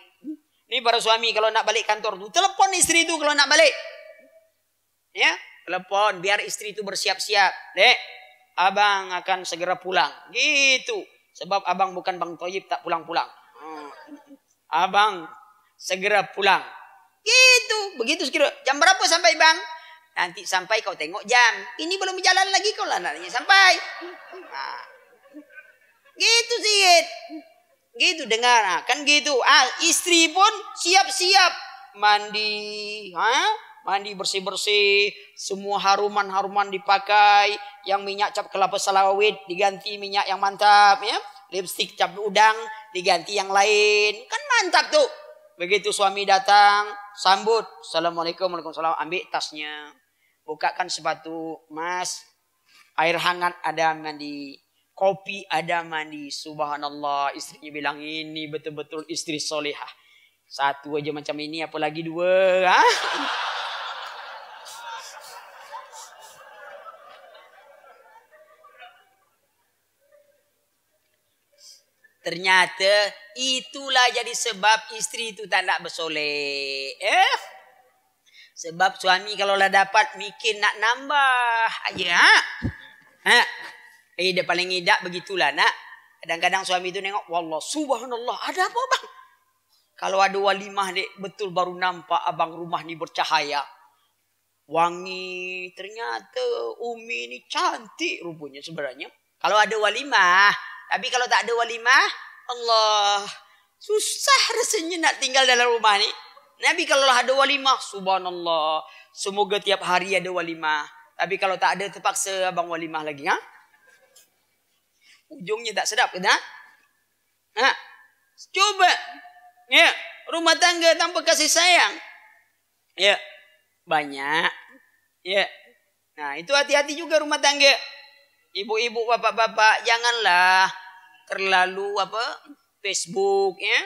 Ini para suami kalau nak balik kantor tu, telepon istri tu kalau nak balik. Ya, telepon biar istri tu bersiap-siap. Dek, abang akan segera pulang. Gitu. Sebab abang bukan Bang Toyib tak pulang-pulang. Hmm. Abang segera pulang. Gitu. Begitu sekira. Jam berapa sampai bang? Nanti sampai kau tengok jam. Ini belum jalan lagi kau lah nanti sampai. Nah. Gitu sih. Gitu dengar, nah, kan gitu. Ah, istri pun siap-siap mandi, ha? Mandi bersih-bersih, semua haruman-haruman dipakai, yang minyak cap kelapa sawit diganti minyak yang mantap, ya. Lipstick cap udang diganti yang lain. Kan mantap tuh. Begitu suami datang, sambut. Assalamualaikum, Waalaikumsalam. Ambil tasnya. Bukakan sepatu, Mas. Air hangat ada mandi kopi ada mandi. Subhanallah. Istrinya bilang ini betul-betul istri solehah. Satu aja macam ini apalagi dua. Ha? Ternyata itulah jadi sebab istri itu tak nak bersoleh. Eh? Sebab suami kalau lah dapat mikir nak nambah aja. Ha? Ha? Eh, dia paling idak begitulah nak. Kadang-kadang suami itu nengok, Wallah subhanallah, ada apa bang? Kalau ada walimah dek, betul baru nampak abang rumah ni bercahaya. Wangi, ternyata Umi ni cantik rupanya sebenarnya. Kalau ada walimah, tapi kalau tak ada walimah, Allah, susah rasanya nak tinggal dalam rumah ni. Nabi kalau ada walimah, subhanallah. Semoga tiap hari ada walimah. Tapi kalau tak ada, terpaksa abang walimah lagi. Ha? Ujungnya tak sedap ke tak? Ha? Cuba Ya, rumah tangga tanpa kasih sayang. Ya, banyak. Ya. Nah, itu hati-hati juga rumah tangga. Ibu-ibu, bapak-bapak, janganlah terlalu apa? Facebook ya.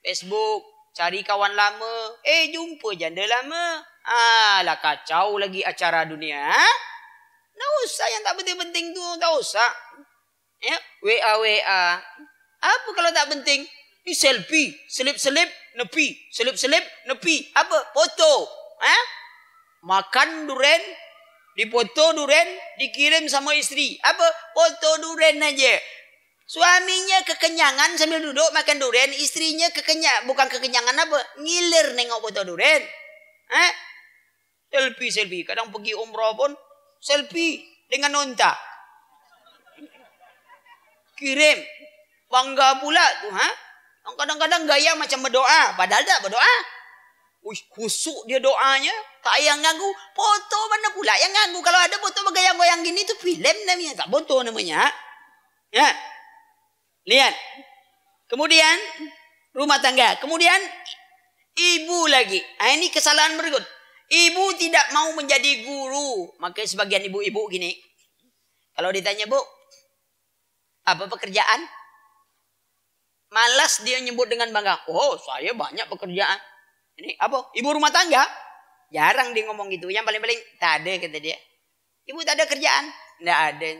Facebook cari kawan lama, eh jumpa janda lama. Ah, lah kacau lagi acara dunia. Ha? Tak usah yang tak penting-penting tu, tak usah. Ya, WA WA. Apa kalau tak penting? Ni selfie, selip-selip, nepi, selip-selip, nepi. Apa? Foto. Eh? Makan duren, dipoto duren, dikirim sama isteri. Apa? Foto duren aja. Suaminya kekenyangan sambil duduk makan duren, istrinya kekenyang, bukan kekenyangan apa? Ngiler nengok foto duren. Eh? Selfie, selfie. Kadang pergi umrah pun selfie dengan unta. Kirim. Bangga pula tu, ha? Kadang-kadang gaya macam berdoa. Padahal tak berdoa. Uish, khusuk dia doanya. Tak yang ganggu. Foto mana pula yang ganggu. Kalau ada foto bergoyang-goyang gini tu filem namanya. Tak foto namanya. Ya. Lihat. Kemudian rumah tangga. Kemudian ibu lagi. Ha, ini kesalahan berikut. Ibu tidak mau menjadi guru. Maka sebagian ibu-ibu gini. Kalau ditanya, Bu, apa pekerjaan? Malas dia nyebut dengan bangga. Oh, saya banyak pekerjaan. Ini apa? Ibu rumah tangga. Jarang dia ngomong gitu. Yang paling-paling tak ada kata dia. Ibu tak ada kerjaan. Tidak ada.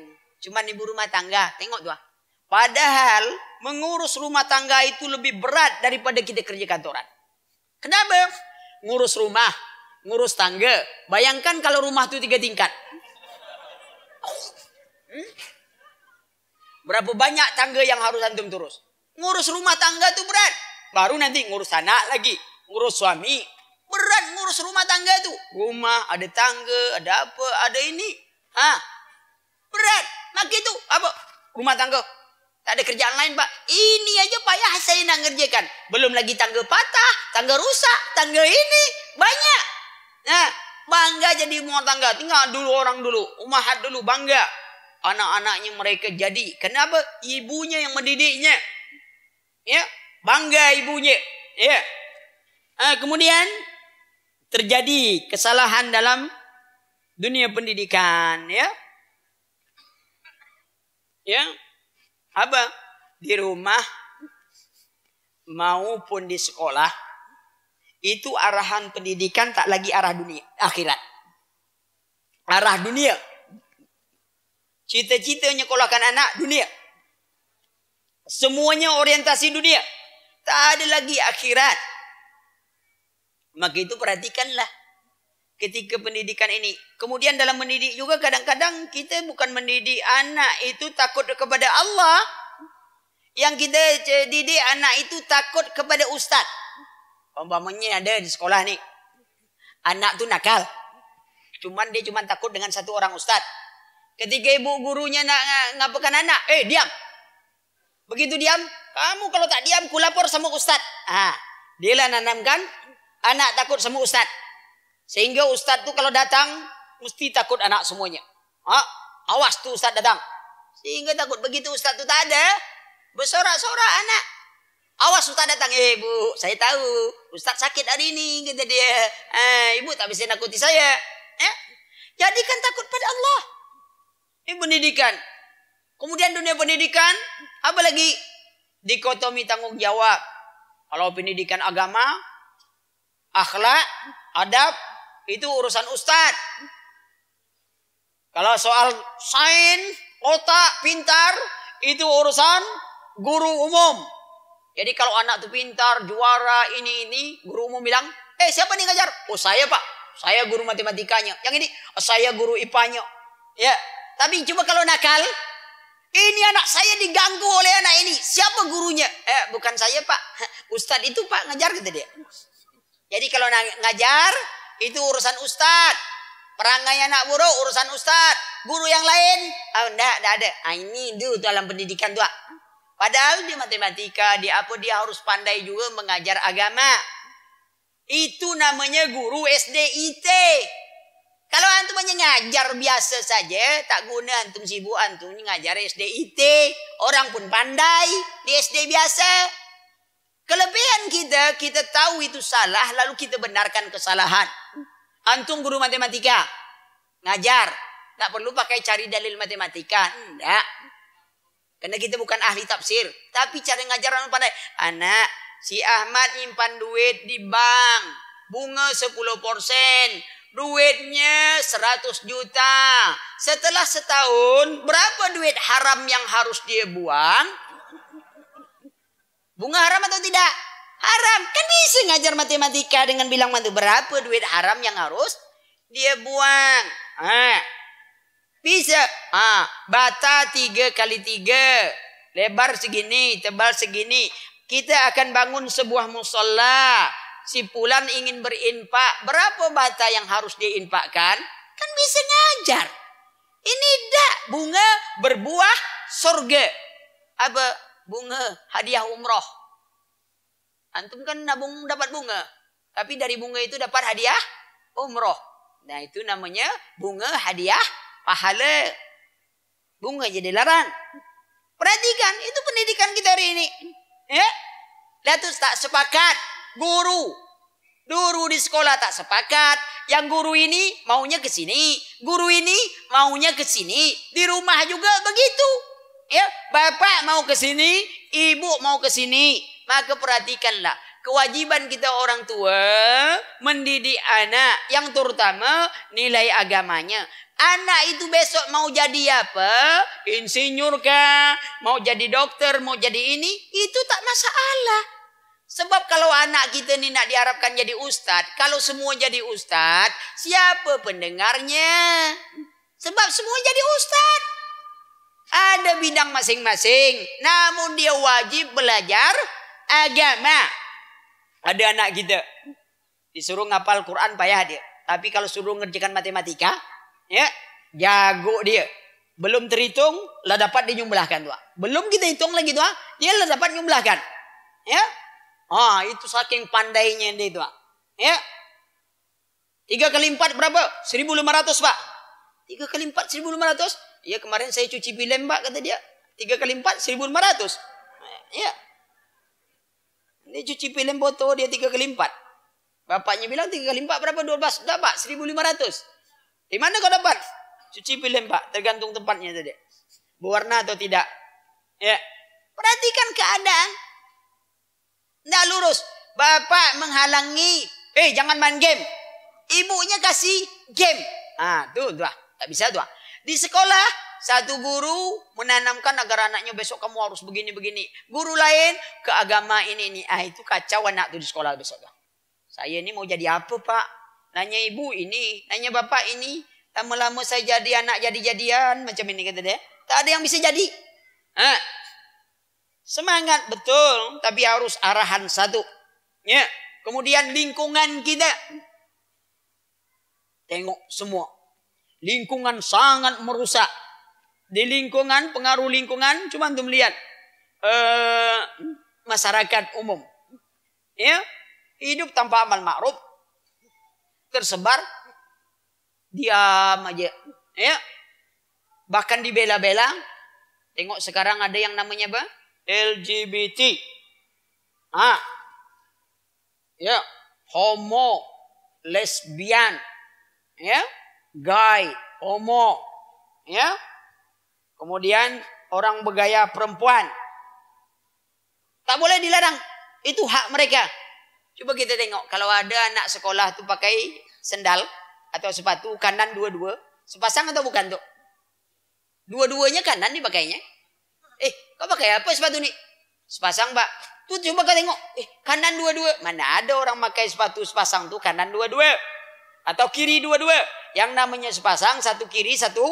Cuman ibu rumah tangga. Tengok tuh. Padahal mengurus rumah tangga itu lebih berat daripada kita kerja kantoran. Kenapa? Ngurus rumah, ngurus tangga. Bayangkan kalau rumah itu tiga tingkat. Hmm? Berapa banyak tangga yang harus antum terus? Ngurus rumah tangga itu berat. Baru nanti ngurus anak lagi. Ngurus suami. Berat ngurus rumah tangga itu. Rumah, ada tangga, ada apa, ada ini. Ha? Berat. Maka itu apa? Rumah tangga. Tak ada kerjaan lain, Pak. Ini aja payah saya nak ngerjakan. Belum lagi tangga patah, tangga rusak, tangga ini. Banyak. Nah, bangga jadi rumah tangga. Tinggal dulu orang dulu. Umahat dulu, bangga. Anak-anaknya mereka jadi. Kenapa? Ibunya yang mendidiknya. Ya, bangga ibunya. Ya. Uh, kemudian terjadi kesalahan dalam dunia pendidikan, ya. Ya. Apa? Di rumah maupun di sekolah itu arahan pendidikan tak lagi arah dunia, akhirat. Arah dunia. Cita-citanya nyekolahkan anak dunia. Semuanya orientasi dunia. Tak ada lagi akhirat. Maka itu perhatikanlah ketika pendidikan ini. Kemudian dalam mendidik juga kadang-kadang kita bukan mendidik anak itu takut kepada Allah. Yang kita didik anak itu takut kepada ustaz. Umpamanya ada di sekolah ni. Anak tu nakal. Cuman dia cuma takut dengan satu orang ustaz. Ketika ibu gurunya nak ngapakan anak, eh diam. Begitu diam, kamu kalau tak diam, ku lapor sama ustaz. Ah, dia lah nanamkan anak takut sama ustaz. Sehingga ustaz tu kalau datang, mesti takut anak semuanya. Ah, awas tu ustaz datang. Sehingga takut begitu ustaz tu tak ada, bersorak-sorak anak. Awas ustaz datang, eh bu, saya tahu ustaz sakit hari ini, kata dia. Eh, ibu tak bisa nakuti saya. Eh? Jadikan takut pada Allah. Ini pendidikan. Kemudian dunia pendidikan, apa lagi? Dikotomi tanggung jawab. Kalau pendidikan agama, akhlak, adab, itu urusan ustad. Kalau soal sain, otak, pintar, itu urusan guru umum. Jadi kalau anak itu pintar, juara, ini, ini, guru umum bilang, eh siapa nih ngajar? Oh saya pak, saya guru matematikanya. Yang ini, oh, saya guru IPA-nya. Ya, tapi coba kalau nakal, Ini anak saya diganggu oleh anak ini. Siapa gurunya? Eh, bukan saya pak. Ustadz itu pak ngajar kata dia. Jadi kalau ngajar itu urusan ustadz. Perangai anak buruk urusan ustadz. Guru yang lain, oh, enggak, enggak ada. Ah, ini itu dalam pendidikan tuh. Padahal di matematika, di apa dia harus pandai juga mengajar agama. Itu namanya guru SDIT. Kalau antum hanya ngajar biasa saja, tak guna antum sibuk antum ngajar SDIT. Orang pun pandai di SD biasa. Kelebihan kita, kita tahu itu salah, lalu kita benarkan kesalahan. Antum guru matematika, ngajar. Tak perlu pakai cari dalil matematika. Enggak. Karena kita bukan ahli tafsir. Tapi cara ngajar orang pandai. Anak, si Ahmad nyimpan duit di bank. Bunga 10 persen duitnya 100 juta. Setelah setahun, berapa duit haram yang harus dia buang? Bunga haram atau tidak? Haram. Kan bisa ngajar matematika dengan bilang mantu berapa duit haram yang harus dia buang. Ah. Bisa. Ah, bata tiga kali tiga. Lebar segini, tebal segini. Kita akan bangun sebuah musola si Pulan ingin berinfak, berapa bata yang harus diinfakkan? Kan bisa ngajar. Ini dah bunga berbuah surga. Apa? Bunga hadiah umroh. Antum kan nabung dapat bunga. Tapi dari bunga itu dapat hadiah umroh. Nah itu namanya bunga hadiah pahala. Bunga jadi laran. Perhatikan, itu pendidikan kita hari ini. Ya? Lihat tak sepakat guru. Guru di sekolah tak sepakat. Yang guru ini maunya ke sini. Guru ini maunya ke sini. Di rumah juga begitu. Ya, bapak mau ke sini, ibu mau ke sini. Maka perhatikanlah. Kewajiban kita orang tua mendidik anak yang terutama nilai agamanya. Anak itu besok mau jadi apa? Insinyur kah? Mau jadi dokter, mau jadi ini? Itu tak masalah. Sebab kalau anak kita ni nak diharapkan jadi ustaz, kalau semua jadi ustaz, siapa pendengarnya? Sebab semua jadi ustaz. Ada bidang masing-masing. Namun dia wajib belajar agama. Ada anak kita disuruh ngapal Quran payah dia. Tapi kalau suruh ngerjakan matematika, ya jago dia. Belum terhitung, lah dapat dijumlahkan tuh. Belum kita hitung lagi tuh, dia lah dapat jumlahkan. Ya, ah itu saking pandainya dia tuh. Ya, tiga kali empat berapa? 1500 pak. Tiga kali empat 1500 Ya kemarin saya cuci bilen mbak kata dia. Tiga kali empat, seribu lima ratus. Ya. Ini cuci bilen botol dia tiga kali empat. Bapaknya bilang tiga kali empat berapa? Dua belas. Dapat seribu lima ratus. Di mana kau dapat? Cuci bilen mbak. Tergantung tempatnya tadi. Berwarna atau tidak. Ya. Perhatikan keadaan. Tidak lurus. Bapak menghalangi. Eh jangan main game. Ibunya kasih game. Ah tu tuah. Tak bisa tuah. Di sekolah satu guru menanamkan agar anaknya besok kamu harus begini-begini. Guru lain ke agama ini ini. Ah itu kacau anak tuh di sekolah besok. Saya ini mau jadi apa pak? Nanya ibu ini, nanya bapak ini. Lama-lama saya jadi anak jadi-jadian macam ini kata dia. Tak ada yang bisa jadi. Ah, Semangat betul, tapi harus arahan satu. Ya. Kemudian lingkungan kita. Tengok semua. Lingkungan sangat merusak. Di lingkungan, pengaruh lingkungan, cuma untuk melihat uh, masyarakat umum. Ya, hidup tanpa amal ma'ruf tersebar diam aja. Ya. Bahkan dibela-bela. Tengok sekarang ada yang namanya apa? LGBT. Ah. Ya, homo, lesbian. Ya, gay, homo. Ya. Kemudian orang bergaya perempuan. Tak boleh dilarang. Itu hak mereka. Coba kita tengok kalau ada anak sekolah tu pakai sendal atau sepatu kanan dua-dua, sepasang atau bukan tuh? Dua-duanya kanan dipakainya. Eh, kau pakai apa sepatu ni? Sepasang, Pak. Tuh coba kau tengok. Eh, kanan dua-dua. Mana ada orang pakai sepatu sepasang tuh kanan dua-dua. Atau kiri dua-dua. Yang namanya sepasang, satu kiri, satu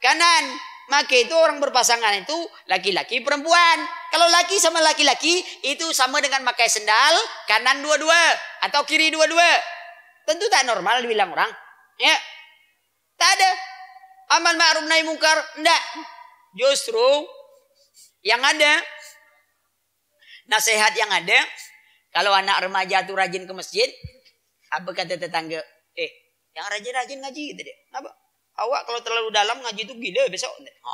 kanan. Maka itu orang berpasangan itu laki-laki perempuan. Kalau laki sama laki-laki itu sama dengan pakai sendal kanan dua-dua atau kiri dua-dua. Tentu tak normal dibilang orang. Ya. Tak ada. Amal ma'ruf nahi mungkar. Enggak. Justru yang ada nasihat yang ada kalau anak remaja tu rajin ke masjid apa kata tetangga eh yang rajin-rajin ngaji gitu deh apa Awak kalau terlalu dalam ngaji itu gila besok. Ha,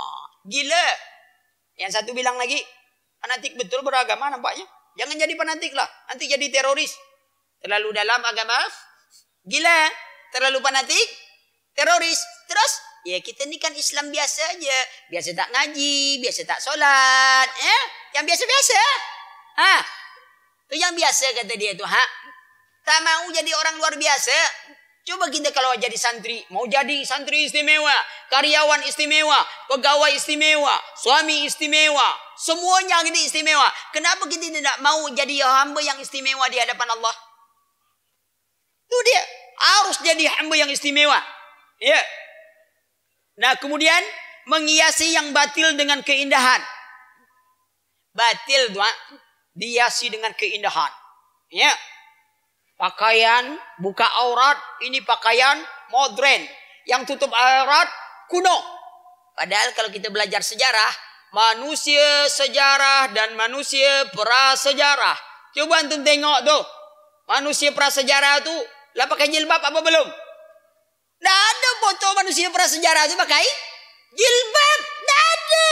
gila. Yang satu bilang lagi, fanatik betul beragama nampaknya. Jangan jadi fanatik lah. Nanti jadi teroris. Terlalu dalam agama. Gila. Terlalu fanatik. Teroris. Terus, ya kita ni kan Islam biasa aja. Biasa tak ngaji, biasa tak solat. Eh? Yang biasa-biasa. Ha? Itu yang biasa kata dia tu. Ha? Tak mau jadi orang luar biasa. Coba kita kalau jadi santri, mau jadi santri istimewa, karyawan istimewa, pegawai istimewa, suami istimewa, semuanya kita istimewa. Kenapa kita tidak mau jadi hamba yang istimewa di hadapan Allah? Itu dia. Harus jadi hamba yang istimewa. Ya. Nah, kemudian menghiasi yang batil dengan keindahan. Batil dihiasi dengan keindahan. Ya pakaian buka aurat ini pakaian modern. Yang tutup aurat kuno. Padahal kalau kita belajar sejarah manusia sejarah dan manusia prasejarah. Coba antum tengok tu. Manusia prasejarah tu lah pakai jilbab apa belum? Tak ada foto manusia prasejarah tu pakai jilbab. Tak ada.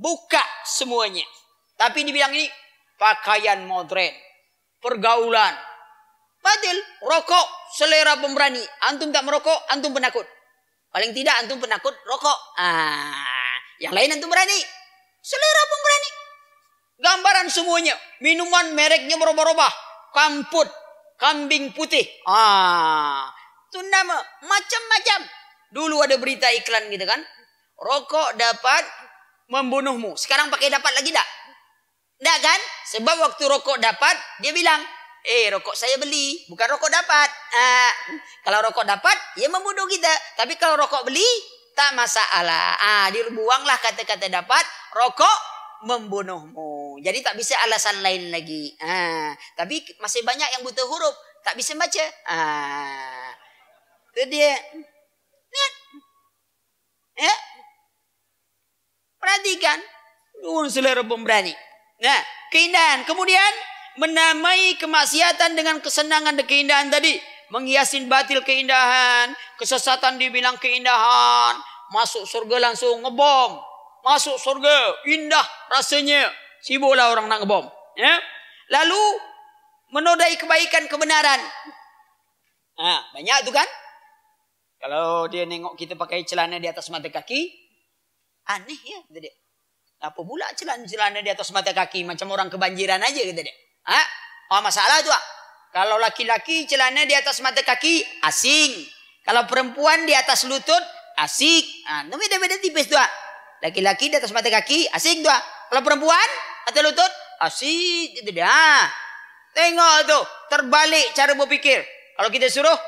Buka semuanya. Tapi dibilang ini pakaian modern. Pergaulan Batil. Rokok selera pemberani. Antum tak merokok, antum penakut. Paling tidak antum penakut rokok. Ah, yang lain antum berani. Selera pemberani. Gambaran semuanya. Minuman mereknya berubah-ubah. Kamput. Kambing putih. Ah, itu nama macam-macam. Dulu ada berita iklan gitu kan. Rokok dapat membunuhmu. Sekarang pakai dapat lagi tak? Tak kan? Sebab waktu rokok dapat, dia bilang, Eh rokok saya beli Bukan rokok dapat. Ah, Kalau rokok dapat Ya membunuh kita. Tapi kalau rokok beli Tak masalah. Ah, Dibuanglah kata-kata dapat Rokok membunuhmu. Jadi tak bisa alasan lain lagi. Ah, Tapi masih banyak yang butuh huruf Tak bisa baca. Ah, Itu dia. Lihat Ya? Perhatikan. Nuhun selera pemberani. Nah, keindahan. Kemudian menamai kemaksiatan dengan kesenangan dan keindahan tadi. Menghiasin batil keindahan. Kesesatan dibilang keindahan. Masuk surga langsung ngebom. Masuk surga. Indah rasanya. Sibuklah orang nak ngebom. Ya? Lalu menodai kebaikan kebenaran. Ha, banyak tu kan? Kalau dia nengok kita pakai celana di atas mata kaki. Aneh ya. Kata dia. Apa pula celana-celana di atas mata kaki. Macam orang kebanjiran aja kata dia. Ha? Oh masalah tu. Kalau laki-laki celana di atas mata kaki asing. Kalau perempuan di atas lutut asik. Ha, beda-beda tipis tu. Laki-laki di atas mata kaki asik tu. Kalau perempuan atas lutut asik itu dia. Ha. Tengok tu, terbalik cara berfikir. Kalau kita suruh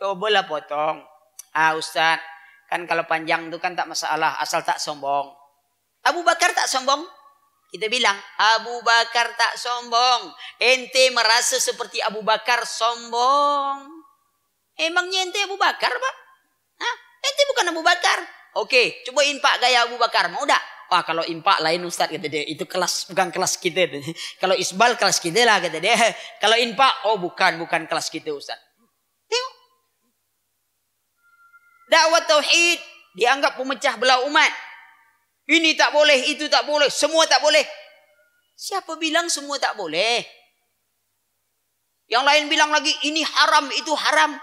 cobalah potong. Ah ustaz, kan kalau panjang tu kan tak masalah asal tak sombong. Abu Bakar tak sombong. Kita bilang Abu Bakar tak sombong. Ente merasa seperti Abu Bakar sombong. Emangnya ente Abu Bakar, Pak? Hah? Ente bukan Abu Bakar. Oke, coba impak gaya Abu Bakar. Mau tak? Wah, kalau impak lain Ustaz kata dia. Itu kelas bukan kelas kita. kalau isbal kelas kita lah kata dia. Kalau impak, oh bukan, bukan kelas kita Ustaz. Tengok. Dakwah tauhid dianggap pemecah belah umat. Ini tak boleh, itu tak boleh, semua tak boleh. Siapa bilang semua tak boleh? Yang lain bilang lagi ini haram, itu haram.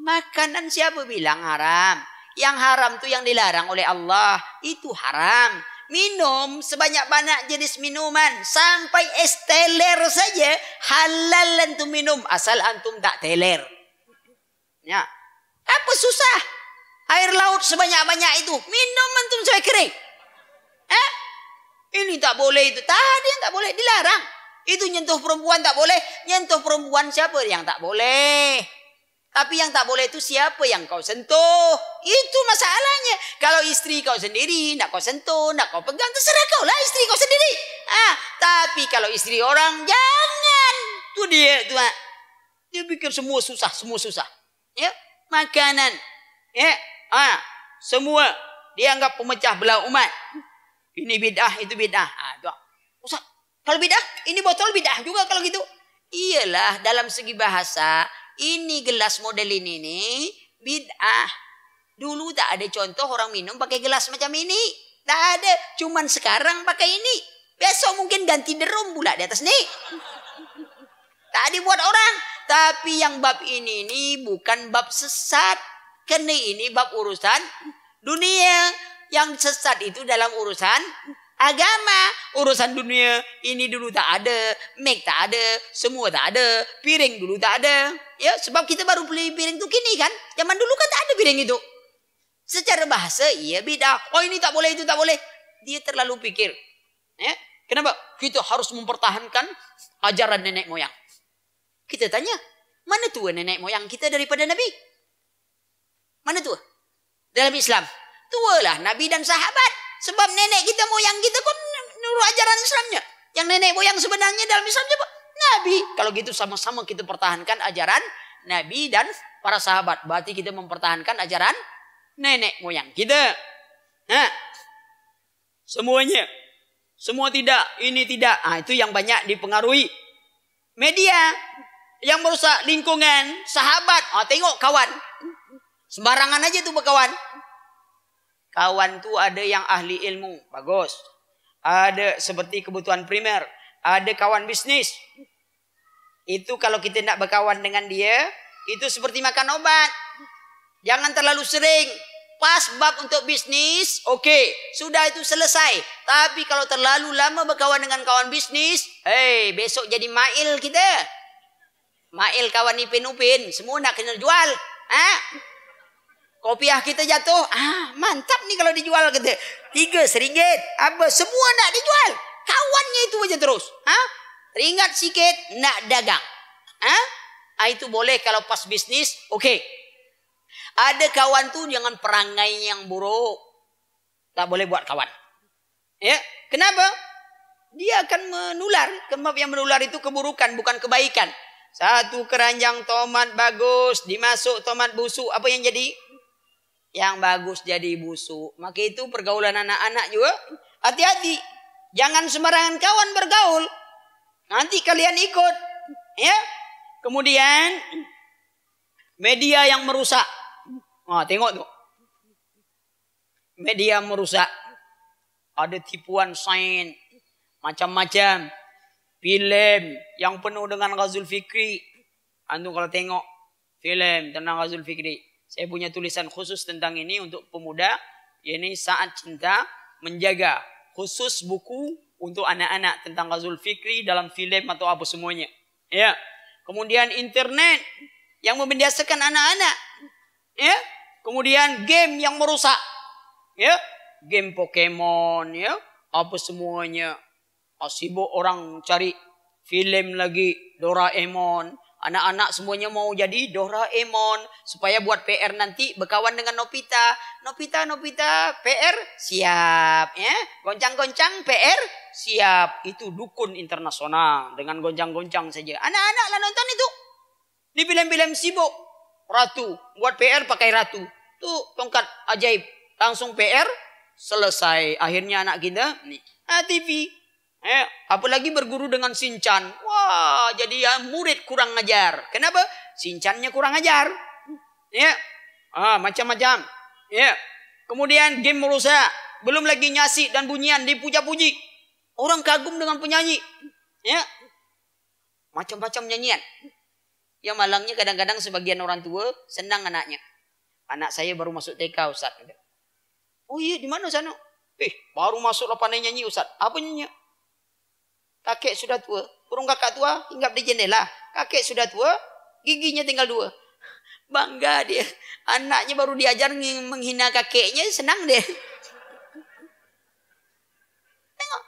Makanan siapa bilang haram? Yang haram tu yang dilarang oleh Allah, itu haram. Minum sebanyak-banyak jenis minuman sampai es teler saja halal antum minum asal antum tak teler. Ya. Apa susah? Air laut sebanyak-banyak itu minum antum sampai kering. Eh? Ini tak boleh itu. Tadi yang tak boleh dilarang. Itu nyentuh perempuan tak boleh. Nyentuh perempuan siapa yang tak boleh? Tapi yang tak boleh itu siapa yang kau sentuh. Itu masalahnya. Kalau istri kau sendiri, nak kau sentuh, nak kau pegang, terserah kau lah istri kau sendiri. Ah, tapi kalau istri orang, jangan. Itu dia. Itu, ah. Dia pikir semua susah, semua susah. Ya, Makanan. Ya, ah, Semua dianggap pemecah belah umat. Ini bid'ah, itu bid'ah. Ah, tu. Ustaz, kalau bid'ah, ini botol bid'ah juga kalau gitu. Iyalah dalam segi bahasa ini gelas model ini nih bid'ah. Dulu tak ada contoh orang minum pakai gelas macam ini. Tak ada. Cuman sekarang pakai ini. Besok mungkin ganti derum pula di atas nih. Tak dibuat orang. Tapi yang bab ini nih bukan bab sesat. Karena ini bab urusan dunia. Yang sesat itu dalam urusan agama, urusan dunia ini dulu tak ada, make tak ada, semua tak ada, piring dulu tak ada. Ya, sebab kita baru beli piring tu kini kan. Zaman dulu kan tak ada piring itu. Secara bahasa iya beda. Oh ini tak boleh itu tak boleh. Dia terlalu pikir. Ya, kenapa? Kita harus mempertahankan ajaran nenek moyang. Kita tanya, mana tua nenek moyang kita daripada Nabi? Mana tua? Dalam Islam. Tualah Nabi dan sahabat. Sebab nenek kita moyang kita kan nurut ajaran Islamnya. Yang nenek moyang sebenarnya dalam Islam siapa? Nabi. Kalau gitu sama-sama kita pertahankan ajaran Nabi dan para sahabat. Berarti kita mempertahankan ajaran nenek moyang kita. Nah, semuanya. Semua tidak, ini tidak. Ah itu yang banyak dipengaruhi. Media yang merusak lingkungan, sahabat. Ah tengok kawan. Sembarangan aja tuh berkawan. Kawan tu ada yang ahli ilmu, bagus. Ada seperti kebutuhan primer, ada kawan bisnis. Itu kalau kita nak berkawan dengan dia, itu seperti makan obat. Jangan terlalu sering. Pas bab untuk bisnis, oke, okay, sudah itu selesai. Tapi kalau terlalu lama berkawan dengan kawan bisnis, hey, besok jadi mail kita. Mail kawan Ipin Upin, semua nak kena jual. Ha? Kopiah kita jatuh. Ah, mantap nih kalau dijual kata. Tiga seringgit. Apa? Semua nak dijual. Kawannya itu aja terus. Ha? Teringat sikit, nak dagang. Ha? Ah, itu boleh kalau pas bisnis, oke. Okay. Ada kawan tuh jangan perangai yang buruk. Tak boleh buat kawan. Ya, kenapa? Dia akan menular. Kemap yang menular itu keburukan, bukan kebaikan. Satu keranjang tomat bagus, dimasuk tomat busuk, apa yang jadi? Yang bagus jadi busuk. Maka itu pergaulan anak-anak juga hati-hati. Jangan sembarangan kawan bergaul. Nanti kalian ikut. Ya. Kemudian media yang merusak. Nah, tengok tuh. Media merusak. Ada tipuan sain. Macam-macam. Film yang penuh dengan Ghazul Fikri. Antum kalau tengok film tentang Ghazul Fikri saya punya tulisan khusus tentang ini untuk pemuda. Ini saat cinta menjaga khusus buku untuk anak-anak tentang Ghazul Fikri dalam film atau apa semuanya. Ya. Kemudian internet yang membiasakan anak-anak. Ya. Kemudian game yang merusak. Ya. Game Pokemon ya. Apa semuanya. Sibuk orang cari film lagi Doraemon. Anak-anak semuanya mau jadi Doraemon supaya buat PR nanti berkawan dengan Nopita. Nopita, Nopita, PR siap ya. Goncang-goncang PR siap. Itu dukun internasional dengan goncang-goncang saja. Anak-anak lah nonton itu. Di film-film sibuk. Ratu, buat PR pakai ratu. Tuh tongkat ajaib. Langsung PR selesai. Akhirnya anak kita nih. Ah, TV Eh, apalagi berguru dengan Sinchan. Wah, jadi ya murid kurang ngajar. Kenapa? Sinchannya kurang ngajar. Ya. Ah, macam-macam. Ya. Kemudian game merusak. Belum lagi nyasi dan bunyian dipuja-puji. Orang kagum dengan penyanyi. Ya. Macam-macam nyanyian. Yang malangnya kadang-kadang sebagian orang tua senang anaknya. Anak saya baru masuk TK Ustaz. Oh iya, di mana sana? Eh, baru masuk lapangan nyanyi Ustaz. Apa nyanyi? Kakek sudah tua. Burung kakak tua hinggap di jendela. Kakek sudah tua, giginya tinggal dua. Bangga dia. Anaknya baru diajar menghina kakeknya, senang dia. Tengok.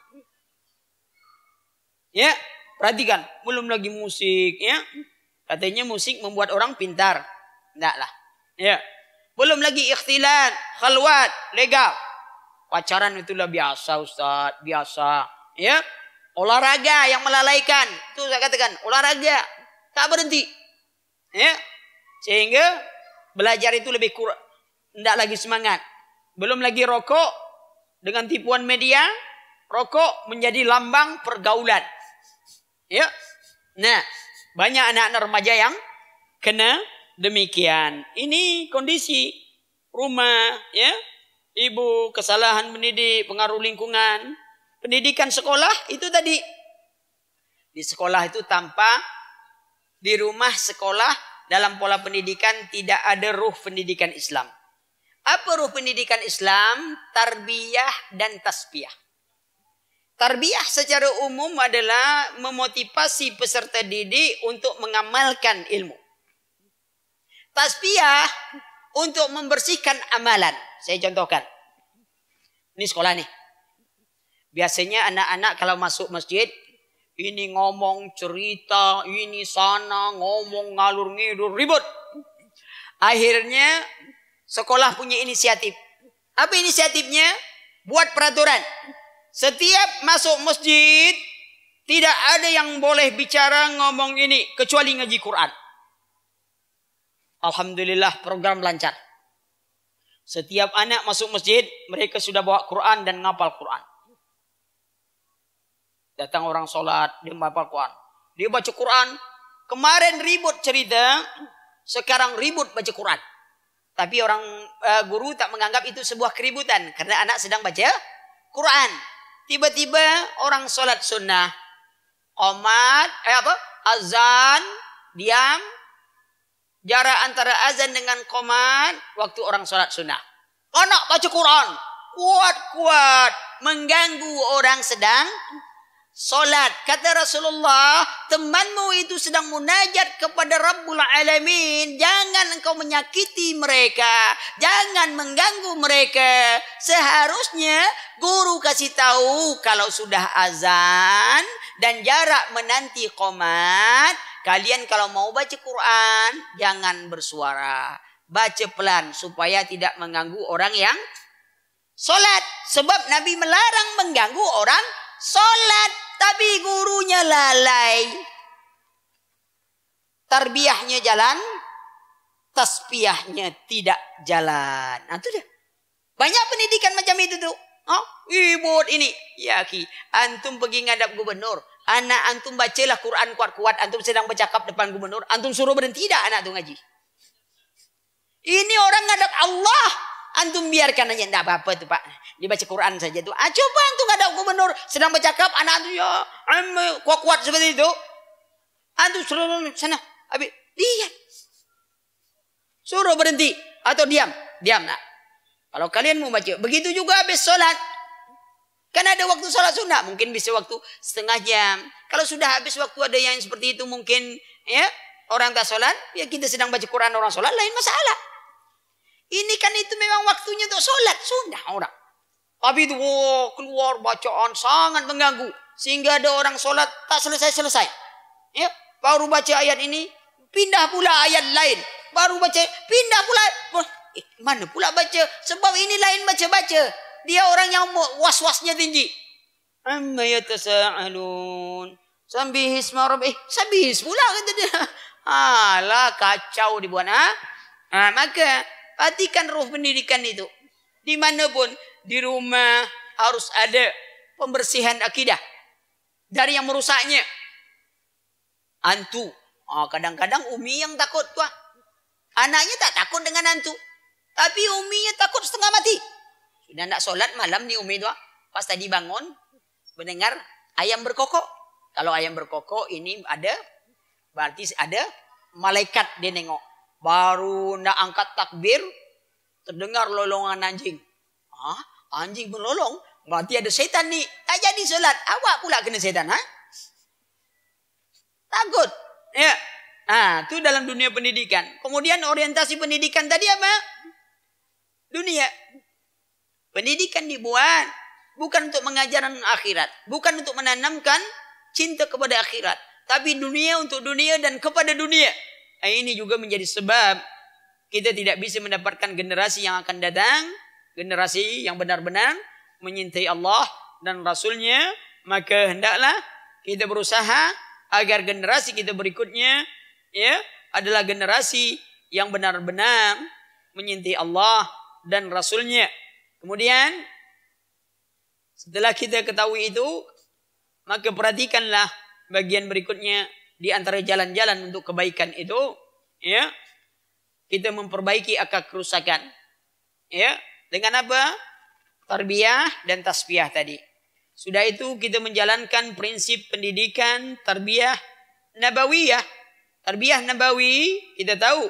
Ya, perhatikan. Belum lagi musik. ya. Katanya musik membuat orang pintar. Tidaklah. Ya. Belum lagi ikhtilat, khalwat, legal. Pacaran itulah biasa Ustaz, biasa. Ya. Olahraga yang melalaikan. Itu saya katakan, olahraga. Tak berhenti. Ya. Sehingga belajar itu lebih kurang. Tidak lagi semangat. Belum lagi rokok dengan tipuan media. Rokok menjadi lambang pergaulan. Ya. Nah, banyak anak-anak remaja yang kena demikian. Ini kondisi rumah, ya. Ibu, kesalahan mendidik, pengaruh lingkungan, pendidikan sekolah itu tadi. Di sekolah itu tanpa di rumah sekolah dalam pola pendidikan tidak ada ruh pendidikan Islam. Apa ruh pendidikan Islam? Tarbiyah dan tasbiyah. Tarbiyah secara umum adalah memotivasi peserta didik untuk mengamalkan ilmu. Tasbiyah untuk membersihkan amalan. Saya contohkan. Ini sekolah nih. Biasanya anak-anak kalau masuk masjid, ini ngomong cerita, ini sana, ngomong ngalur ngidur, ribut. Akhirnya Sekolah punya inisiatif. Apa inisiatifnya? Buat peraturan. Setiap masuk masjid, tidak ada yang boleh bicara ngomong ini kecuali ngaji Quran. Alhamdulillah program lancar. Setiap anak masuk masjid, mereka sudah bawa Quran dan ngapal Quran. Datang orang solat, dia ngapal Quran. Dia baca Quran. Kemarin ribut cerita, sekarang ribut baca Quran. Tapi orang uh, guru tak menganggap itu sebuah keributan karena anak sedang baca Quran. Tiba-tiba orang solat sunnah, omat, eh apa? Azan, diam. Jarak antara azan dengan komat waktu orang solat sunnah. Anak baca Quran, kuat-kuat mengganggu orang sedang Solat. Kata Rasulullah, temanmu itu sedang munajat kepada Rabbul Alamin. Jangan engkau menyakiti mereka. Jangan mengganggu mereka. Seharusnya guru kasih tahu kalau sudah azan dan jarak menanti komat. Kalian kalau mau baca Quran, jangan bersuara. Baca pelan supaya tidak mengganggu orang yang solat. Sebab Nabi melarang mengganggu orang solat. Tapi gurunya lalai. Tarbiyahnya jalan. Tasbiyahnya tidak jalan. Nah, itu dia. Banyak pendidikan macam itu tuh. Oh, ibu ini. Ya, Ki. Antum pergi ngadap gubernur. Anak antum bacalah Quran kuat-kuat. Antum sedang bercakap depan gubernur. Antum suruh berhenti tidak anak tu ngaji. Ini orang ngadap Allah. Antum biarkan aja. Tidak apa-apa tu Pak. Dia baca Quran saja tu. Ah, coba antum nggak ada gubernur sedang bercakap anak antum ya kuat-kuat seperti itu. Antum suruh sana. Habis lihat. Suruh berhenti atau diam. Diam nak. Kalau kalian mau baca. Begitu juga habis solat. Kan ada waktu solat sunnah. Mungkin bisa waktu setengah jam. Kalau sudah habis waktu ada yang seperti itu mungkin ya orang tak solat. Ya kita sedang baca Quran orang solat lain masalah. Ini kan itu memang waktunya untuk solat. Sunnah orang. Tapi itu oh, keluar bacaan sangat mengganggu. Sehingga ada orang solat tak selesai-selesai. Ya, baru baca ayat ini, pindah pula ayat lain. Baru baca, pindah pula. Eh, mana pula baca? Sebab ini lain baca-baca. Dia orang yang was-wasnya tinggi. Amma yatasa'alun. Sambihis marab. Eh, sambihis pula kata dia. Alah, kacau dibuat. Ha? ha? maka, perhatikan ruh pendidikan itu. Dimanapun di rumah harus ada pembersihan akidah dari yang merusaknya. Antu. Oh, kadang-kadang Umi yang takut tuah. Anaknya tak takut dengan antu. Tapi Uminya takut setengah mati. Sudah nak solat malam ni Umi tuah. Pas tadi bangun. Mendengar ayam berkokok. Kalau ayam berkokok ini ada. Berarti ada malaikat dia nengok. Baru nak angkat takbir. Terdengar lolongan anjing. Hah? Anjing melolong. Berarti ada setan ni. Tak jadi solat. Awak pula kena setan. Ha? Takut. Ya. Ah, tu dalam dunia pendidikan. Kemudian orientasi pendidikan tadi apa? Dunia. Pendidikan dibuat bukan untuk mengajarkan akhirat, bukan untuk menanamkan cinta kepada akhirat, tapi dunia untuk dunia dan kepada dunia. Ini juga menjadi sebab kita tidak bisa mendapatkan generasi yang akan datang, generasi yang benar-benar menyintai Allah dan Rasulnya, maka hendaklah kita berusaha agar generasi kita berikutnya ya adalah generasi yang benar-benar menyintai Allah dan Rasulnya. Kemudian setelah kita ketahui itu, maka perhatikanlah bagian berikutnya di antara jalan-jalan untuk kebaikan itu, ya, kita memperbaiki akar kerusakan, ya, dengan apa? Tarbiyah dan tasbiyah tadi. Sudah itu kita menjalankan prinsip pendidikan tarbiyah nabawiyah. Tarbiyah nabawi kita tahu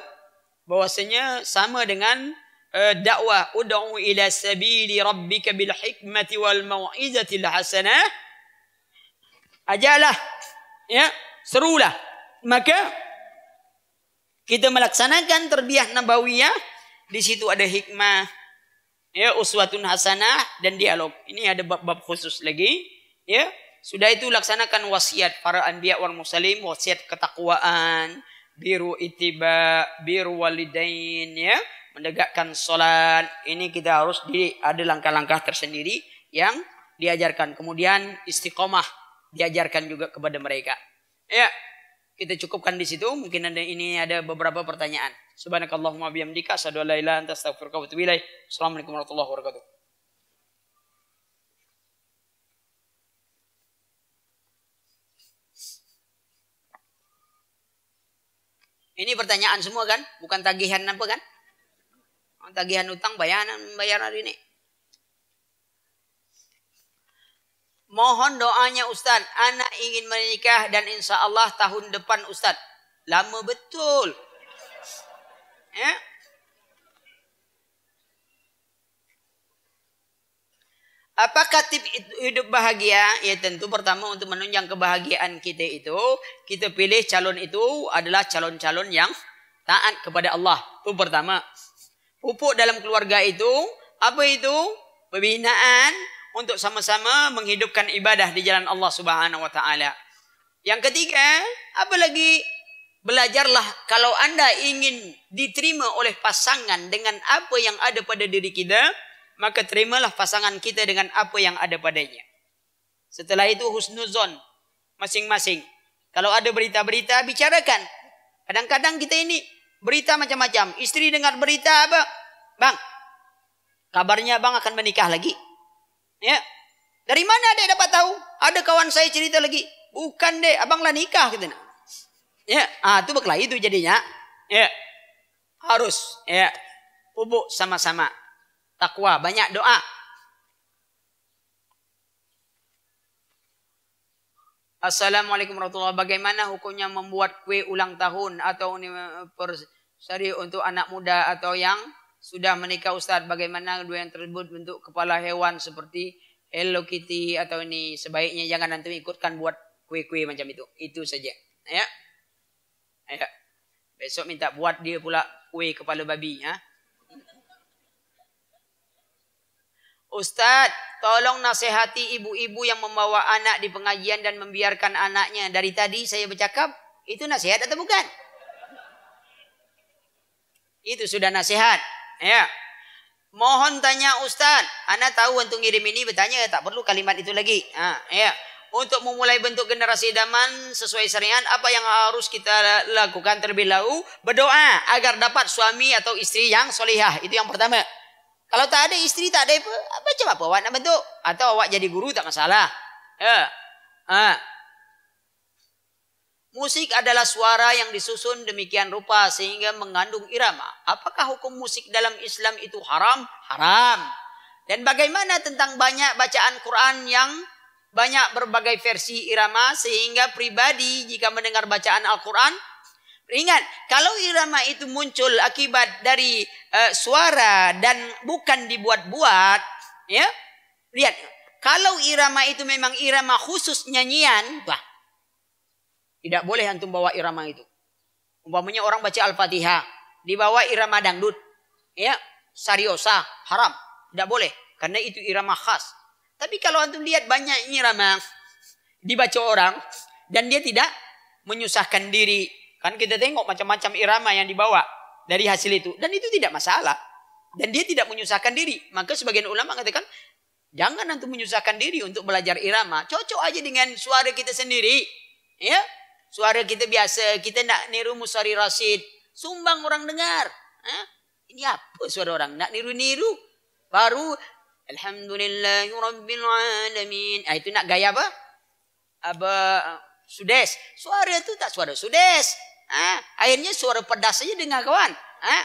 bahwasanya sama dengan uh, dakwah ud'u ila sabili rabbika bil hikmati wal mau'izatil hasanah. Ajalah ya, serulah. Maka kita melaksanakan tarbiyah nabawiyah di situ ada hikmah, ya uswatun hasanah dan dialog. Ini ada bab-bab khusus lagi, ya. Sudah itu laksanakan wasiat para anbiya wal mursalin, wasiat ketakwaan, biru itiba, biru walidain, ya. Menegakkan solat. Ini kita harus di ada langkah-langkah tersendiri yang diajarkan. Kemudian istiqomah diajarkan juga kepada mereka. Ya, kita cukupkan di situ. Mungkin ada ini ada beberapa pertanyaan. Subhanakallahumma bihamdika asyhadu an la ilaha anta astaghfiruka wa atubu ilaik. Assalamualaikum warahmatullahi wabarakatuh. Ini pertanyaan semua kan? Bukan tagihan apa kan? Oh, tagihan utang bayaran bayar hari ini. Mohon doanya Ustaz. Anak ingin menikah dan insya Allah tahun depan Ustaz. Lama betul. Ya. Apakah tip hidup bahagia? Ya tentu pertama untuk menunjang kebahagiaan kita itu, kita pilih calon itu adalah calon-calon yang taat kepada Allah. Itu pertama. Pupuk dalam keluarga itu, apa itu? Pembinaan untuk sama-sama menghidupkan ibadah di jalan Allah Subhanahu wa taala. Yang ketiga, apa lagi? Belajarlah kalau anda ingin diterima oleh pasangan dengan apa yang ada pada diri kita, maka terimalah pasangan kita dengan apa yang ada padanya. Setelah itu husnuzon masing-masing. Kalau ada berita-berita bicarakan. Kadang-kadang kita ini berita macam-macam. Istri dengar berita apa? Bang, kabarnya bang akan menikah lagi. Ya. Dari mana dia dapat tahu? Ada kawan saya cerita lagi. Bukan deh, abang lah nikah gitu. Ya, ah itu berkelahi itu jadinya. Ya. Harus ya pupuk sama-sama. Takwa, banyak doa. Assalamualaikum warahmatullahi wabarakatuh. Bagaimana hukumnya membuat kue ulang tahun atau sari untuk anak muda atau yang sudah menikah Ustaz? Bagaimana dua yang tersebut bentuk kepala hewan seperti Hello Kitty atau ini sebaiknya jangan nanti ikutkan buat kue-kue macam itu. Itu saja. Ya. Ya. Besok minta buat dia pula kue kepala babi. Ya. Ustaz, tolong nasihati ibu-ibu yang membawa anak di pengajian dan membiarkan anaknya. Dari tadi saya bercakap, itu nasihat atau bukan? Itu sudah nasihat. Ya. Mohon tanya Ustaz, anak tahu untuk ngirim ini bertanya tak perlu kalimat itu lagi. Ha, ya untuk memulai bentuk generasi idaman sesuai syariat apa yang harus kita lakukan terlebih dahulu? Berdoa agar dapat suami atau istri yang solihah. Itu yang pertama. Kalau tak ada istri tak ada apa macam apa awak nak bentuk? Atau awak jadi guru tak masalah. Ya. Ha. musik adalah suara yang disusun demikian rupa sehingga mengandung irama. Apakah hukum musik dalam Islam itu haram? Haram. Dan bagaimana tentang banyak bacaan Quran yang banyak berbagai versi irama sehingga pribadi jika mendengar bacaan Al-Quran ingat kalau irama itu muncul akibat dari uh, suara dan bukan dibuat-buat ya. Lihat kalau irama itu memang irama khusus nyanyian bah tidak boleh antum bawa irama itu. Umpamanya orang baca Al-Fatihah dibawa irama dangdut ya sariosa haram tidak boleh. Karena itu irama khas tapi kalau antum lihat banyak irama dibaca orang dan dia tidak menyusahkan diri. Kan kita tengok macam-macam irama yang dibawa. dari hasil itu dan itu tidak masalah dan dia tidak menyusahkan diri. Maka sebagian ulama mengatakan jangan antum menyusahkan diri untuk belajar irama. Cocok aja dengan suara kita sendiri. Ya. Suara kita biasa, kita nak niru Musari Rasid, sumbang orang dengar. Ha? Ini apa suara orang? Nak niru-niru. Baru Alhamdulillahirrabbilalamin. Ah, itu nak gaya apa? Apa? Sudes. Suara tu tak suara sudes. Ha? Akhirnya suara pedas saja dengar kawan. Ha?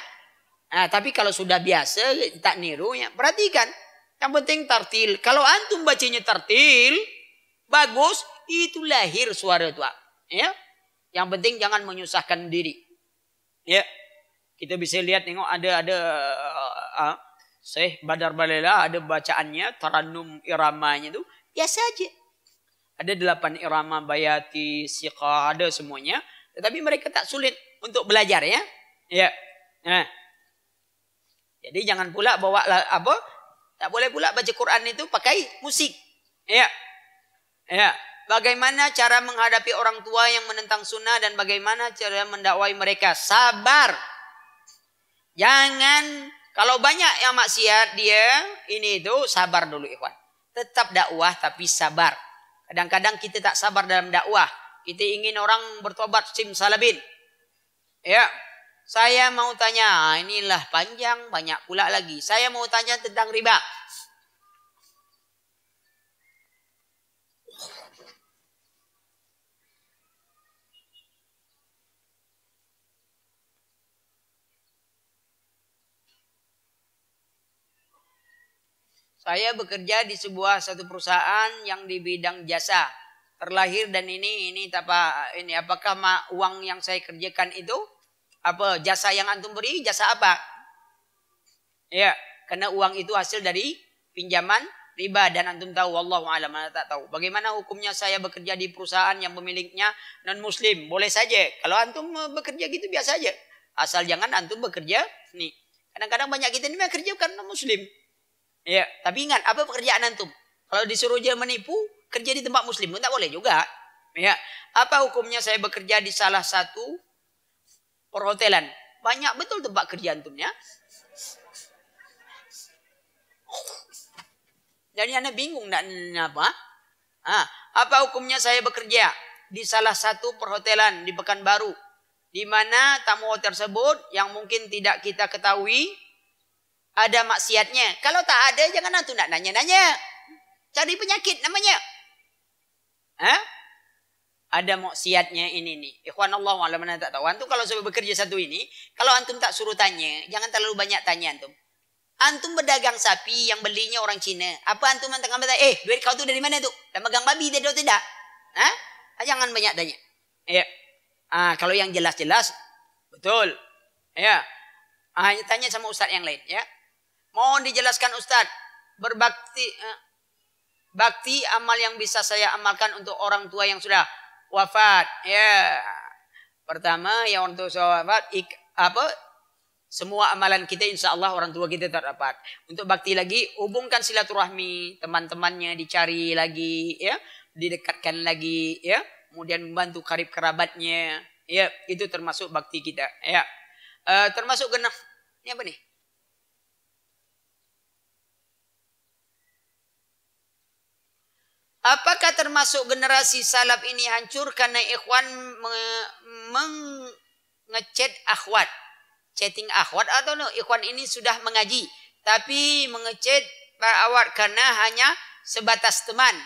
Nah, tapi kalau sudah biasa tak niru ya perhatikan. Yang penting tartil. Kalau antum bacanya tartil bagus itu lahir suara itu. Ya. Yang penting jangan menyusahkan diri. Ya. Kita bisa lihat tengok ada ada uh, Syekh Badar Balela ada bacaannya tarannum iramanya itu biasa aja. Ada delapan irama bayati, siqah, ada semuanya. Tetapi mereka tak sulit untuk belajar ya. Ya. Nah. Jadi jangan pula bawa apa? Tak boleh pula baca Quran itu pakai musik. Ya. Ya. Bagaimana cara menghadapi orang tua yang menentang sunnah dan bagaimana cara mendakwai mereka? Sabar. Jangan kalau banyak yang maksiat dia ini itu sabar dulu ikhwan. Tetap dakwah tapi sabar. Kadang-kadang kita tak sabar dalam dakwah. Kita ingin orang bertobat simsalabin. Ya. Saya mau tanya, ah, inilah panjang, banyak pula lagi. Saya mau tanya tentang riba. Saya bekerja di sebuah satu perusahaan yang di bidang jasa. Terlahir dan ini ini apa ini apakah uang yang saya kerjakan itu apa jasa yang antum beri jasa apa? Ya, karena uang itu hasil dari pinjaman riba dan antum tahu wallahu alam tak tahu. Bagaimana hukumnya saya bekerja di perusahaan yang pemiliknya non muslim? Boleh saja. Kalau antum bekerja gitu biasa aja. Asal jangan antum bekerja nih. Kadang-kadang banyak kita ini kerja karena muslim. Ya, tapi ingat apa pekerjaan antum? Kalau disuruh dia menipu, kerja di tempat muslim tak boleh juga. Ya, apa hukumnya saya bekerja di salah satu perhotelan. Banyak betul tempat kerja antumnya. Jadi anda bingung nak apa? Ah, apa hukumnya saya bekerja di salah satu perhotelan di Pekanbaru di mana tamu tersebut yang mungkin tidak kita ketahui ada maksiatnya. Kalau tak ada jangan antum nak nanya-nanya. Cari penyakit namanya. Hah? ada maksiatnya ini nih. Ikhwan Allah wala mana tak tahu. Antum kalau sampai bekerja satu ini, kalau antum tak suruh tanya, jangan terlalu banyak tanya antum. Antum berdagang sapi yang belinya orang Cina. Apa antum mentang mentang eh duit kau tu dari mana tu? Dan megang babi dia atau tidak? Hah? Ah, jangan banyak tanya. Ya. Ah, kalau yang jelas-jelas betul. Ya. Ah, tanya sama ustaz yang lain ya. Mohon dijelaskan ustaz berbakti eh, bakti amal yang bisa saya amalkan untuk orang tua yang sudah wafat. Ya. Pertama yang orang tua wafat ik, apa? Semua amalan kita insya Allah orang tua kita terdapat. Untuk bakti lagi, hubungkan silaturahmi teman-temannya dicari lagi, ya, didekatkan lagi, ya, kemudian membantu karib kerabatnya, ya, itu termasuk bakti kita, ya. Uh, termasuk genah, ini apa nih? Apakah termasuk generasi salaf ini hancur karena ikhwan mengechat akhwat? Chatting akhwat atau no? Ikhwan ini sudah mengaji. Tapi mengechat awat karena hanya sebatas teman.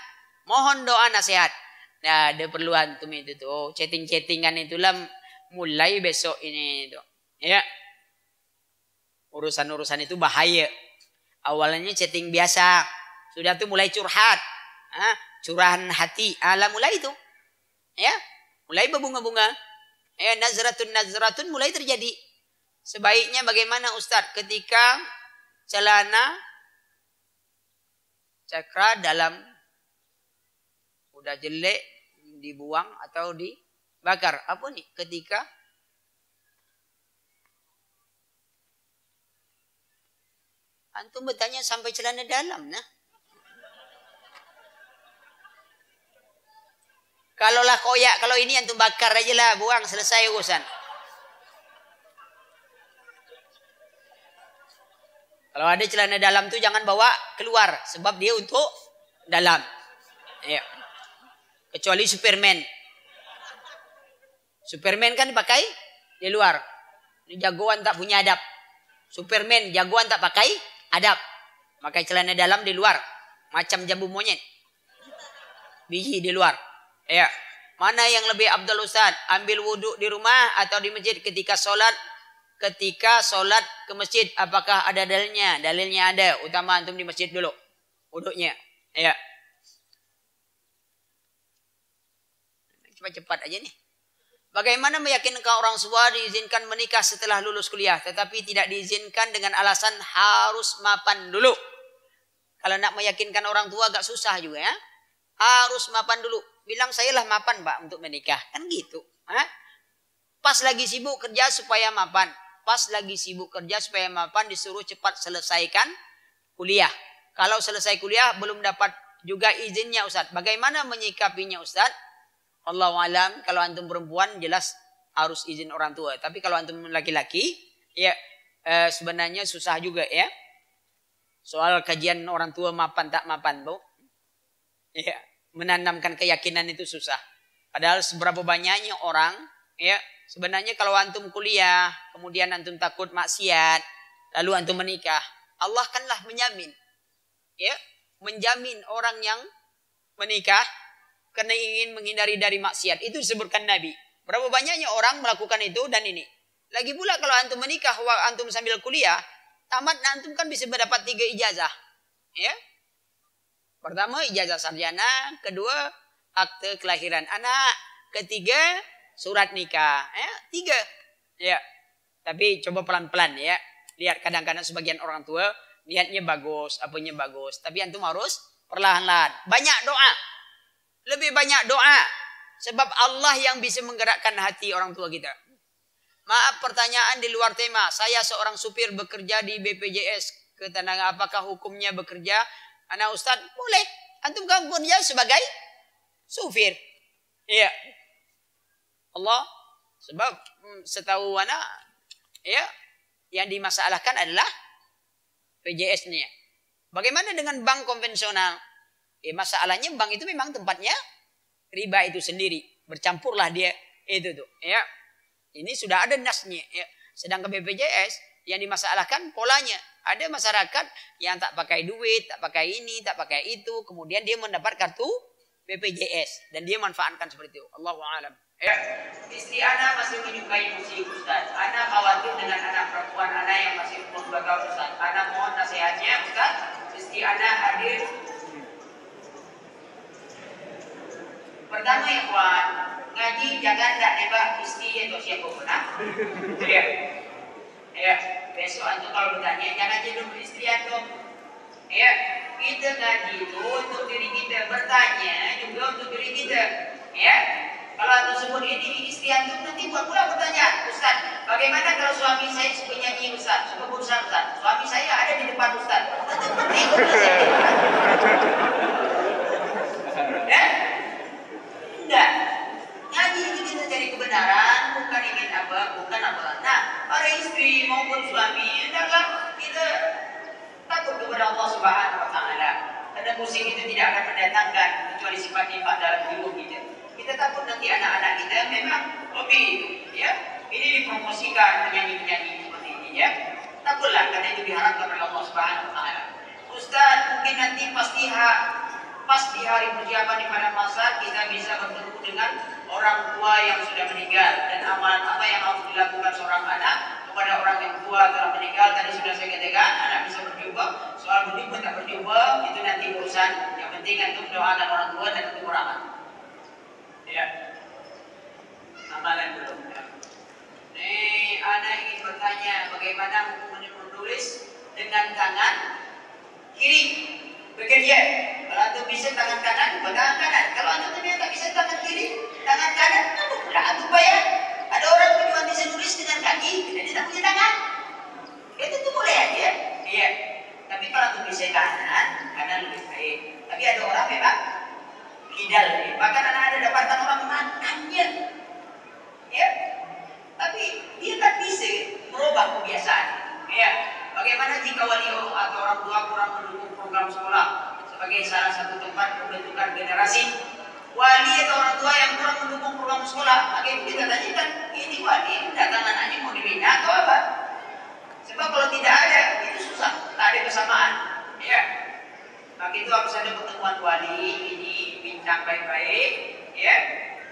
Mohon doa nasihat. Nah, ada perlu antum itu tuh. Chatting-chattingan itulah mulai besok ini tuh. Ya. Urusan-urusan itu bahaya. Awalnya chatting biasa. Sudah tuh mulai curhat. Hah? curahan hati. Ala mulai itu ya? Mulai berbunga-bunga. Ya nazratun nazratun mulai terjadi. Sebaiknya bagaimana Ustadz ketika celana cakra dalam udah jelek dibuang atau dibakar. Apa nih ketika antum bertanya sampai celana dalam nah Kalaulah koyak, kalau ini antum bakar aja lah, buang, selesai urusan. Kalau ada celana dalam tu jangan bawa keluar sebab dia untuk dalam. Ya. Kecuali Superman. Superman kan dipakai di luar. Ini jagoan tak punya adab. Superman jagoan tak pakai adab. Pakai celana dalam di luar. Macam jambu monyet. Biji di luar. Ya. Mana yang lebih abdul Ustaz? Ambil wuduk di rumah atau di masjid ketika solat? Ketika solat ke masjid, apakah ada dalilnya? Dalilnya ada. Utama antum di masjid dulu. Wuduknya. Ya. Cepat-cepat aja nih. Bagaimana meyakinkan orang tua diizinkan menikah setelah lulus kuliah. Tetapi tidak diizinkan dengan alasan harus mapan dulu. Kalau nak meyakinkan orang tua agak susah juga ya. Harus mapan dulu. Bilang saya lah mapan pak untuk menikah. Kan gitu. Ha? Pas lagi sibuk kerja supaya mapan. Pas lagi sibuk kerja supaya mapan disuruh cepat selesaikan kuliah. Kalau selesai kuliah belum dapat juga izinnya Ustaz. Bagaimana menyikapinya Ustaz? Allah alam kalau antum perempuan jelas harus izin orang tua. Tapi kalau antum laki-laki ya eh, sebenarnya susah juga ya. Soal kajian orang tua mapan tak mapan, Bu. Ya, menanamkan keyakinan itu susah. Padahal seberapa banyaknya orang ya sebenarnya kalau antum kuliah, kemudian antum takut maksiat, lalu antum menikah, Allah kanlah menjamin. Ya, menjamin orang yang menikah karena ingin menghindari dari maksiat. Itu disebutkan Nabi. Berapa banyaknya orang melakukan itu dan ini. Lagi pula kalau antum menikah, antum sambil kuliah, tamat antum kan bisa mendapat tiga ijazah. Ya. Pertama ijazah sarjana, kedua akte kelahiran anak, ketiga surat nikah. Ya, tiga. Ya. Tapi coba pelan-pelan ya. Lihat kadang-kadang sebagian orang tua niatnya bagus, apanya bagus, tapi antum harus perlahan-lahan. Banyak doa. Lebih banyak doa. Sebab Allah yang bisa menggerakkan hati orang tua kita. Maaf pertanyaan di luar tema. Saya seorang supir bekerja di BPJS. Ketenangan apakah hukumnya bekerja? Anak Ustaz, boleh. Antum kan bekerja sebagai supir. Iya. Allah. Sebab hmm, setahu anak, ya, yang dimasalahkan adalah PJS nya. Bagaimana dengan bank konvensional? Eh, masalahnya bank itu memang tempatnya riba itu sendiri. Bercampurlah dia itu tuh. Ya. Ini sudah ada nasnya. Ya. Sedangkan BPJS yang dimasalahkan polanya. Ada masyarakat yang tak pakai duit, tak pakai ini, tak pakai itu. Kemudian dia mendapat kartu BPJS. Dan dia manfaatkan seperti itu. Allah alam. Ya. Istri anak masih menyukai musik Ustaz. Anak khawatir dengan anak perempuan anak yang masih umur 2 tahun Ustaz. Anak mohon nasihatnya Ustaz. Istri anak hadir Pertama ya kawan, ngaji jangan tak nembak istri atau siapa pun. Ya. Ya, besok antum kalau bertanya jangan jadi istri antum. Ya, kita ngaji itu untuk diri kita, bertanya juga untuk diri kita. Ya, kalau antum sebut ini istri antum nanti buat pula pertanyaan, Ustaz, bagaimana kalau suami saya suka nyanyi Ustaz, suka berusaha Ustaz, suami saya ada di depan Ustaz. Nanti Ya, tidak. Ngaji itu kita cari kebenaran, bukan ingin apa, bukan apa. Nah, para istri maupun suami, hendaklah kita takut kepada Allah Subhanahu Wa Taala. Karena musik itu tidak akan mendatangkan kecuali sifat nifat dalam hidup kita. Kita takut nanti anak-anak kita memang hobi ya. Ini dipromosikan penyanyi-penyanyi seperti ini, ya. Takutlah karena itu diharapkan oleh Allah Subhanahu Wa Taala. Ustaz, mungkin nanti pasti hak pas di hari persiapan di pada masa kita bisa bertemu dengan orang tua yang sudah meninggal. Dan amal apa yang harus dilakukan seorang anak kepada orang yang tua telah meninggal? Tadi sudah saya katakan anak bisa berjumpa. Soal berjumpa tak berjumpa itu nanti urusan. Yang penting untuk doakan orang tua dan untuk beramal ya. Amalan dulu. Ya. Nih, anak ingin bertanya bagaimana menulis dengan tangan kiri bekerja. Kalau antum bisa tangan kanan, buat tangan kanan. Kalau antum ternyata bisa tangan kiri, tangan kanan, apa pula antum bayar? Ada orang cuma bisa nulis dengan kaki, dan dia tak punya tangan. Itu tuh boleh aja. Iya. Tapi kalau antum bisa kanan, kanan lebih baik. Tapi ada orang memang kidal. Bahkan anak ada dapatan orang makannya. Ya. Tapi dia tak bisa merubah kebiasaan. Ya. Bagaimana jika wali program sekolah sebagai salah satu tempat pembentukan generasi wali atau orang tua yang kurang mendukung program sekolah. Maka kita tanyakan ini wali datang anaknya mau dibina atau apa? Sebab kalau tidak ada itu susah. Tak ada kesamaan. Ya. Nah, Maka itu harus ada pertemuan wali ini bincang baik-baik ya.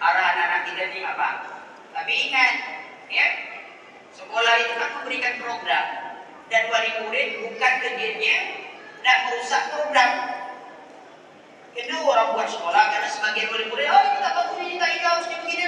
Arah anak-anak kita di apa? Tapi ingat ya. Sekolah itu kan memberikan program. Dan wali murid bukan kerjanya Nak merusak program. Kedua orang buat sekolah karena sebagian murid-murid, oh ini tak bagus, ini tak ikut, harusnya begini,